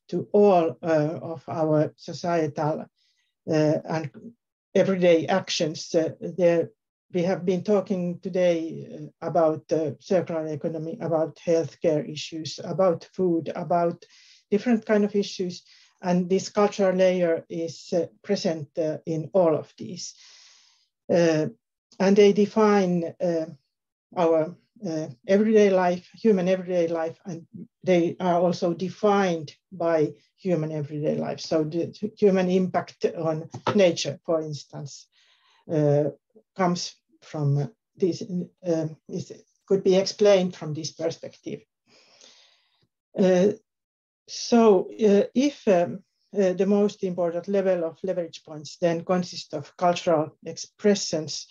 to all of our societal uh, and everyday actions. Uh, there, we have been talking today uh, about circular economy, about healthcare issues, about food, about different kind of issues. And this cultural layer is present in all of these. and they define our uh, everyday life, human everyday life, and they are also defined by human everyday life. So the human impact on nature, for instance, uh, comes from this, uh, is, could be explained from this perspective. Uh, so uh, if um, uh, the most important level of leverage points then consists of cultural expressions,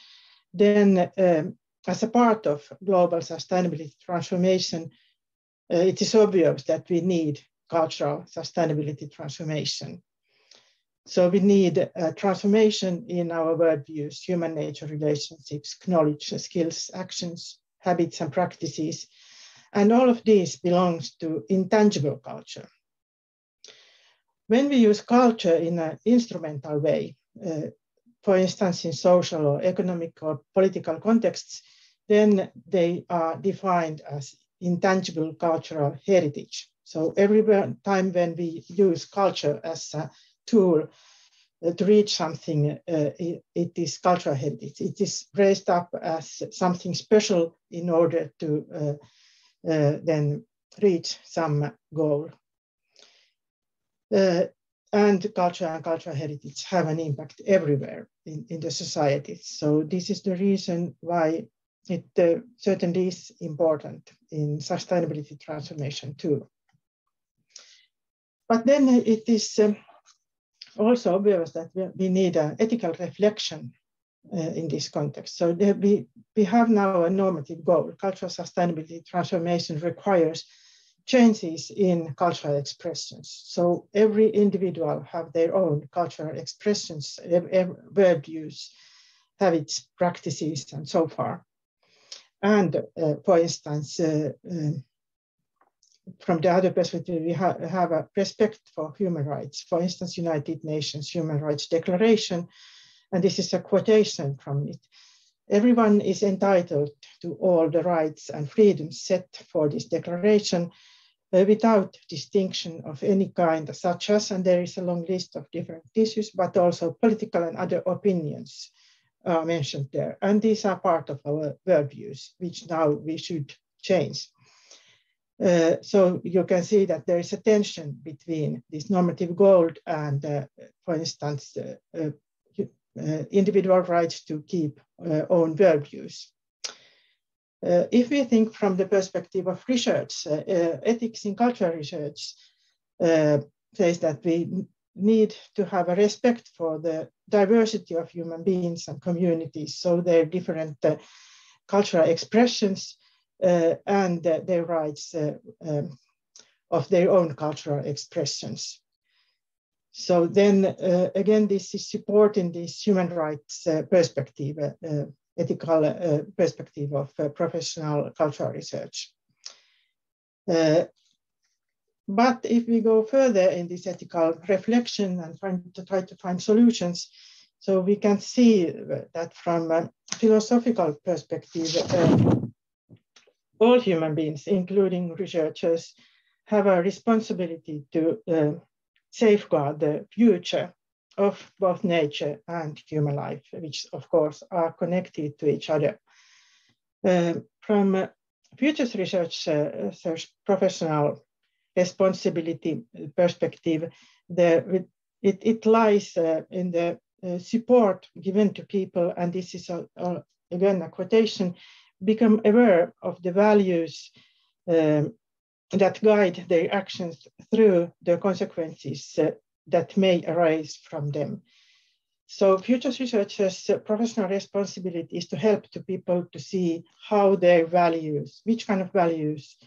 then um, as a part of global sustainability transformation, uh, it is obvious that we need cultural sustainability transformation. So we need a transformation in our worldviews, human nature relationships, knowledge, skills, actions, habits, and practices. And all of this belongs to intangible culture. When we use culture in an instrumental way, uh, for instance, in social or economic or political contexts, then they are defined as intangible cultural heritage. So every time when we use culture as a tool uh, to reach something, uh, it, it is cultural heritage. It is raised up as something special in order to uh, then reach some goal. Uh, and culture and cultural heritage have an impact everywhere in, in the society. So this is the reason why it uh, certainly is important in sustainability transformation too. But then it is also obvious that we need an ethical reflection in this context. So we, we have now a normative goal. Cultural sustainability transformation requires changes in cultural expressions. So every individual have their own cultural expressions, word use, habits, practices, and so far. And uh, for instance, uh, uh, from the other perspective, we ha have a respect for human rights. For instance, United Nations Human Rights Declaration, and this is a quotation from it. Everyone is entitled to all the rights and freedoms set for this declaration uh, without distinction of any kind, such as, and there is a long list of different issues, but also political and other opinions are mentioned there. And these are part of our worldviews, which now we should change. Uh, so you can see that there is a tension between this normative goal and, uh, for instance, uh, uh, uh individual rights to keep uh, own worldviews. if we think from the perspective of research, ethics in cultural research says that we need to have a respect for the diversity of human beings and communities, so their different cultural expressions uh, and their rights uh, um, of their own cultural expressions. So then uh, again, this is supporting this human rights perspective, ethical perspective of professional cultural research. But if we go further in this ethical reflection and find, to try to find solutions, so we can see that from a philosophical perspective, uh, all human beings, including researchers, have a responsibility to uh, safeguard the future of both nature and human life, which of course are connected to each other. Uh, from a futures research, uh, professional responsibility perspective, the, it, it lies uh, in the uh, support given to people, and this is a, a, again a quotation, become aware of the values um, that guide their actions through the consequences uh, that may arise from them. So futures researchers' professional responsibility is to help to people to see how their values, which kind of values,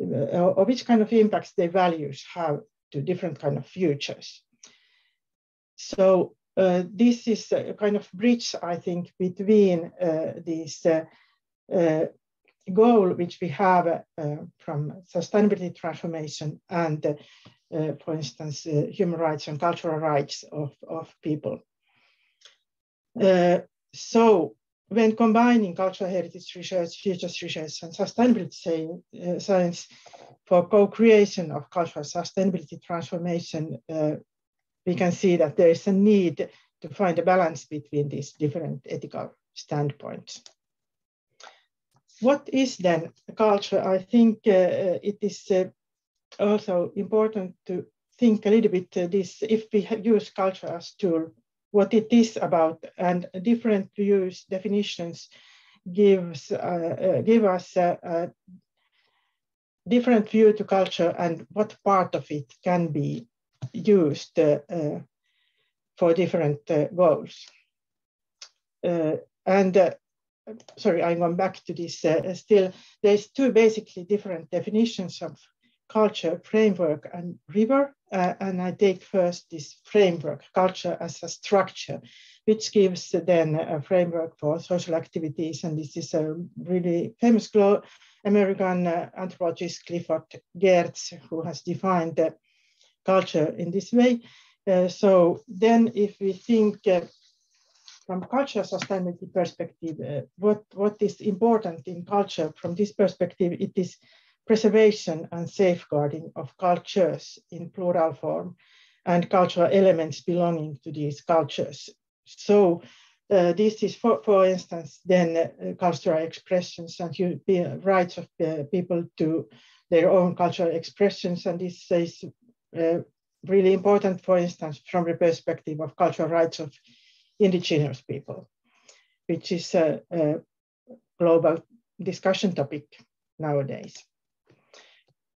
uh, or which kind of impacts their values have to different kind of futures. So uh, this is a kind of bridge, I think, between uh, these uh, uh, goal which we have uh, from sustainability transformation and, uh, for instance, human rights and cultural rights of, of people. so when combining cultural heritage research, futures research, and sustainability uh, science for co-creation of cultural sustainability transformation, uh, we can see that there is a need to find a balance between these different ethical standpoints. What is then culture? I think uh, it is uh, also important to think a little bit uh, this, if we use culture as tool, what it is about and different views, definitions gives, uh, uh, give us different view to culture and what part of it can be used uh, for different goals. and sorry, I'm going back to this uh, still. There's two basically different definitions of culture, framework and river. Uh, and I take first this framework, culture as a structure, which gives then a framework for social activities. And this is a really famous American uh, anthropologist, Clifford Geertz, who has defined the culture in this way. Uh, so then if we think uh, from cultural sustainability perspective, uh, what, what is important in culture from this perspective, it is preservation and safeguarding of cultures in plural form and cultural elements belonging to these cultures. So uh, this is, for, for instance, then uh, cultural expressions and you, rights of people to their own cultural expressions. And this is uh, really important, for instance, from the perspective of cultural rights of indigenous people, which is a, a global discussion topic nowadays.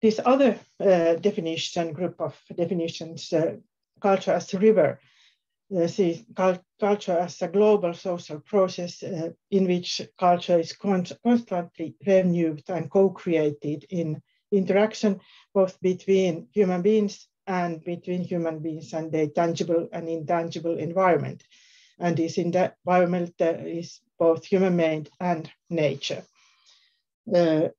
This other uh, definition, group of definitions, uh, culture as a river, uh, see culture as a global social process uh, in which culture is con constantly renewed and co-created in interaction both between human beings and between human beings and the tangible and intangible environment. And this environment is both human made and nature. Uh,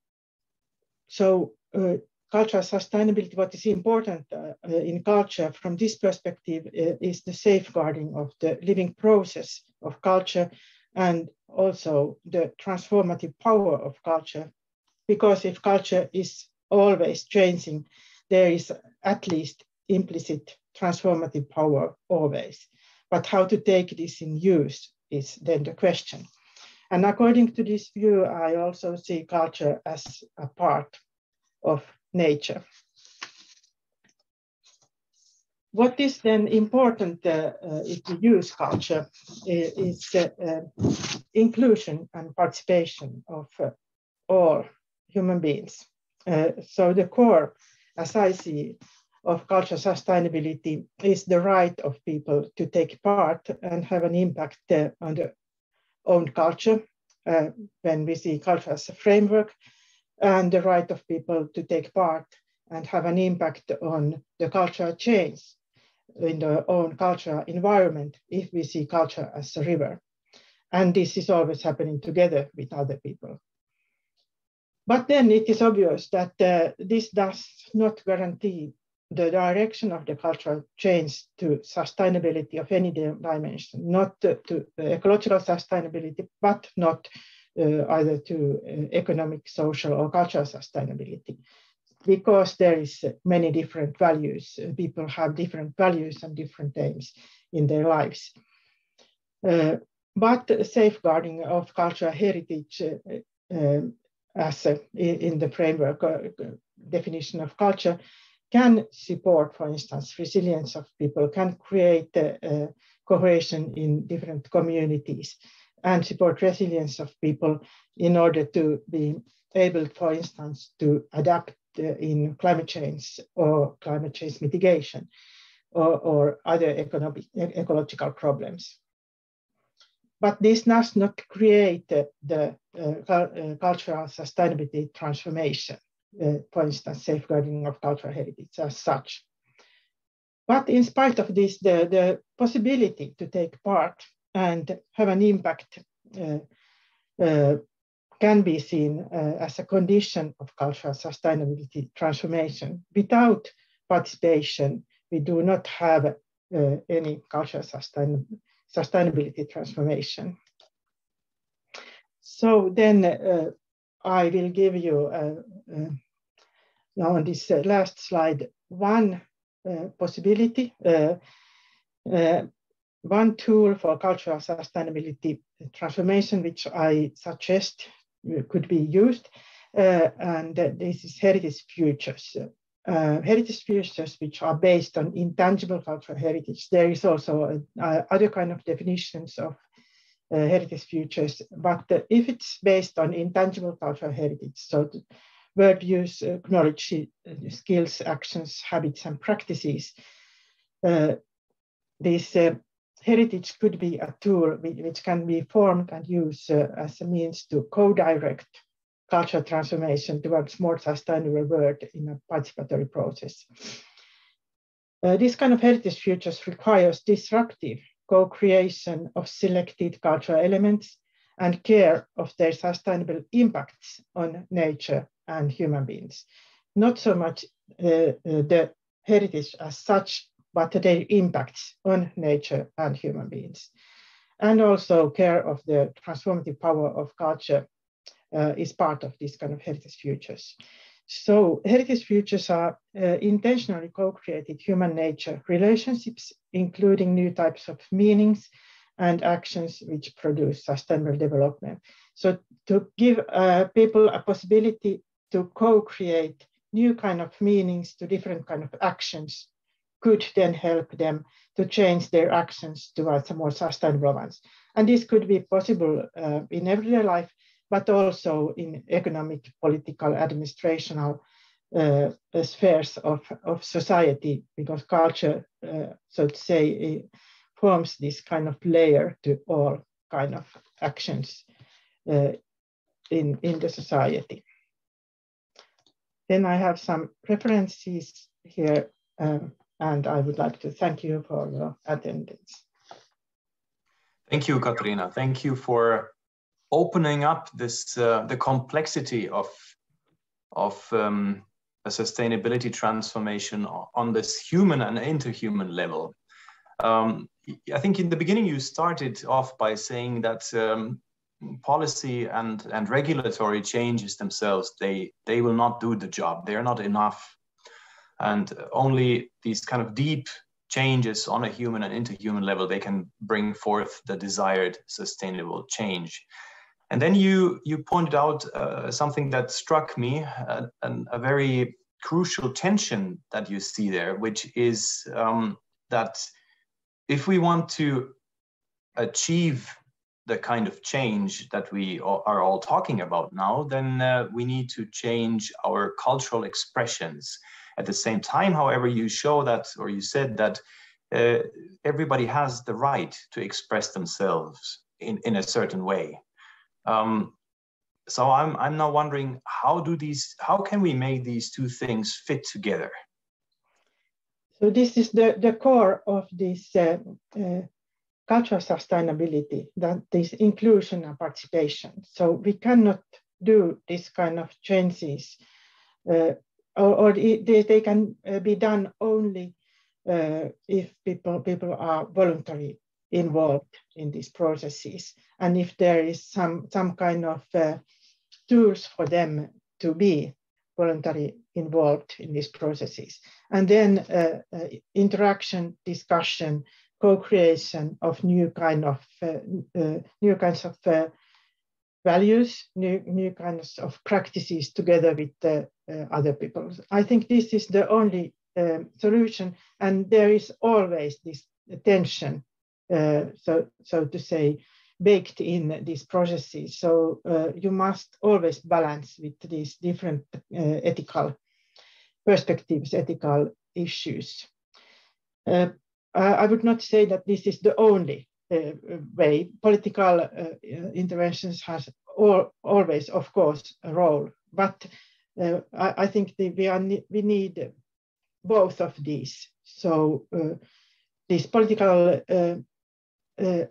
so uh, cultural sustainability, what is important uh, in culture from this perspective uh, is the safeguarding of the living process of culture and also the transformative power of culture. Because if culture is always changing, there is at least implicit transformative power always. But how to take this in use is then the question. And according to this view, I also see culture as a part of nature. What is then important uh, uh, if we use culture is uh, inclusion and participation of uh, all human beings. Uh, so the core, as I see, of cultural sustainability is the right of people to take part and have an impact on their own culture when we see culture as a framework and the right of people to take part and have an impact on the cultural change in their own cultural environment if we see culture as a river. And this is always happening together with other people. But then it is obvious that uh, this does not guarantee the direction of the cultural change to sustainability of any dimension, not to, to ecological sustainability, but not uh, either to uh, economic, social, or cultural sustainability because there is many different values. Uh, people have different values and different aims in their lives. Uh, but safeguarding of cultural heritage uh, uh, as in the framework uh, definition of culture can support, for instance, resilience of people, can create cohesion in different communities and support resilience of people in order to be able, for instance, to adapt in climate change or climate change mitigation or, or other economic, ecological problems. But this does not create the uh, uh, cultural sustainability transformation, uh, for instance, safeguarding of cultural heritage as such. But in spite of this, the, the possibility to take part and have an impact uh, uh, can be seen uh, as a condition of cultural sustainability transformation. Without participation, we do not have uh, any cultural sustain sustainability transformation. So then uh, I will give you uh, uh, now on this uh, last slide one possibility, one tool for cultural sustainability transformation, which I suggest could be used. Uh, and this is heritage futures. Uh, heritage futures which are based on intangible cultural heritage. There is also uh, other kind of definitions of uh, heritage futures, but uh, if it's based on intangible cultural heritage, so word use, uh, knowledge, skills, actions, habits, and practices, this heritage could be a tool which can be formed and used uh, as a means to co-direct cultural transformation towards more sustainable world in a participatory process. Uh, this kind of heritage futures requires disruptive co-creation of selected cultural elements and care of their sustainable impacts on nature and human beings. Not so much uh, uh the heritage as such, but their impacts on nature and human beings. And also care of the transformative power of culture uh, is part of this kind of heritage futures. So heritage futures are uh, intentionally co-created human nature relationships, including new types of meanings and actions which produce sustainable development. So to give uh, people a possibility to co-create new kind of meanings to different kind of actions could then help them to change their actions towards a more sustainable ones. And this could be possible uh, in everyday life, but also in economic, political, administrational uh, spheres of, of society, because culture, uh, so to say, forms this kind of layer to all kind of actions uh, in, in the society. Then I have some references here, um, and I would like to thank you for your attendance. Thank you, Katriina. Thank you for opening up this uh, the complexity of of um, a sustainability transformation on this human and interhuman level. Um, I think in the beginning you started off by saying that um, policy and, and regulatory changes themselves, they, they will not do the job. They are not enough. And only these kind of deep changes on a human and interhuman level, they can bring forth the desired sustainable change. And then you, you pointed out uh, something that struck me, uh, an, a very crucial tension that you see there, which is um, that if we want to achieve the kind of change that we are all talking about now, then uh, we need to change our cultural expressions. At the same time, however, you show that, or you said that uh, everybody has the right to express themselves in, in a certain way. Um, so I'm, I'm now wondering how do these, how can we make these two things fit together? So this is the, the core of this uh, uh, cultural sustainability, that is inclusion and participation. So we cannot do this kind of changes, uh, or, or they, they can uh, be done only uh, if people, people are voluntarily involved in these processes, and if there is some, some kind of uh, tools for them to be voluntarily involved in these processes. And then uh, uh, interaction, discussion, co-creation of new kind of uh, uh, new kinds of uh, values, new new kinds of practices together with other people. I think this is the only um, solution, and there is always this tension, so so to say, baked in these processes. So uh, you must always balance with these different uh, ethical perspectives, ethical issues. Uh, I would not say that this is the only uh, way. Political uh, interventions has all, always, of course, a role, but I, I, think the, we, are, we need both of these. So these political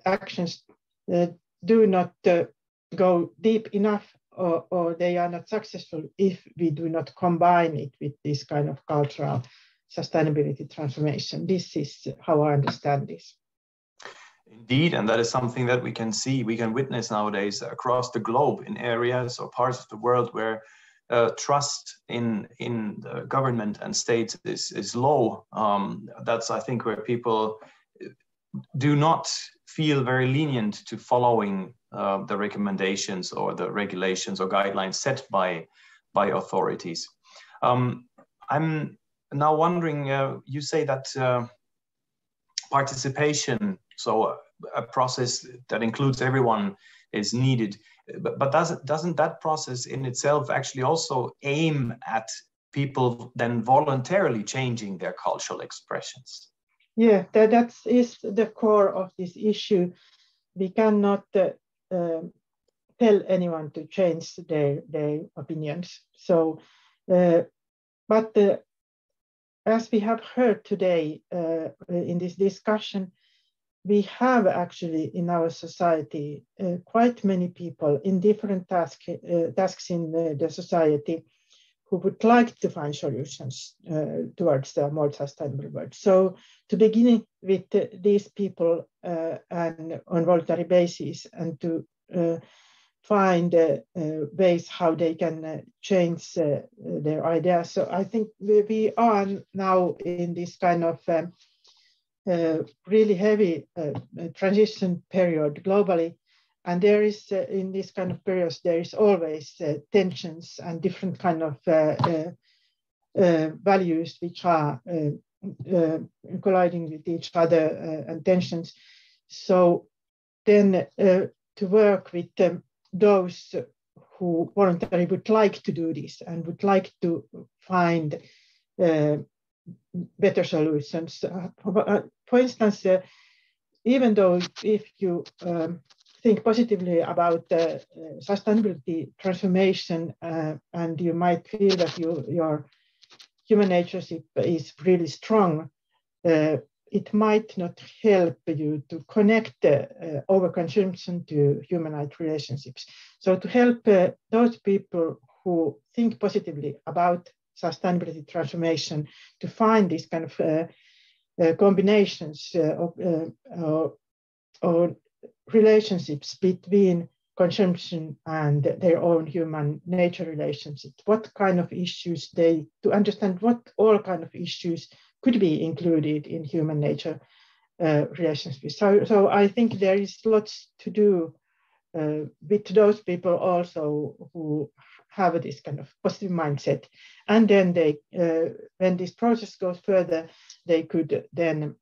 actions do not go deep enough or, or, they are not successful if we do not combine it with this kind of cultural sustainability transformation. This is how I understand this. Indeed, and that is something that we can see, we can witness nowadays across the globe in areas or parts of the world where uh, trust in in government and states is is low. Um, that's I think where people do not feel very lenient to following uh, the recommendations or the regulations or guidelines set by by authorities. Um, I'm now wondering, uh, you say that uh, participation, so a, a, process that includes everyone is needed, but, but doesn't, doesn't that process in itself actually also aim at people then voluntarily changing their cultural expressions? Yeah, that that is the core of this issue. We cannot uh, uh, tell anyone to change their, their opinions. So, uh, but the as we have heard today uh, in this discussion, we have actually in our society uh, quite many people in different task, uh, tasks in uh, the society who would like to find solutions uh, towards a more sustainable world. So to begin with these people uh, and on voluntary basis and to find uh, uh, ways how they can uh, change their ideas. So I think we, are now in this kind of um, really heavy transition period globally. And there is, in this kind of periods, there is always tensions and different kind of values which are uh, colliding with each other uh, and tensions. So then uh, to work with um, those who voluntarily would like to do this and would like to find uh, better solutions. Uh, for instance, uh, even though if you um, think positively about uh, sustainability transformation, uh, and you might feel that you, your human nature is really strong, uh, it might not help you to connect uh, overconsumption to human rights relationships. So to help uh, those people who think positively about sustainability transformation to find these kind of uh, uh, combinations uh, uh, or relationships between consumption and their own human nature relationships what kind of issues they to understand what all kind of issues could be included in human nature uh, relationships so so i think there is lots to do uh, with those people also who have this kind of positive mindset and then they uh, when this process goes further they could then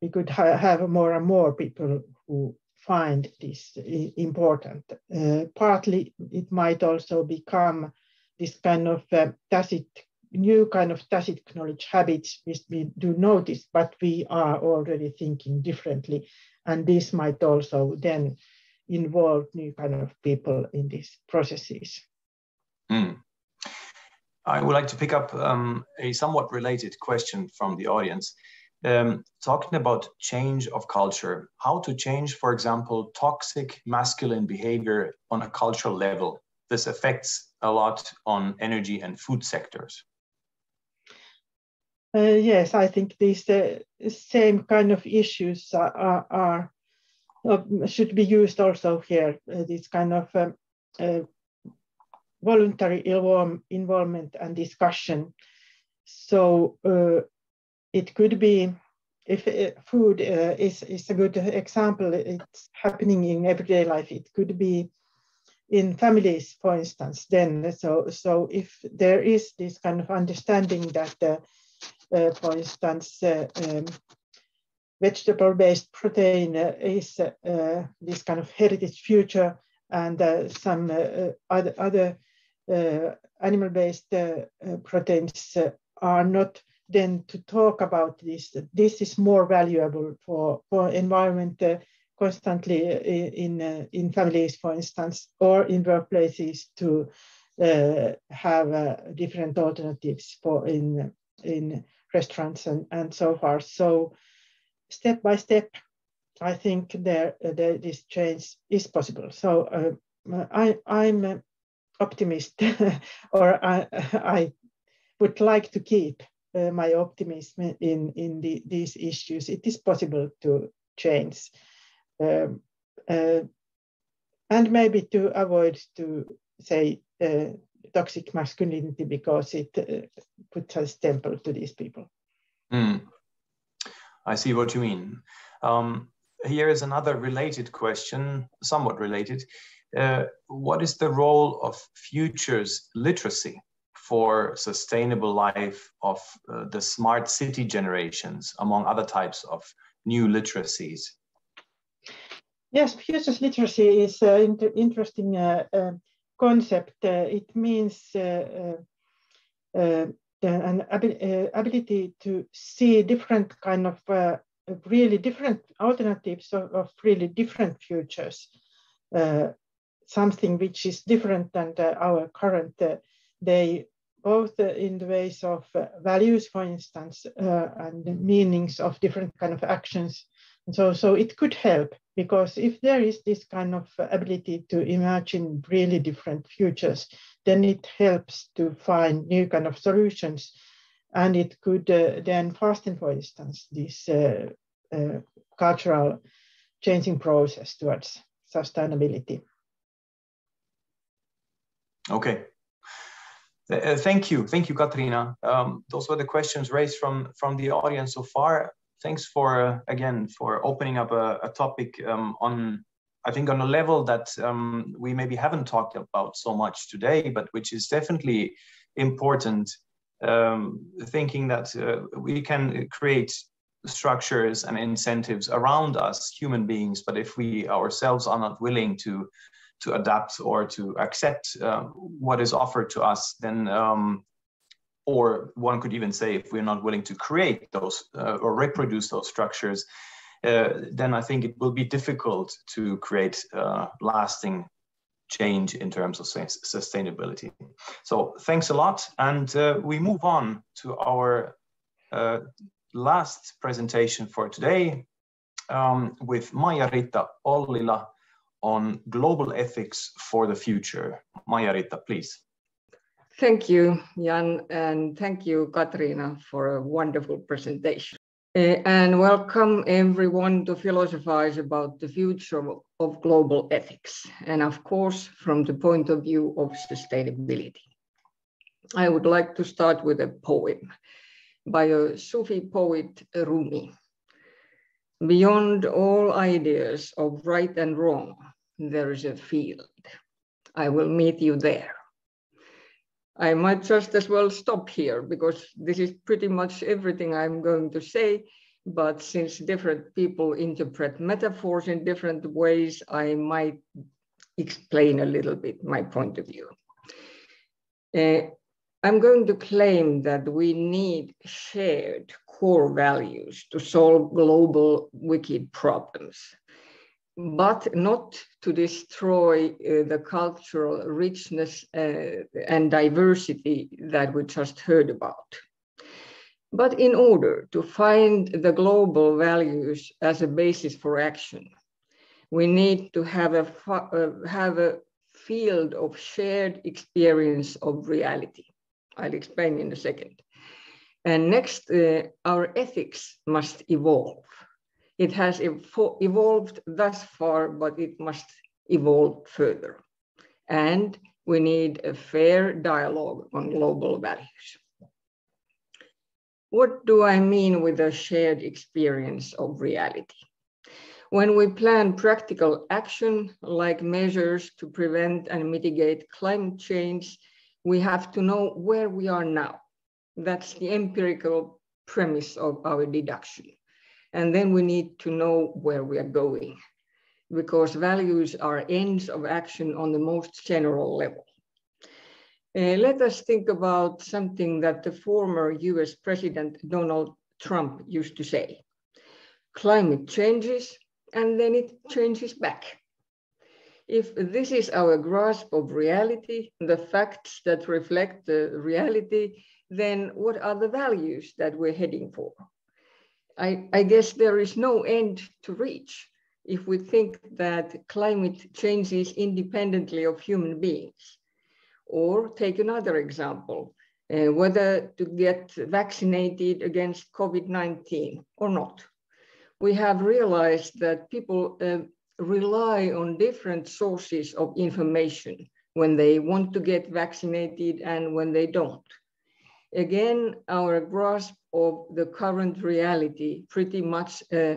we could ha have more and more people who find this important. Uh, partly, it might also become this kind of uh, tacit, new kind of tacit knowledge habits which we do notice, but we are already thinking differently. And this might also then involve new kind of people in these processes. Mm. I would like to pick up um, a somewhat related question from the audience um, talking about change of culture, how to change, for example, toxic masculine behavior on a cultural level. This affects a lot on energy and food sectors. Uh, yes, I think these uh, same kind of issues are, are, are uh, should be used also here. Uh, this kind of um, uh, voluntary involvement and discussion. So uh, it could be if food is, is a good example, it's happening in everyday life. It could be in families, for instance, then. So, so if there is this kind of understanding that, for instance, uh, um, vegetable-based protein uh, is this kind of heritage future and some other, other animal-based proteins are not then to talk about this. This is more valuable for, for environment uh, constantly uh, in, uh, in families, for instance, or in workplaces to uh, have uh, different alternatives for in, in restaurants and, and so far. So step by step, I think there, there this change is possible. So uh, I, I'm optimist, or I, I would like to keep uh, my optimism in, in the, these issues. It is possible to change. Um, uh, and maybe to avoid to say uh, toxic masculinity because it uh, puts a stempel to these people. Mm. I see what you mean. Um, here is another related question, somewhat related. Uh, what is the role of futures literacy for sustainable life of uh, the smart city generations, among other types of new literacies? Yes, futures literacy is an inter interesting uh, uh, concept. Uh, it means uh, uh, an ab ability to see different kind of really different alternatives of, of really different futures. something which is different than our current day both in the ways of uh, values, for instance, uh, and the meanings of different kind of actions. And so, so it could help because if there is this kind of ability to imagine really different futures, then it helps to find new kind of solutions. And it could uh, then fasten, for instance, this uh, uh, cultural changing process towards sustainability. Okay, uh, thank you, thank you, Katriina. Um, those were the questions raised from from the audience so far. Thanks for uh, again for opening up a, a topic um, on, I think, on a level that um, we maybe haven't talked about so much today, but which is definitely important. Um, thinking that uh, we can create structures and incentives around us, human beings, but if we ourselves are not willing to to adapt or to accept uh, what is offered to us, then, um, or one could even say, if we're not willing to create those uh, or reproduce those structures, uh, then I think it will be difficult to create uh, lasting change in terms of sustainability. So thanks a lot. And uh, we move on to our uh, last presentation for today um, with Maija-Riitta Ollila on global ethics for the future. Maija-Riitta, please. Thank you, Jan, and thank you, Katriina, for a wonderful presentation. Uh, and welcome everyone to philosophize about the future of global ethics, and of course, from the point of view of sustainability. I would like to start with a poem by a Sufi poet, Rumi. Beyond all ideas of right and wrong, there is a field. I will meet you there. I might just as well stop here because this is pretty much everything I'm going to say. But since different people interpret metaphors in different ways, I might explain a little bit my point of view. Uh, I'm going to claim that we need shared core values to solve global wicked problems but not to destroy uh, the cultural richness uh, and diversity that we just heard about. But in order to find the global values as a basis for action, we need to have a, uh, have a field of shared experience of reality. I'll explain in a second. And next, uh, our ethics must evolve it has evolved thus far, but it must evolve further. And we need a fair dialogue on global values. What do I mean with a shared experience of reality? When we plan practical action, like measures to prevent and mitigate climate change, we have to know where we are now. That's the empirical premise of our deduction. And then we need to know where we are going because values are ends of action on the most general level. Uh, let us think about something that the former US President Donald Trump used to say. Climate changes and then it changes back. If this is our grasp of reality, the facts that reflect the reality, then what are the values that we're heading for? I, I guess there is no end to reach if we think that climate changes independently of human beings. Or take another example, uh, whether to get vaccinated against COVID-19 or not. We have realized that people uh, rely on different sources of information when they want to get vaccinated and when they don't. Again, our grasp of the current reality pretty much uh,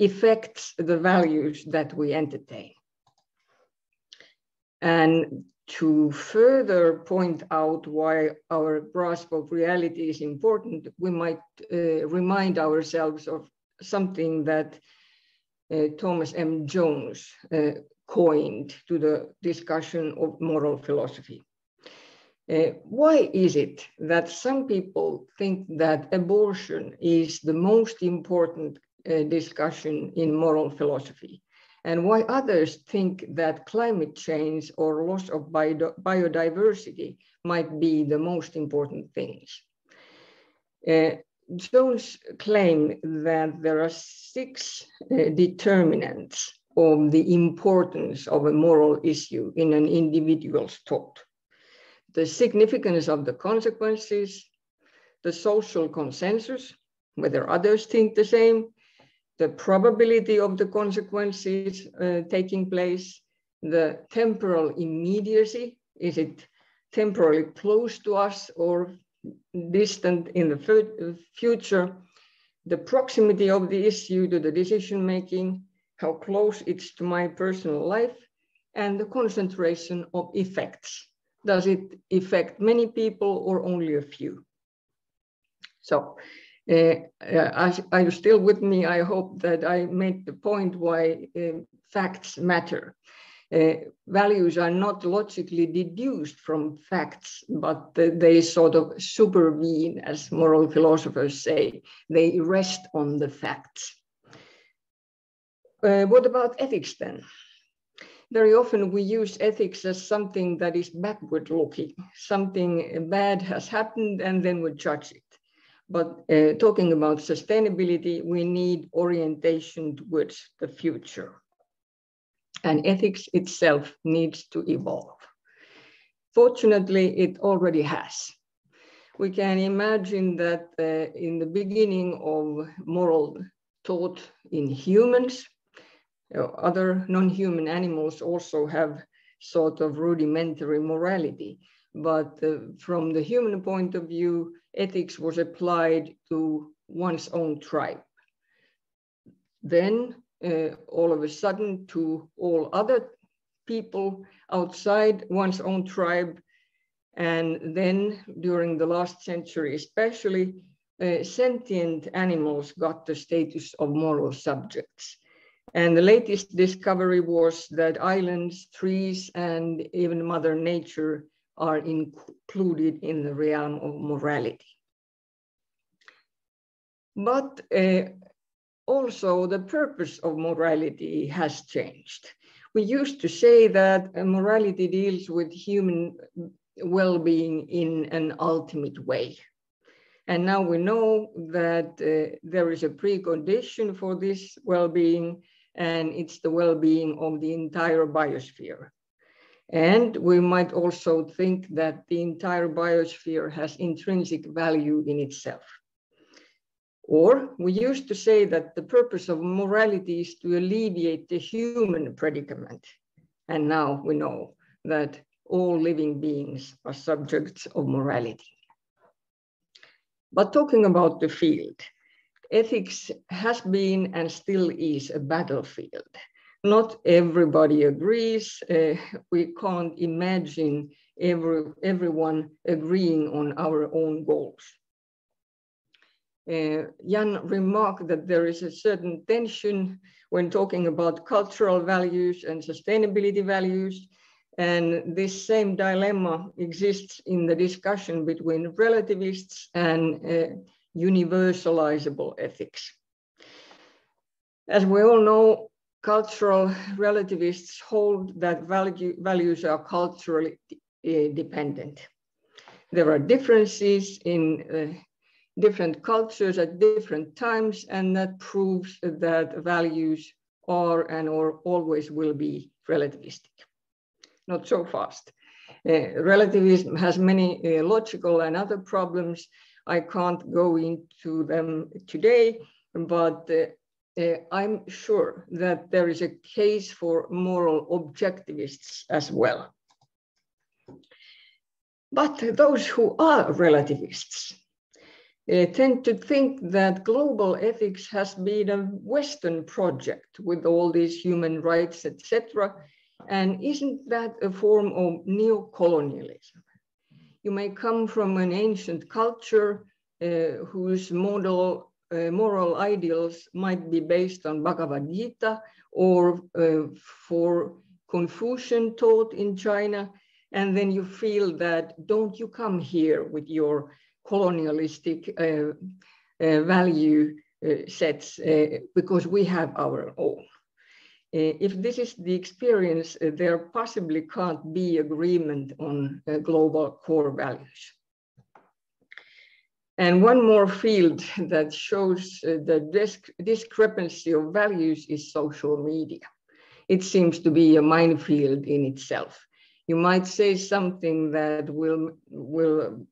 affects the values that we entertain. And to further point out why our grasp of reality is important, we might uh, remind ourselves of something that uh, Thomas M. Jones uh, coined to the discussion of moral philosophy. Uh, why is it that some people think that abortion is the most important uh, discussion in moral philosophy? And why others think that climate change or loss of bio biodiversity might be the most important things? Uh, Jones claim that there are six uh, determinants of the importance of a moral issue in an individual's thought the significance of the consequences, the social consensus, whether others think the same, the probability of the consequences uh, taking place, the temporal immediacy, is it temporally close to us or distant in the future, the proximity of the issue to the decision making, how close it's to my personal life, and the concentration of effects does it affect many people or only a few? So uh, uh, are you still with me? I hope that I made the point why uh, facts matter. Uh, values are not logically deduced from facts, but they sort of supervene, as moral philosophers say. They rest on the facts. uh, what about ethics then? Very often we use ethics as something that is backward looking. Something bad has happened and then we judge it. But uh, talking about sustainability, we need orientation towards the future. And ethics itself needs to evolve. Fortunately, it already has. We can imagine that uh, in the beginning of moral thought in humans, uh, other non-human animals also have sort of rudimentary morality. But uh, from the human point of view, ethics was applied to one's own tribe. Then uh, all of a sudden to all other people outside one's own tribe. And then during the last century, especially, uh, sentient animals got the status of moral subjects. And the latest discovery was that islands, trees, and even Mother Nature are included in the realm of morality. But uh, also the purpose of morality has changed. We used to say that uh, morality deals with human well-being in an ultimate way. And now we know that uh, there is a precondition for this well-being, and it's the well-being of the entire biosphere. And we might also think that the entire biosphere has intrinsic value in itself. Or we used to say that the purpose of morality is to alleviate the human predicament. And now we know that all living beings are subjects of morality. But talking about the field, ethics has been and still is a battlefield. Not everybody agrees. Uh, we can't imagine every, everyone agreeing on our own goals. Uh, Jan remarked that there is a certain tension when talking about cultural values and sustainability values. And this same dilemma exists in the discussion between relativists and uh, universalizable ethics. As we all know, cultural relativists hold that value, values are culturally uh, dependent. There are differences in uh, different cultures at different times, and that proves that values are and or always will be relativistic. Not so fast. Uh, relativism has many uh, logical and other problems. I can't go into them today, but uh, uh I'm sure that there is a case for moral objectivists as well. But those who are relativists, uh, tend to think that global ethics has been a Western project with all these human rights, etc. And isn't that a form of neo-colonialism? You may come from an ancient culture uh, whose model, uh, moral ideals might be based on Bhagavad Gita or uh, for Confucian taught in China. And then you feel that, don't you come here with your colonialistic uh, uh, value uh, sets because we have our own. If this is the experience, there possibly can't be agreement on global core values. And one more field that shows the disc discrepancy of values is social media. It seems to be a minefield in itself. You might say something that will, will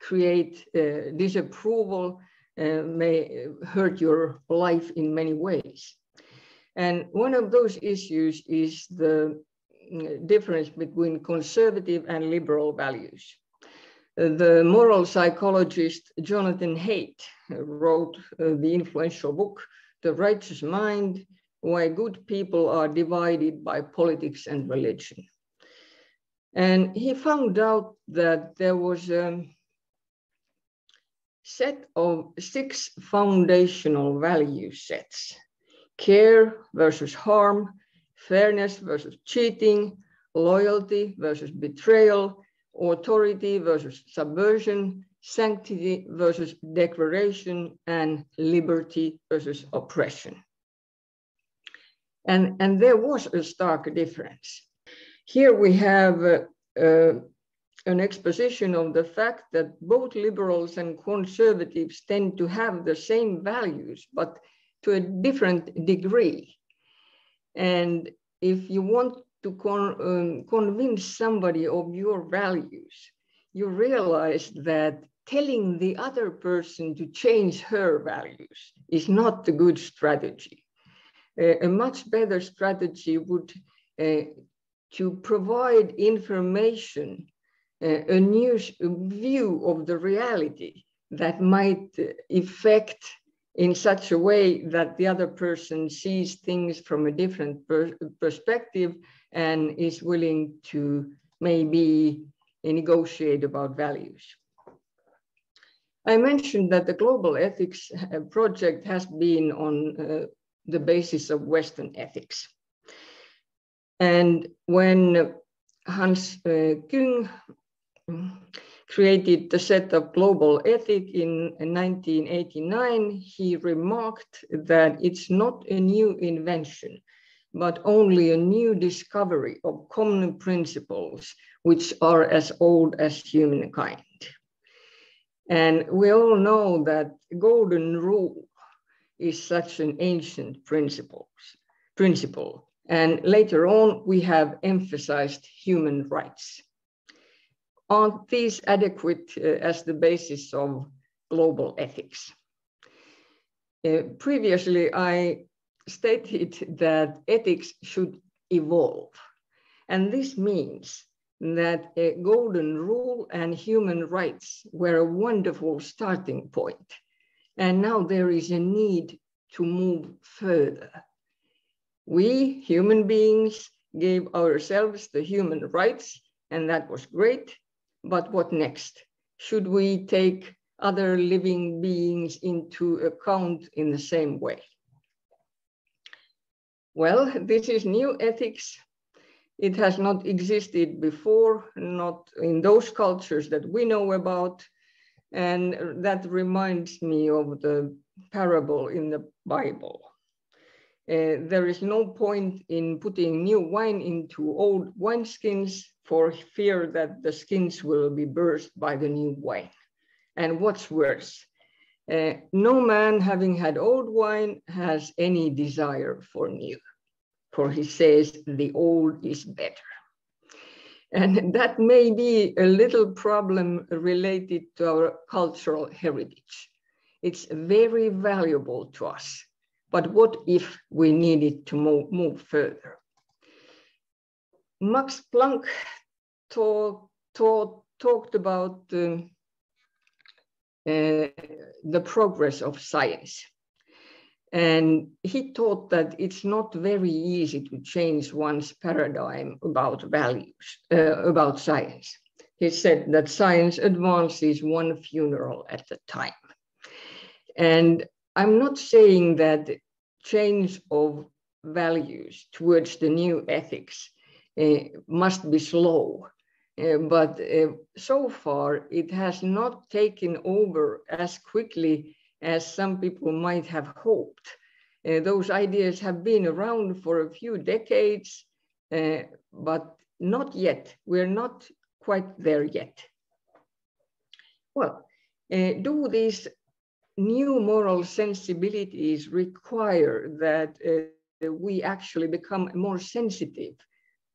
create uh, disapproval uh, may hurt your life in many ways. And one of those issues is the mm, difference between conservative and liberal values. The moral psychologist Jonathan Haidt wrote uh, the influential book, The Righteous Mind, Why Good People Are Divided by Politics and Religion. And he found out that there was a set of six foundational value sets care versus harm, fairness versus cheating, loyalty versus betrayal, authority versus subversion, sanctity versus declaration, and liberty versus oppression. And, and there was a stark difference. Here we have uh, uh, an exposition of the fact that both liberals and conservatives tend to have the same values, but to a different degree. And if you want to con um, convince somebody of your values, you realize that telling the other person to change her values is not a good strategy. Uh, a much better strategy would uh, to provide information, uh, a new view of the reality that might affect in such a way that the other person sees things from a different per perspective and is willing to maybe negotiate about values. I mentioned that the global ethics uh, project has been on uh, the basis of Western ethics. And when Hans uh, Küng created the set of global ethic in 1989, he remarked that it's not a new invention, but only a new discovery of common principles which are as old as humankind. And we all know that golden rule is such an ancient principle. principle. And later on, we have emphasized human rights. Aren't these adequate uh, as the basis of global ethics? Uh, previously, I stated that ethics should evolve. And this means that a golden rule and human rights were a wonderful starting point. And now there is a need to move further. We human beings gave ourselves the human rights, and that was great. But what next? Should we take other living beings into account in the same way? Well, this is new ethics it has not existed before, not in those cultures that we know about. And that reminds me of the parable in the Bible. Uh, there is no point in putting new wine into old wineskins for fear that the skins will be burst by the new wine. And what's worse, uh, no man having had old wine has any desire for new for he says the old is better. And that may be a little problem related to our cultural heritage. It's very valuable to us. But what if we needed to move, move further? Max Planck talk, talk, talked about uh, uh, the progress of science. And he thought that it's not very easy to change one's paradigm about values, uh, about science. He said that science advances one funeral at a time. And I'm not saying that change of values towards the new ethics uh, must be slow. Uh, but uh, so far, it has not taken over as quickly as some people might have hoped. Uh, those ideas have been around for a few decades, uh, but not yet. We're not quite there yet. Well, uh, do these new moral sensibilities require that uh, we actually become more sensitive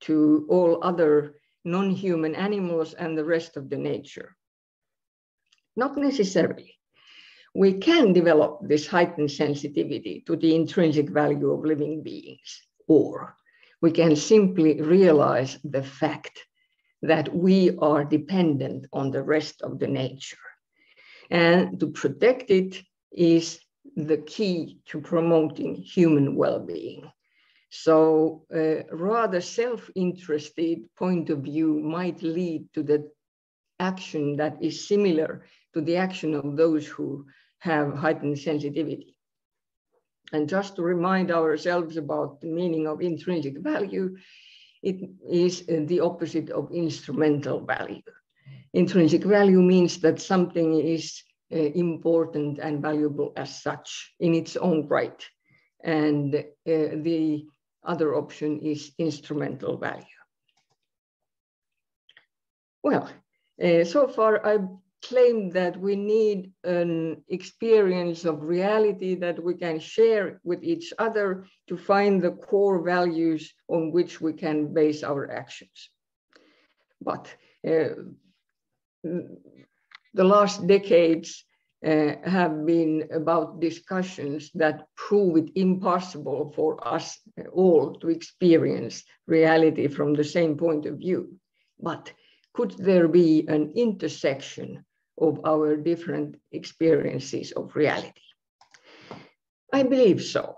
to all other non-human animals and the rest of the nature? Not necessarily we can develop this heightened sensitivity to the intrinsic value of living beings, or we can simply realize the fact that we are dependent on the rest of the nature. And to protect it is the key to promoting human well-being. So a rather self-interested point of view might lead to the action that is similar to the action of those who have heightened sensitivity. And just to remind ourselves about the meaning of intrinsic value, it is the opposite of instrumental value. Intrinsic value means that something is uh, important and valuable as such in its own right. And uh, the other option is instrumental value. Well, uh, so far I've claimed that we need an experience of reality that we can share with each other to find the core values on which we can base our actions. But uh, the last decades uh, have been about discussions that prove it impossible for us all to experience reality from the same point of view. But could there be an intersection of our different experiences of reality? I believe so,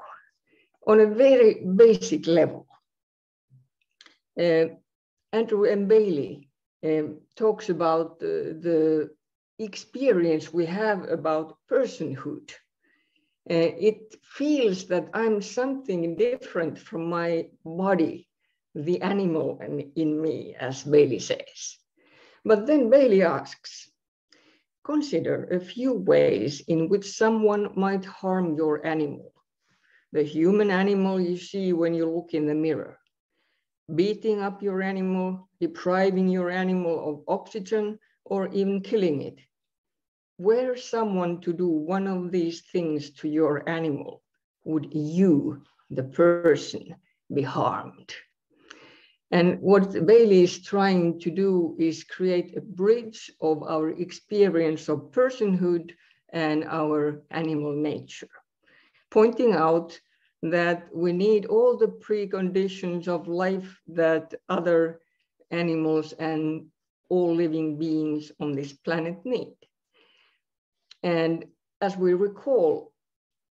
on a very basic level. Uh, Andrew M. Bailey um, talks about uh, the experience we have about personhood. Uh, it feels that I'm something different from my body, the animal in me, as Bailey says. But then Bailey asks, consider a few ways in which someone might harm your animal. The human animal you see when you look in the mirror, beating up your animal, depriving your animal of oxygen, or even killing it. Were someone to do one of these things to your animal, would you, the person, be harmed? And what Bailey is trying to do is create a bridge of our experience of personhood and our animal nature, pointing out that we need all the preconditions of life that other animals and all living beings on this planet need. And as we recall,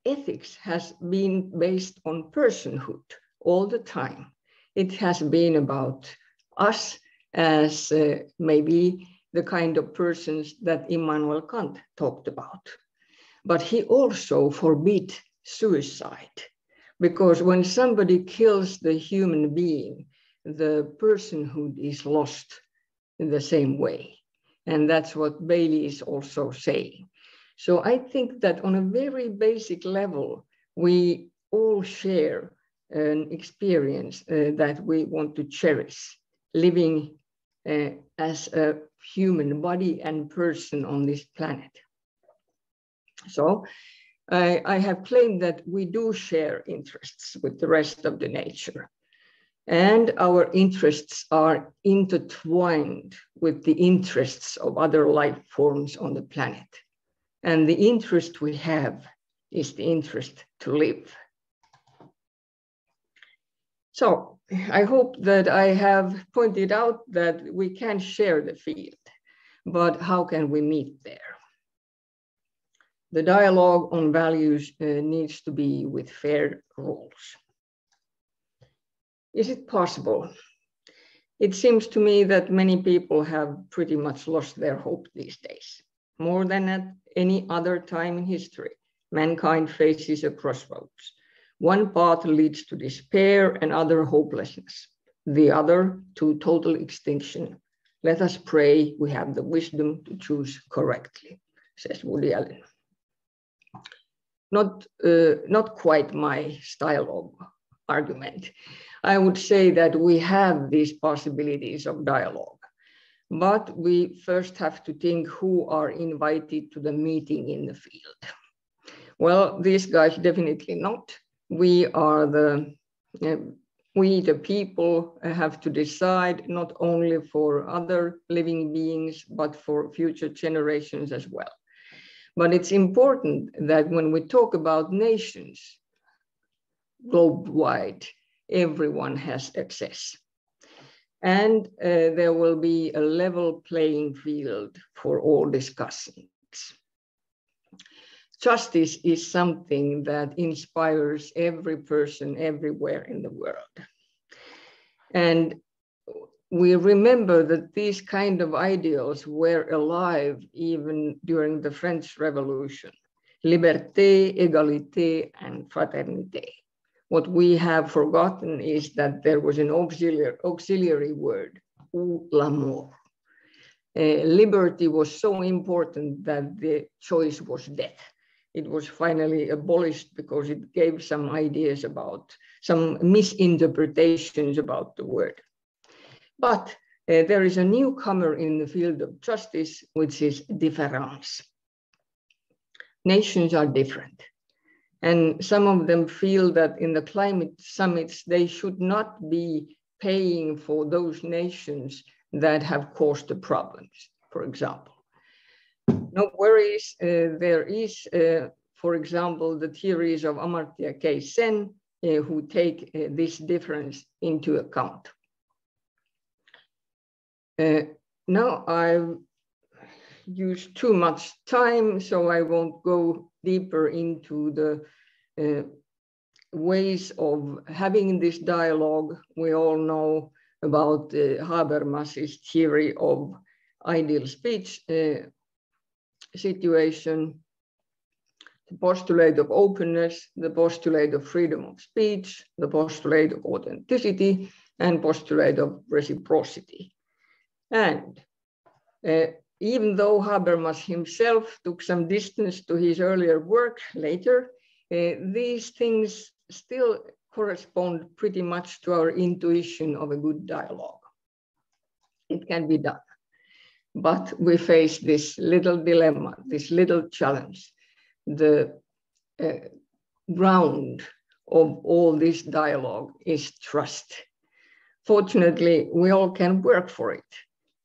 ethics has been based on personhood all the time it has been about us as uh, maybe the kind of persons that Immanuel Kant talked about. But he also forbid suicide because when somebody kills the human being, the personhood is lost in the same way. And that's what Bailey is also saying. So I think that on a very basic level, we all share an experience uh, that we want to cherish, living uh, as a human body and person on this planet. So I, I have claimed that we do share interests with the rest of the nature. And our interests are intertwined with the interests of other life forms on the planet. And the interest we have is the interest to live. So I hope that I have pointed out that we can share the field, but how can we meet there? The dialogue on values uh, needs to be with fair rules. Is it possible? It seems to me that many people have pretty much lost their hope these days. More than at any other time in history, mankind faces a crossroads one path leads to despair and other hopelessness, the other to total extinction. Let us pray we have the wisdom to choose correctly, says Woody Allen. Not, uh, not quite my style of argument. I would say that we have these possibilities of dialogue, but we first have to think who are invited to the meeting in the field. Well, these guys definitely not we are the uh, we the people have to decide not only for other living beings but for future generations as well but it's important that when we talk about nations globe wide everyone has access and uh, there will be a level playing field for all discussions justice is something that inspires every person everywhere in the world. And we remember that these kind of ideals were alive even during the French Revolution. Liberté, égalité, and fraternité. What we have forgotten is that there was an auxiliary, auxiliary word, ou la mort. Uh, liberty was so important that the choice was death it was finally abolished because it gave some ideas about some misinterpretations about the word. But uh, there is a newcomer in the field of justice, which is difference. Nations are different. And some of them feel that in the climate summits, they should not be paying for those nations that have caused the problems, for example. No worries, uh, there is, uh, for example, the theories of Amartya K. Sen, uh, who take uh, this difference into account. Uh, now I've used too much time, so I won't go deeper into the uh, ways of having this dialogue. We all know about uh, Habermas's theory of ideal speech uh, situation, the postulate of openness, the postulate of freedom of speech, the postulate of authenticity, and postulate of reciprocity. And uh, even though Habermas himself took some distance to his earlier work later, uh, these things still correspond pretty much to our intuition of a good dialogue. It can be done. But we face this little dilemma, this little challenge. The uh, ground of all this dialogue is trust. Fortunately, we all can work for it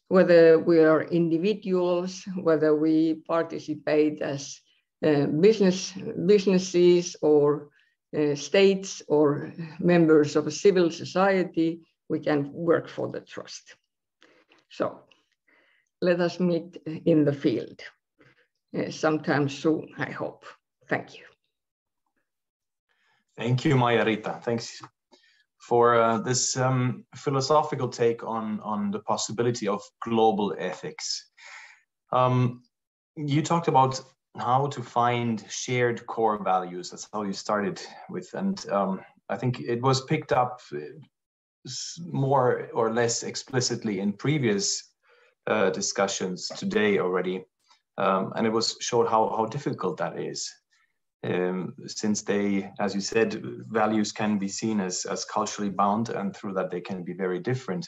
whether we are individuals, whether we participate as uh, business businesses or uh, states or members of a civil society, we can work for the trust. So let us meet in the field uh, sometime soon, I hope. Thank you. Thank you, Maija-Riitta. Thanks for uh, this um, philosophical take on, on the possibility of global ethics. Um, you talked about how to find shared core values. That's how you started with. And um, I think it was picked up uh, more or less explicitly in previous uh, discussions today already. Um, and it was showed how, how difficult that is um, since they, as you said, values can be seen as, as culturally bound and through that they can be very different.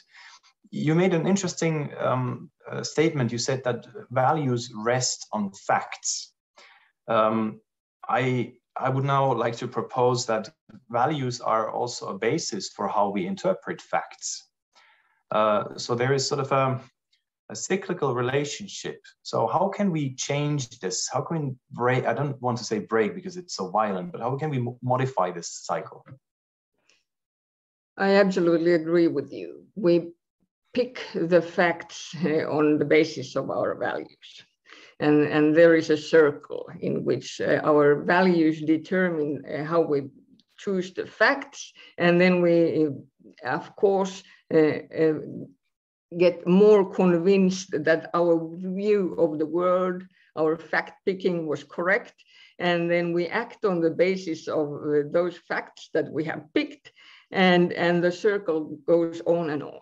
You made an interesting um, uh, statement. You said that values rest on facts. Um, I, I would now like to propose that values are also a basis for how we interpret facts. Uh, so there is sort of a, a cyclical relationship. So how can we change this? How can we break? I don't want to say break because it's so violent, but how can we modify this cycle? I absolutely agree with you. We pick the facts uh, on the basis of our values. And, and there is a circle in which uh, our values determine uh, how we choose the facts. And then we, of course, uh, uh, get more convinced that our view of the world, our fact picking was correct. And then we act on the basis of uh, those facts that we have picked, and, and the circle goes on and on.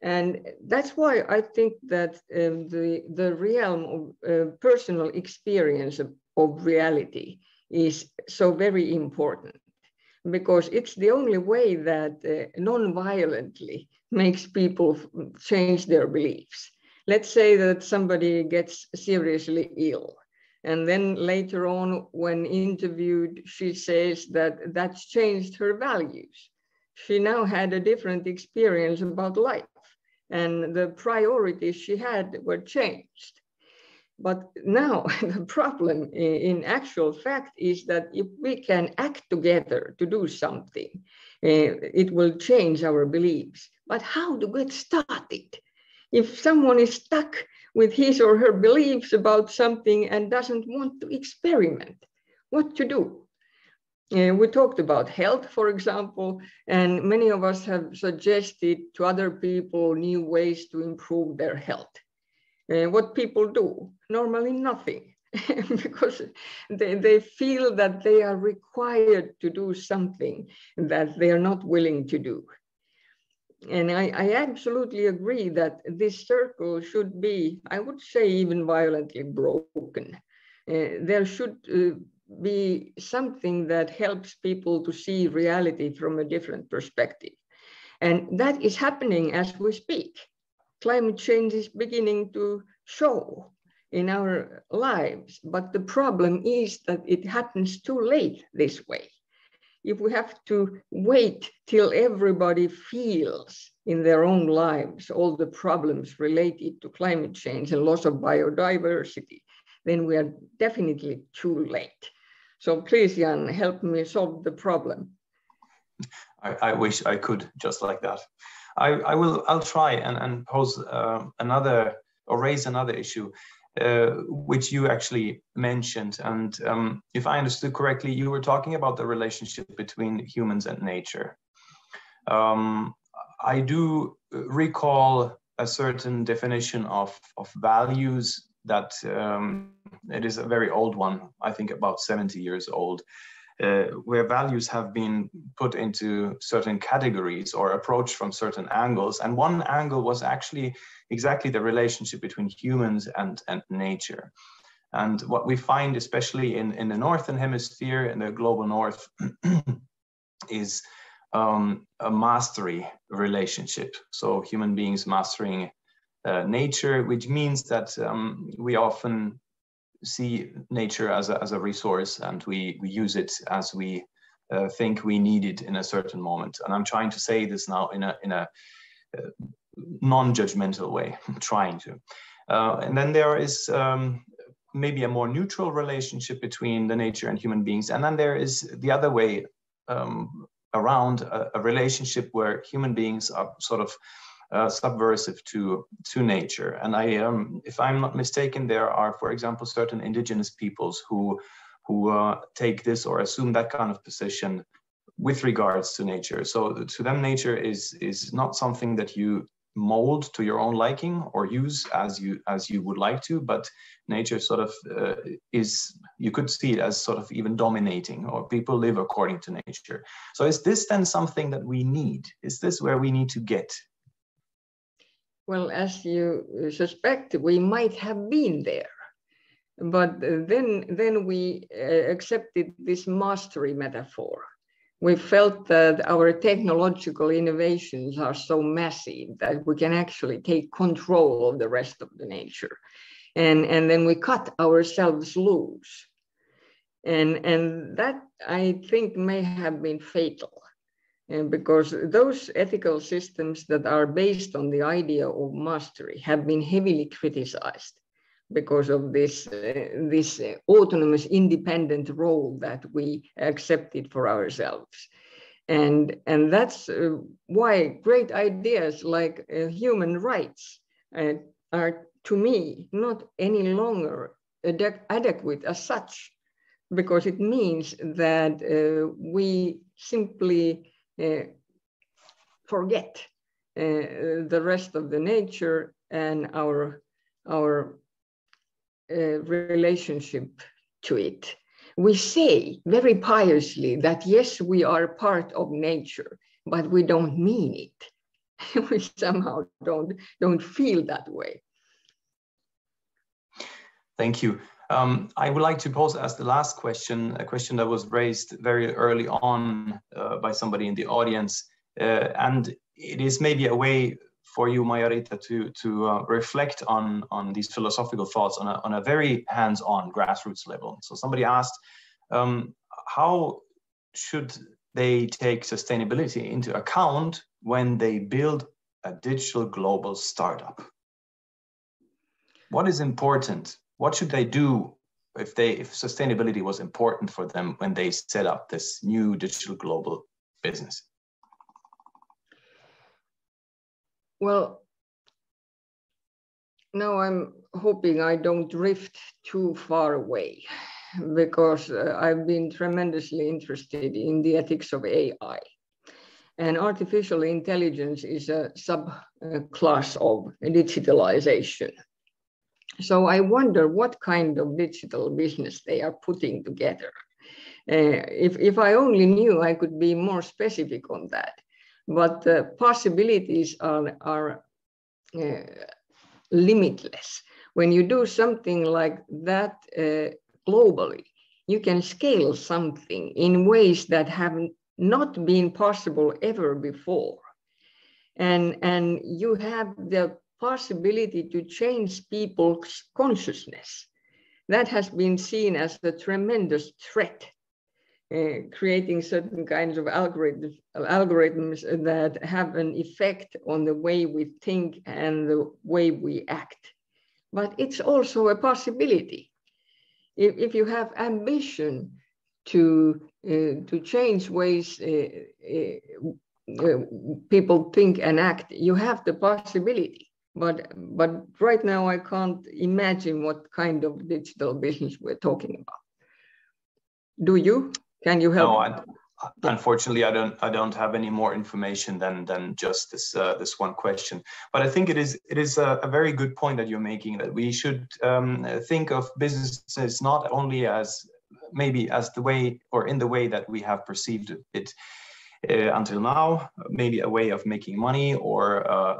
And that's why I think that um, the, the realm of uh, personal experience of, of reality is so very important because it's the only way that uh, non-violently makes people change their beliefs. Let's say that somebody gets seriously ill. And then later on, when interviewed, she says that that's changed her values. She now had a different experience about life, and the priorities she had were changed. But now the problem in actual fact is that if we can act together to do something, uh, it will change our beliefs. But how to get started? If someone is stuck with his or her beliefs about something and doesn't want to experiment, what to do? Uh, we talked about health, for example, and many of us have suggested to other people new ways to improve their health. Uh, what people do? Normally nothing. because they, they feel that they are required to do something that they are not willing to do. And I, I absolutely agree that this circle should be, I would say, even violently broken. Uh, there should uh, be something that helps people to see reality from a different perspective. And that is happening as we speak. Climate change is beginning to show in our lives, but the problem is that it happens too late this way. If we have to wait till everybody feels in their own lives all the problems related to climate change and loss of biodiversity, then we are definitely too late. So please, Jan, help me solve the problem. I, I wish I could just like that. I, I will. I'll try and, and pose uh, another or raise another issue, uh, which you actually mentioned. And um, if I understood correctly, you were talking about the relationship between humans and nature. Um, I do recall a certain definition of, of values that um, it is a very old one, I think about 70 years old, uh, where values have been put into certain categories or approached from certain angles. And one angle was actually exactly the relationship between humans and, and nature. And what we find, especially in, in the Northern Hemisphere, in the global North, is um, a mastery relationship. So human beings mastering uh, nature, which means that um, we often see nature as a, as a resource and we, we use it as we uh, think we need it in a certain moment. And I'm trying to say this now in a, in a uh, non-judgmental way, I'm trying to. Uh, and then there is um, maybe a more neutral relationship between the nature and human beings. And then there is the other way um, around a, a, relationship where human beings are sort of uh, subversive to to nature. And I, um, if I'm not mistaken, there are, for example, certain indigenous peoples who who uh, take this or assume that kind of position with regards to nature. So to them, nature is is not something that you mold to your own liking or use as you as you would like to but nature sort of uh, is you could see it as sort of even dominating or people live according to nature so is this then something that we need is this where we need to get well, as you suspect, we might have been there. But then, then we uh, accepted this mastery metaphor. We felt that our technological innovations are so massive that we can actually take control of the rest of the nature. And, and then we cut ourselves loose. And, and that I think may have been fatal and because those ethical systems that are based on the idea of mastery have been heavily criticized because of this, uh, this uh, autonomous independent role that we accepted for ourselves. And, and that's uh, why great ideas like uh, human rights uh, are, to me, not any longer adequate as such, because it means that uh, we simply forget uh, the rest of the nature and our, our uh, relationship to it. We say very piously that yes, we are part of nature, but we don't mean it. we somehow don't, don't feel that way. Thank you. Um, I would like to pose as the last question, a question that was raised very early on uh, by somebody in the audience. Uh, and it is maybe a way for you, Maija-Riitta, to, to uh, reflect on, on these philosophical thoughts on a, on a very hands-on grassroots level. So somebody asked, um, how should they take sustainability into account when they build a digital global startup? What is important what should they do if they if sustainability was important for them when they set up this new digital global business? Well, now I'm hoping I don't drift too far away because uh, I've been tremendously interested in the ethics of AI. And artificial intelligence is a subclass of digitalization. So I wonder what kind of digital business they are putting together. Uh, if, if I only knew, I could be more specific on that. But the possibilities are, are uh, limitless. When you do something like that uh, globally. You can scale something in ways that have not been possible ever before. And, and you have the possibility to change people's consciousness. That has been seen as a tremendous threat, uh, creating certain kinds of algorithms, algorithms that have an effect on the way we think and the way we act. But it's also a possibility. If, if you have ambition to, uh, to change ways uh, uh, uh people think and act, you have the possibility but but right now I can't imagine what kind of digital business we're talking about. Do you? Can you help? No, I, unfortunately, I don't. I don't have any more information than than just this uh, this one question. But I think it is it is a, a very good point that you're making that we should um, think of businesses not only as maybe as the way or in the way that we have perceived it uh, until now, maybe a way of making money or uh,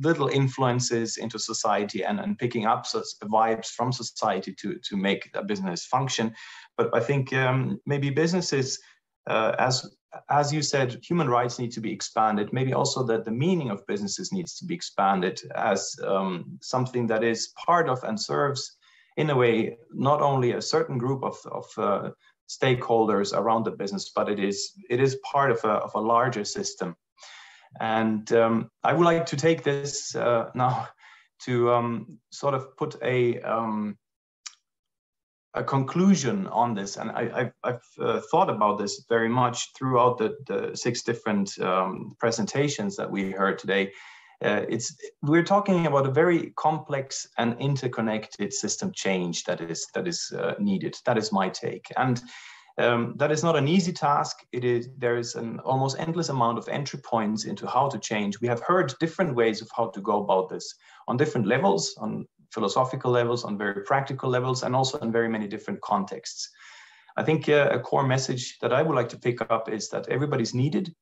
little influences into society and, and picking up vibes from society to, to make a business function. But I think um, maybe businesses, uh, as as you said, human rights need to be expanded. Maybe also that the meaning of businesses needs to be expanded as um, something that is part of and serves, in a way, not only a certain group of, of uh, stakeholders around the business, but it is it is part of a, of a larger system. And um, I would like to take this uh, now to um, sort of put a um, a conclusion on this. And I, have uh, thought about this very much throughout the, the six different um, presentations that we heard today. Uh, it's we're talking about a very complex and interconnected system change that is that is uh, needed. That is my take, and um, that is not an easy task. It is there is an almost endless amount of entry points into how to change. We have heard different ways of how to go about this on different levels, on philosophical levels, on very practical levels, and also in very many different contexts. I think uh, a core message that I would like to pick up is that everybody's needed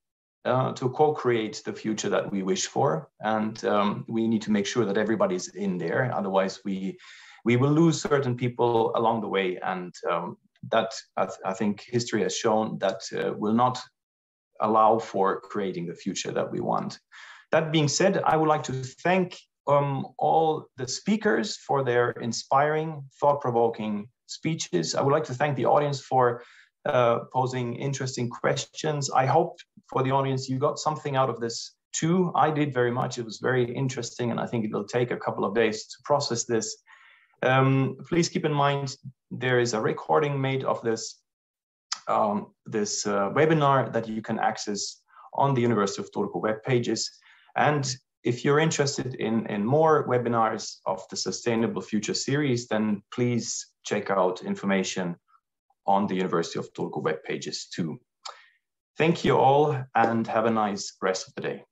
uh, to co-create the future that we wish for, and um, we need to make sure that everybody's in there. Otherwise, we we will lose certain people along the way, and um, that I, th I, think history has shown that uh, will not allow for creating the future that we want. That being said, I would like to thank um, all the speakers for their inspiring, thought-provoking speeches. I would like to thank the audience for uh, posing interesting questions. I hope for the audience you got something out of this too. I did very much. It was very interesting, and I think it will take a couple of days to process this. Um, please keep in mind there is a recording made of this um, this uh, webinar that you can access on the University of Turku web pages. And if you're interested in, in more webinars of the Sustainable Future series, then please check out information on the University of Turku web pages too. Thank you all and have a nice rest of the day.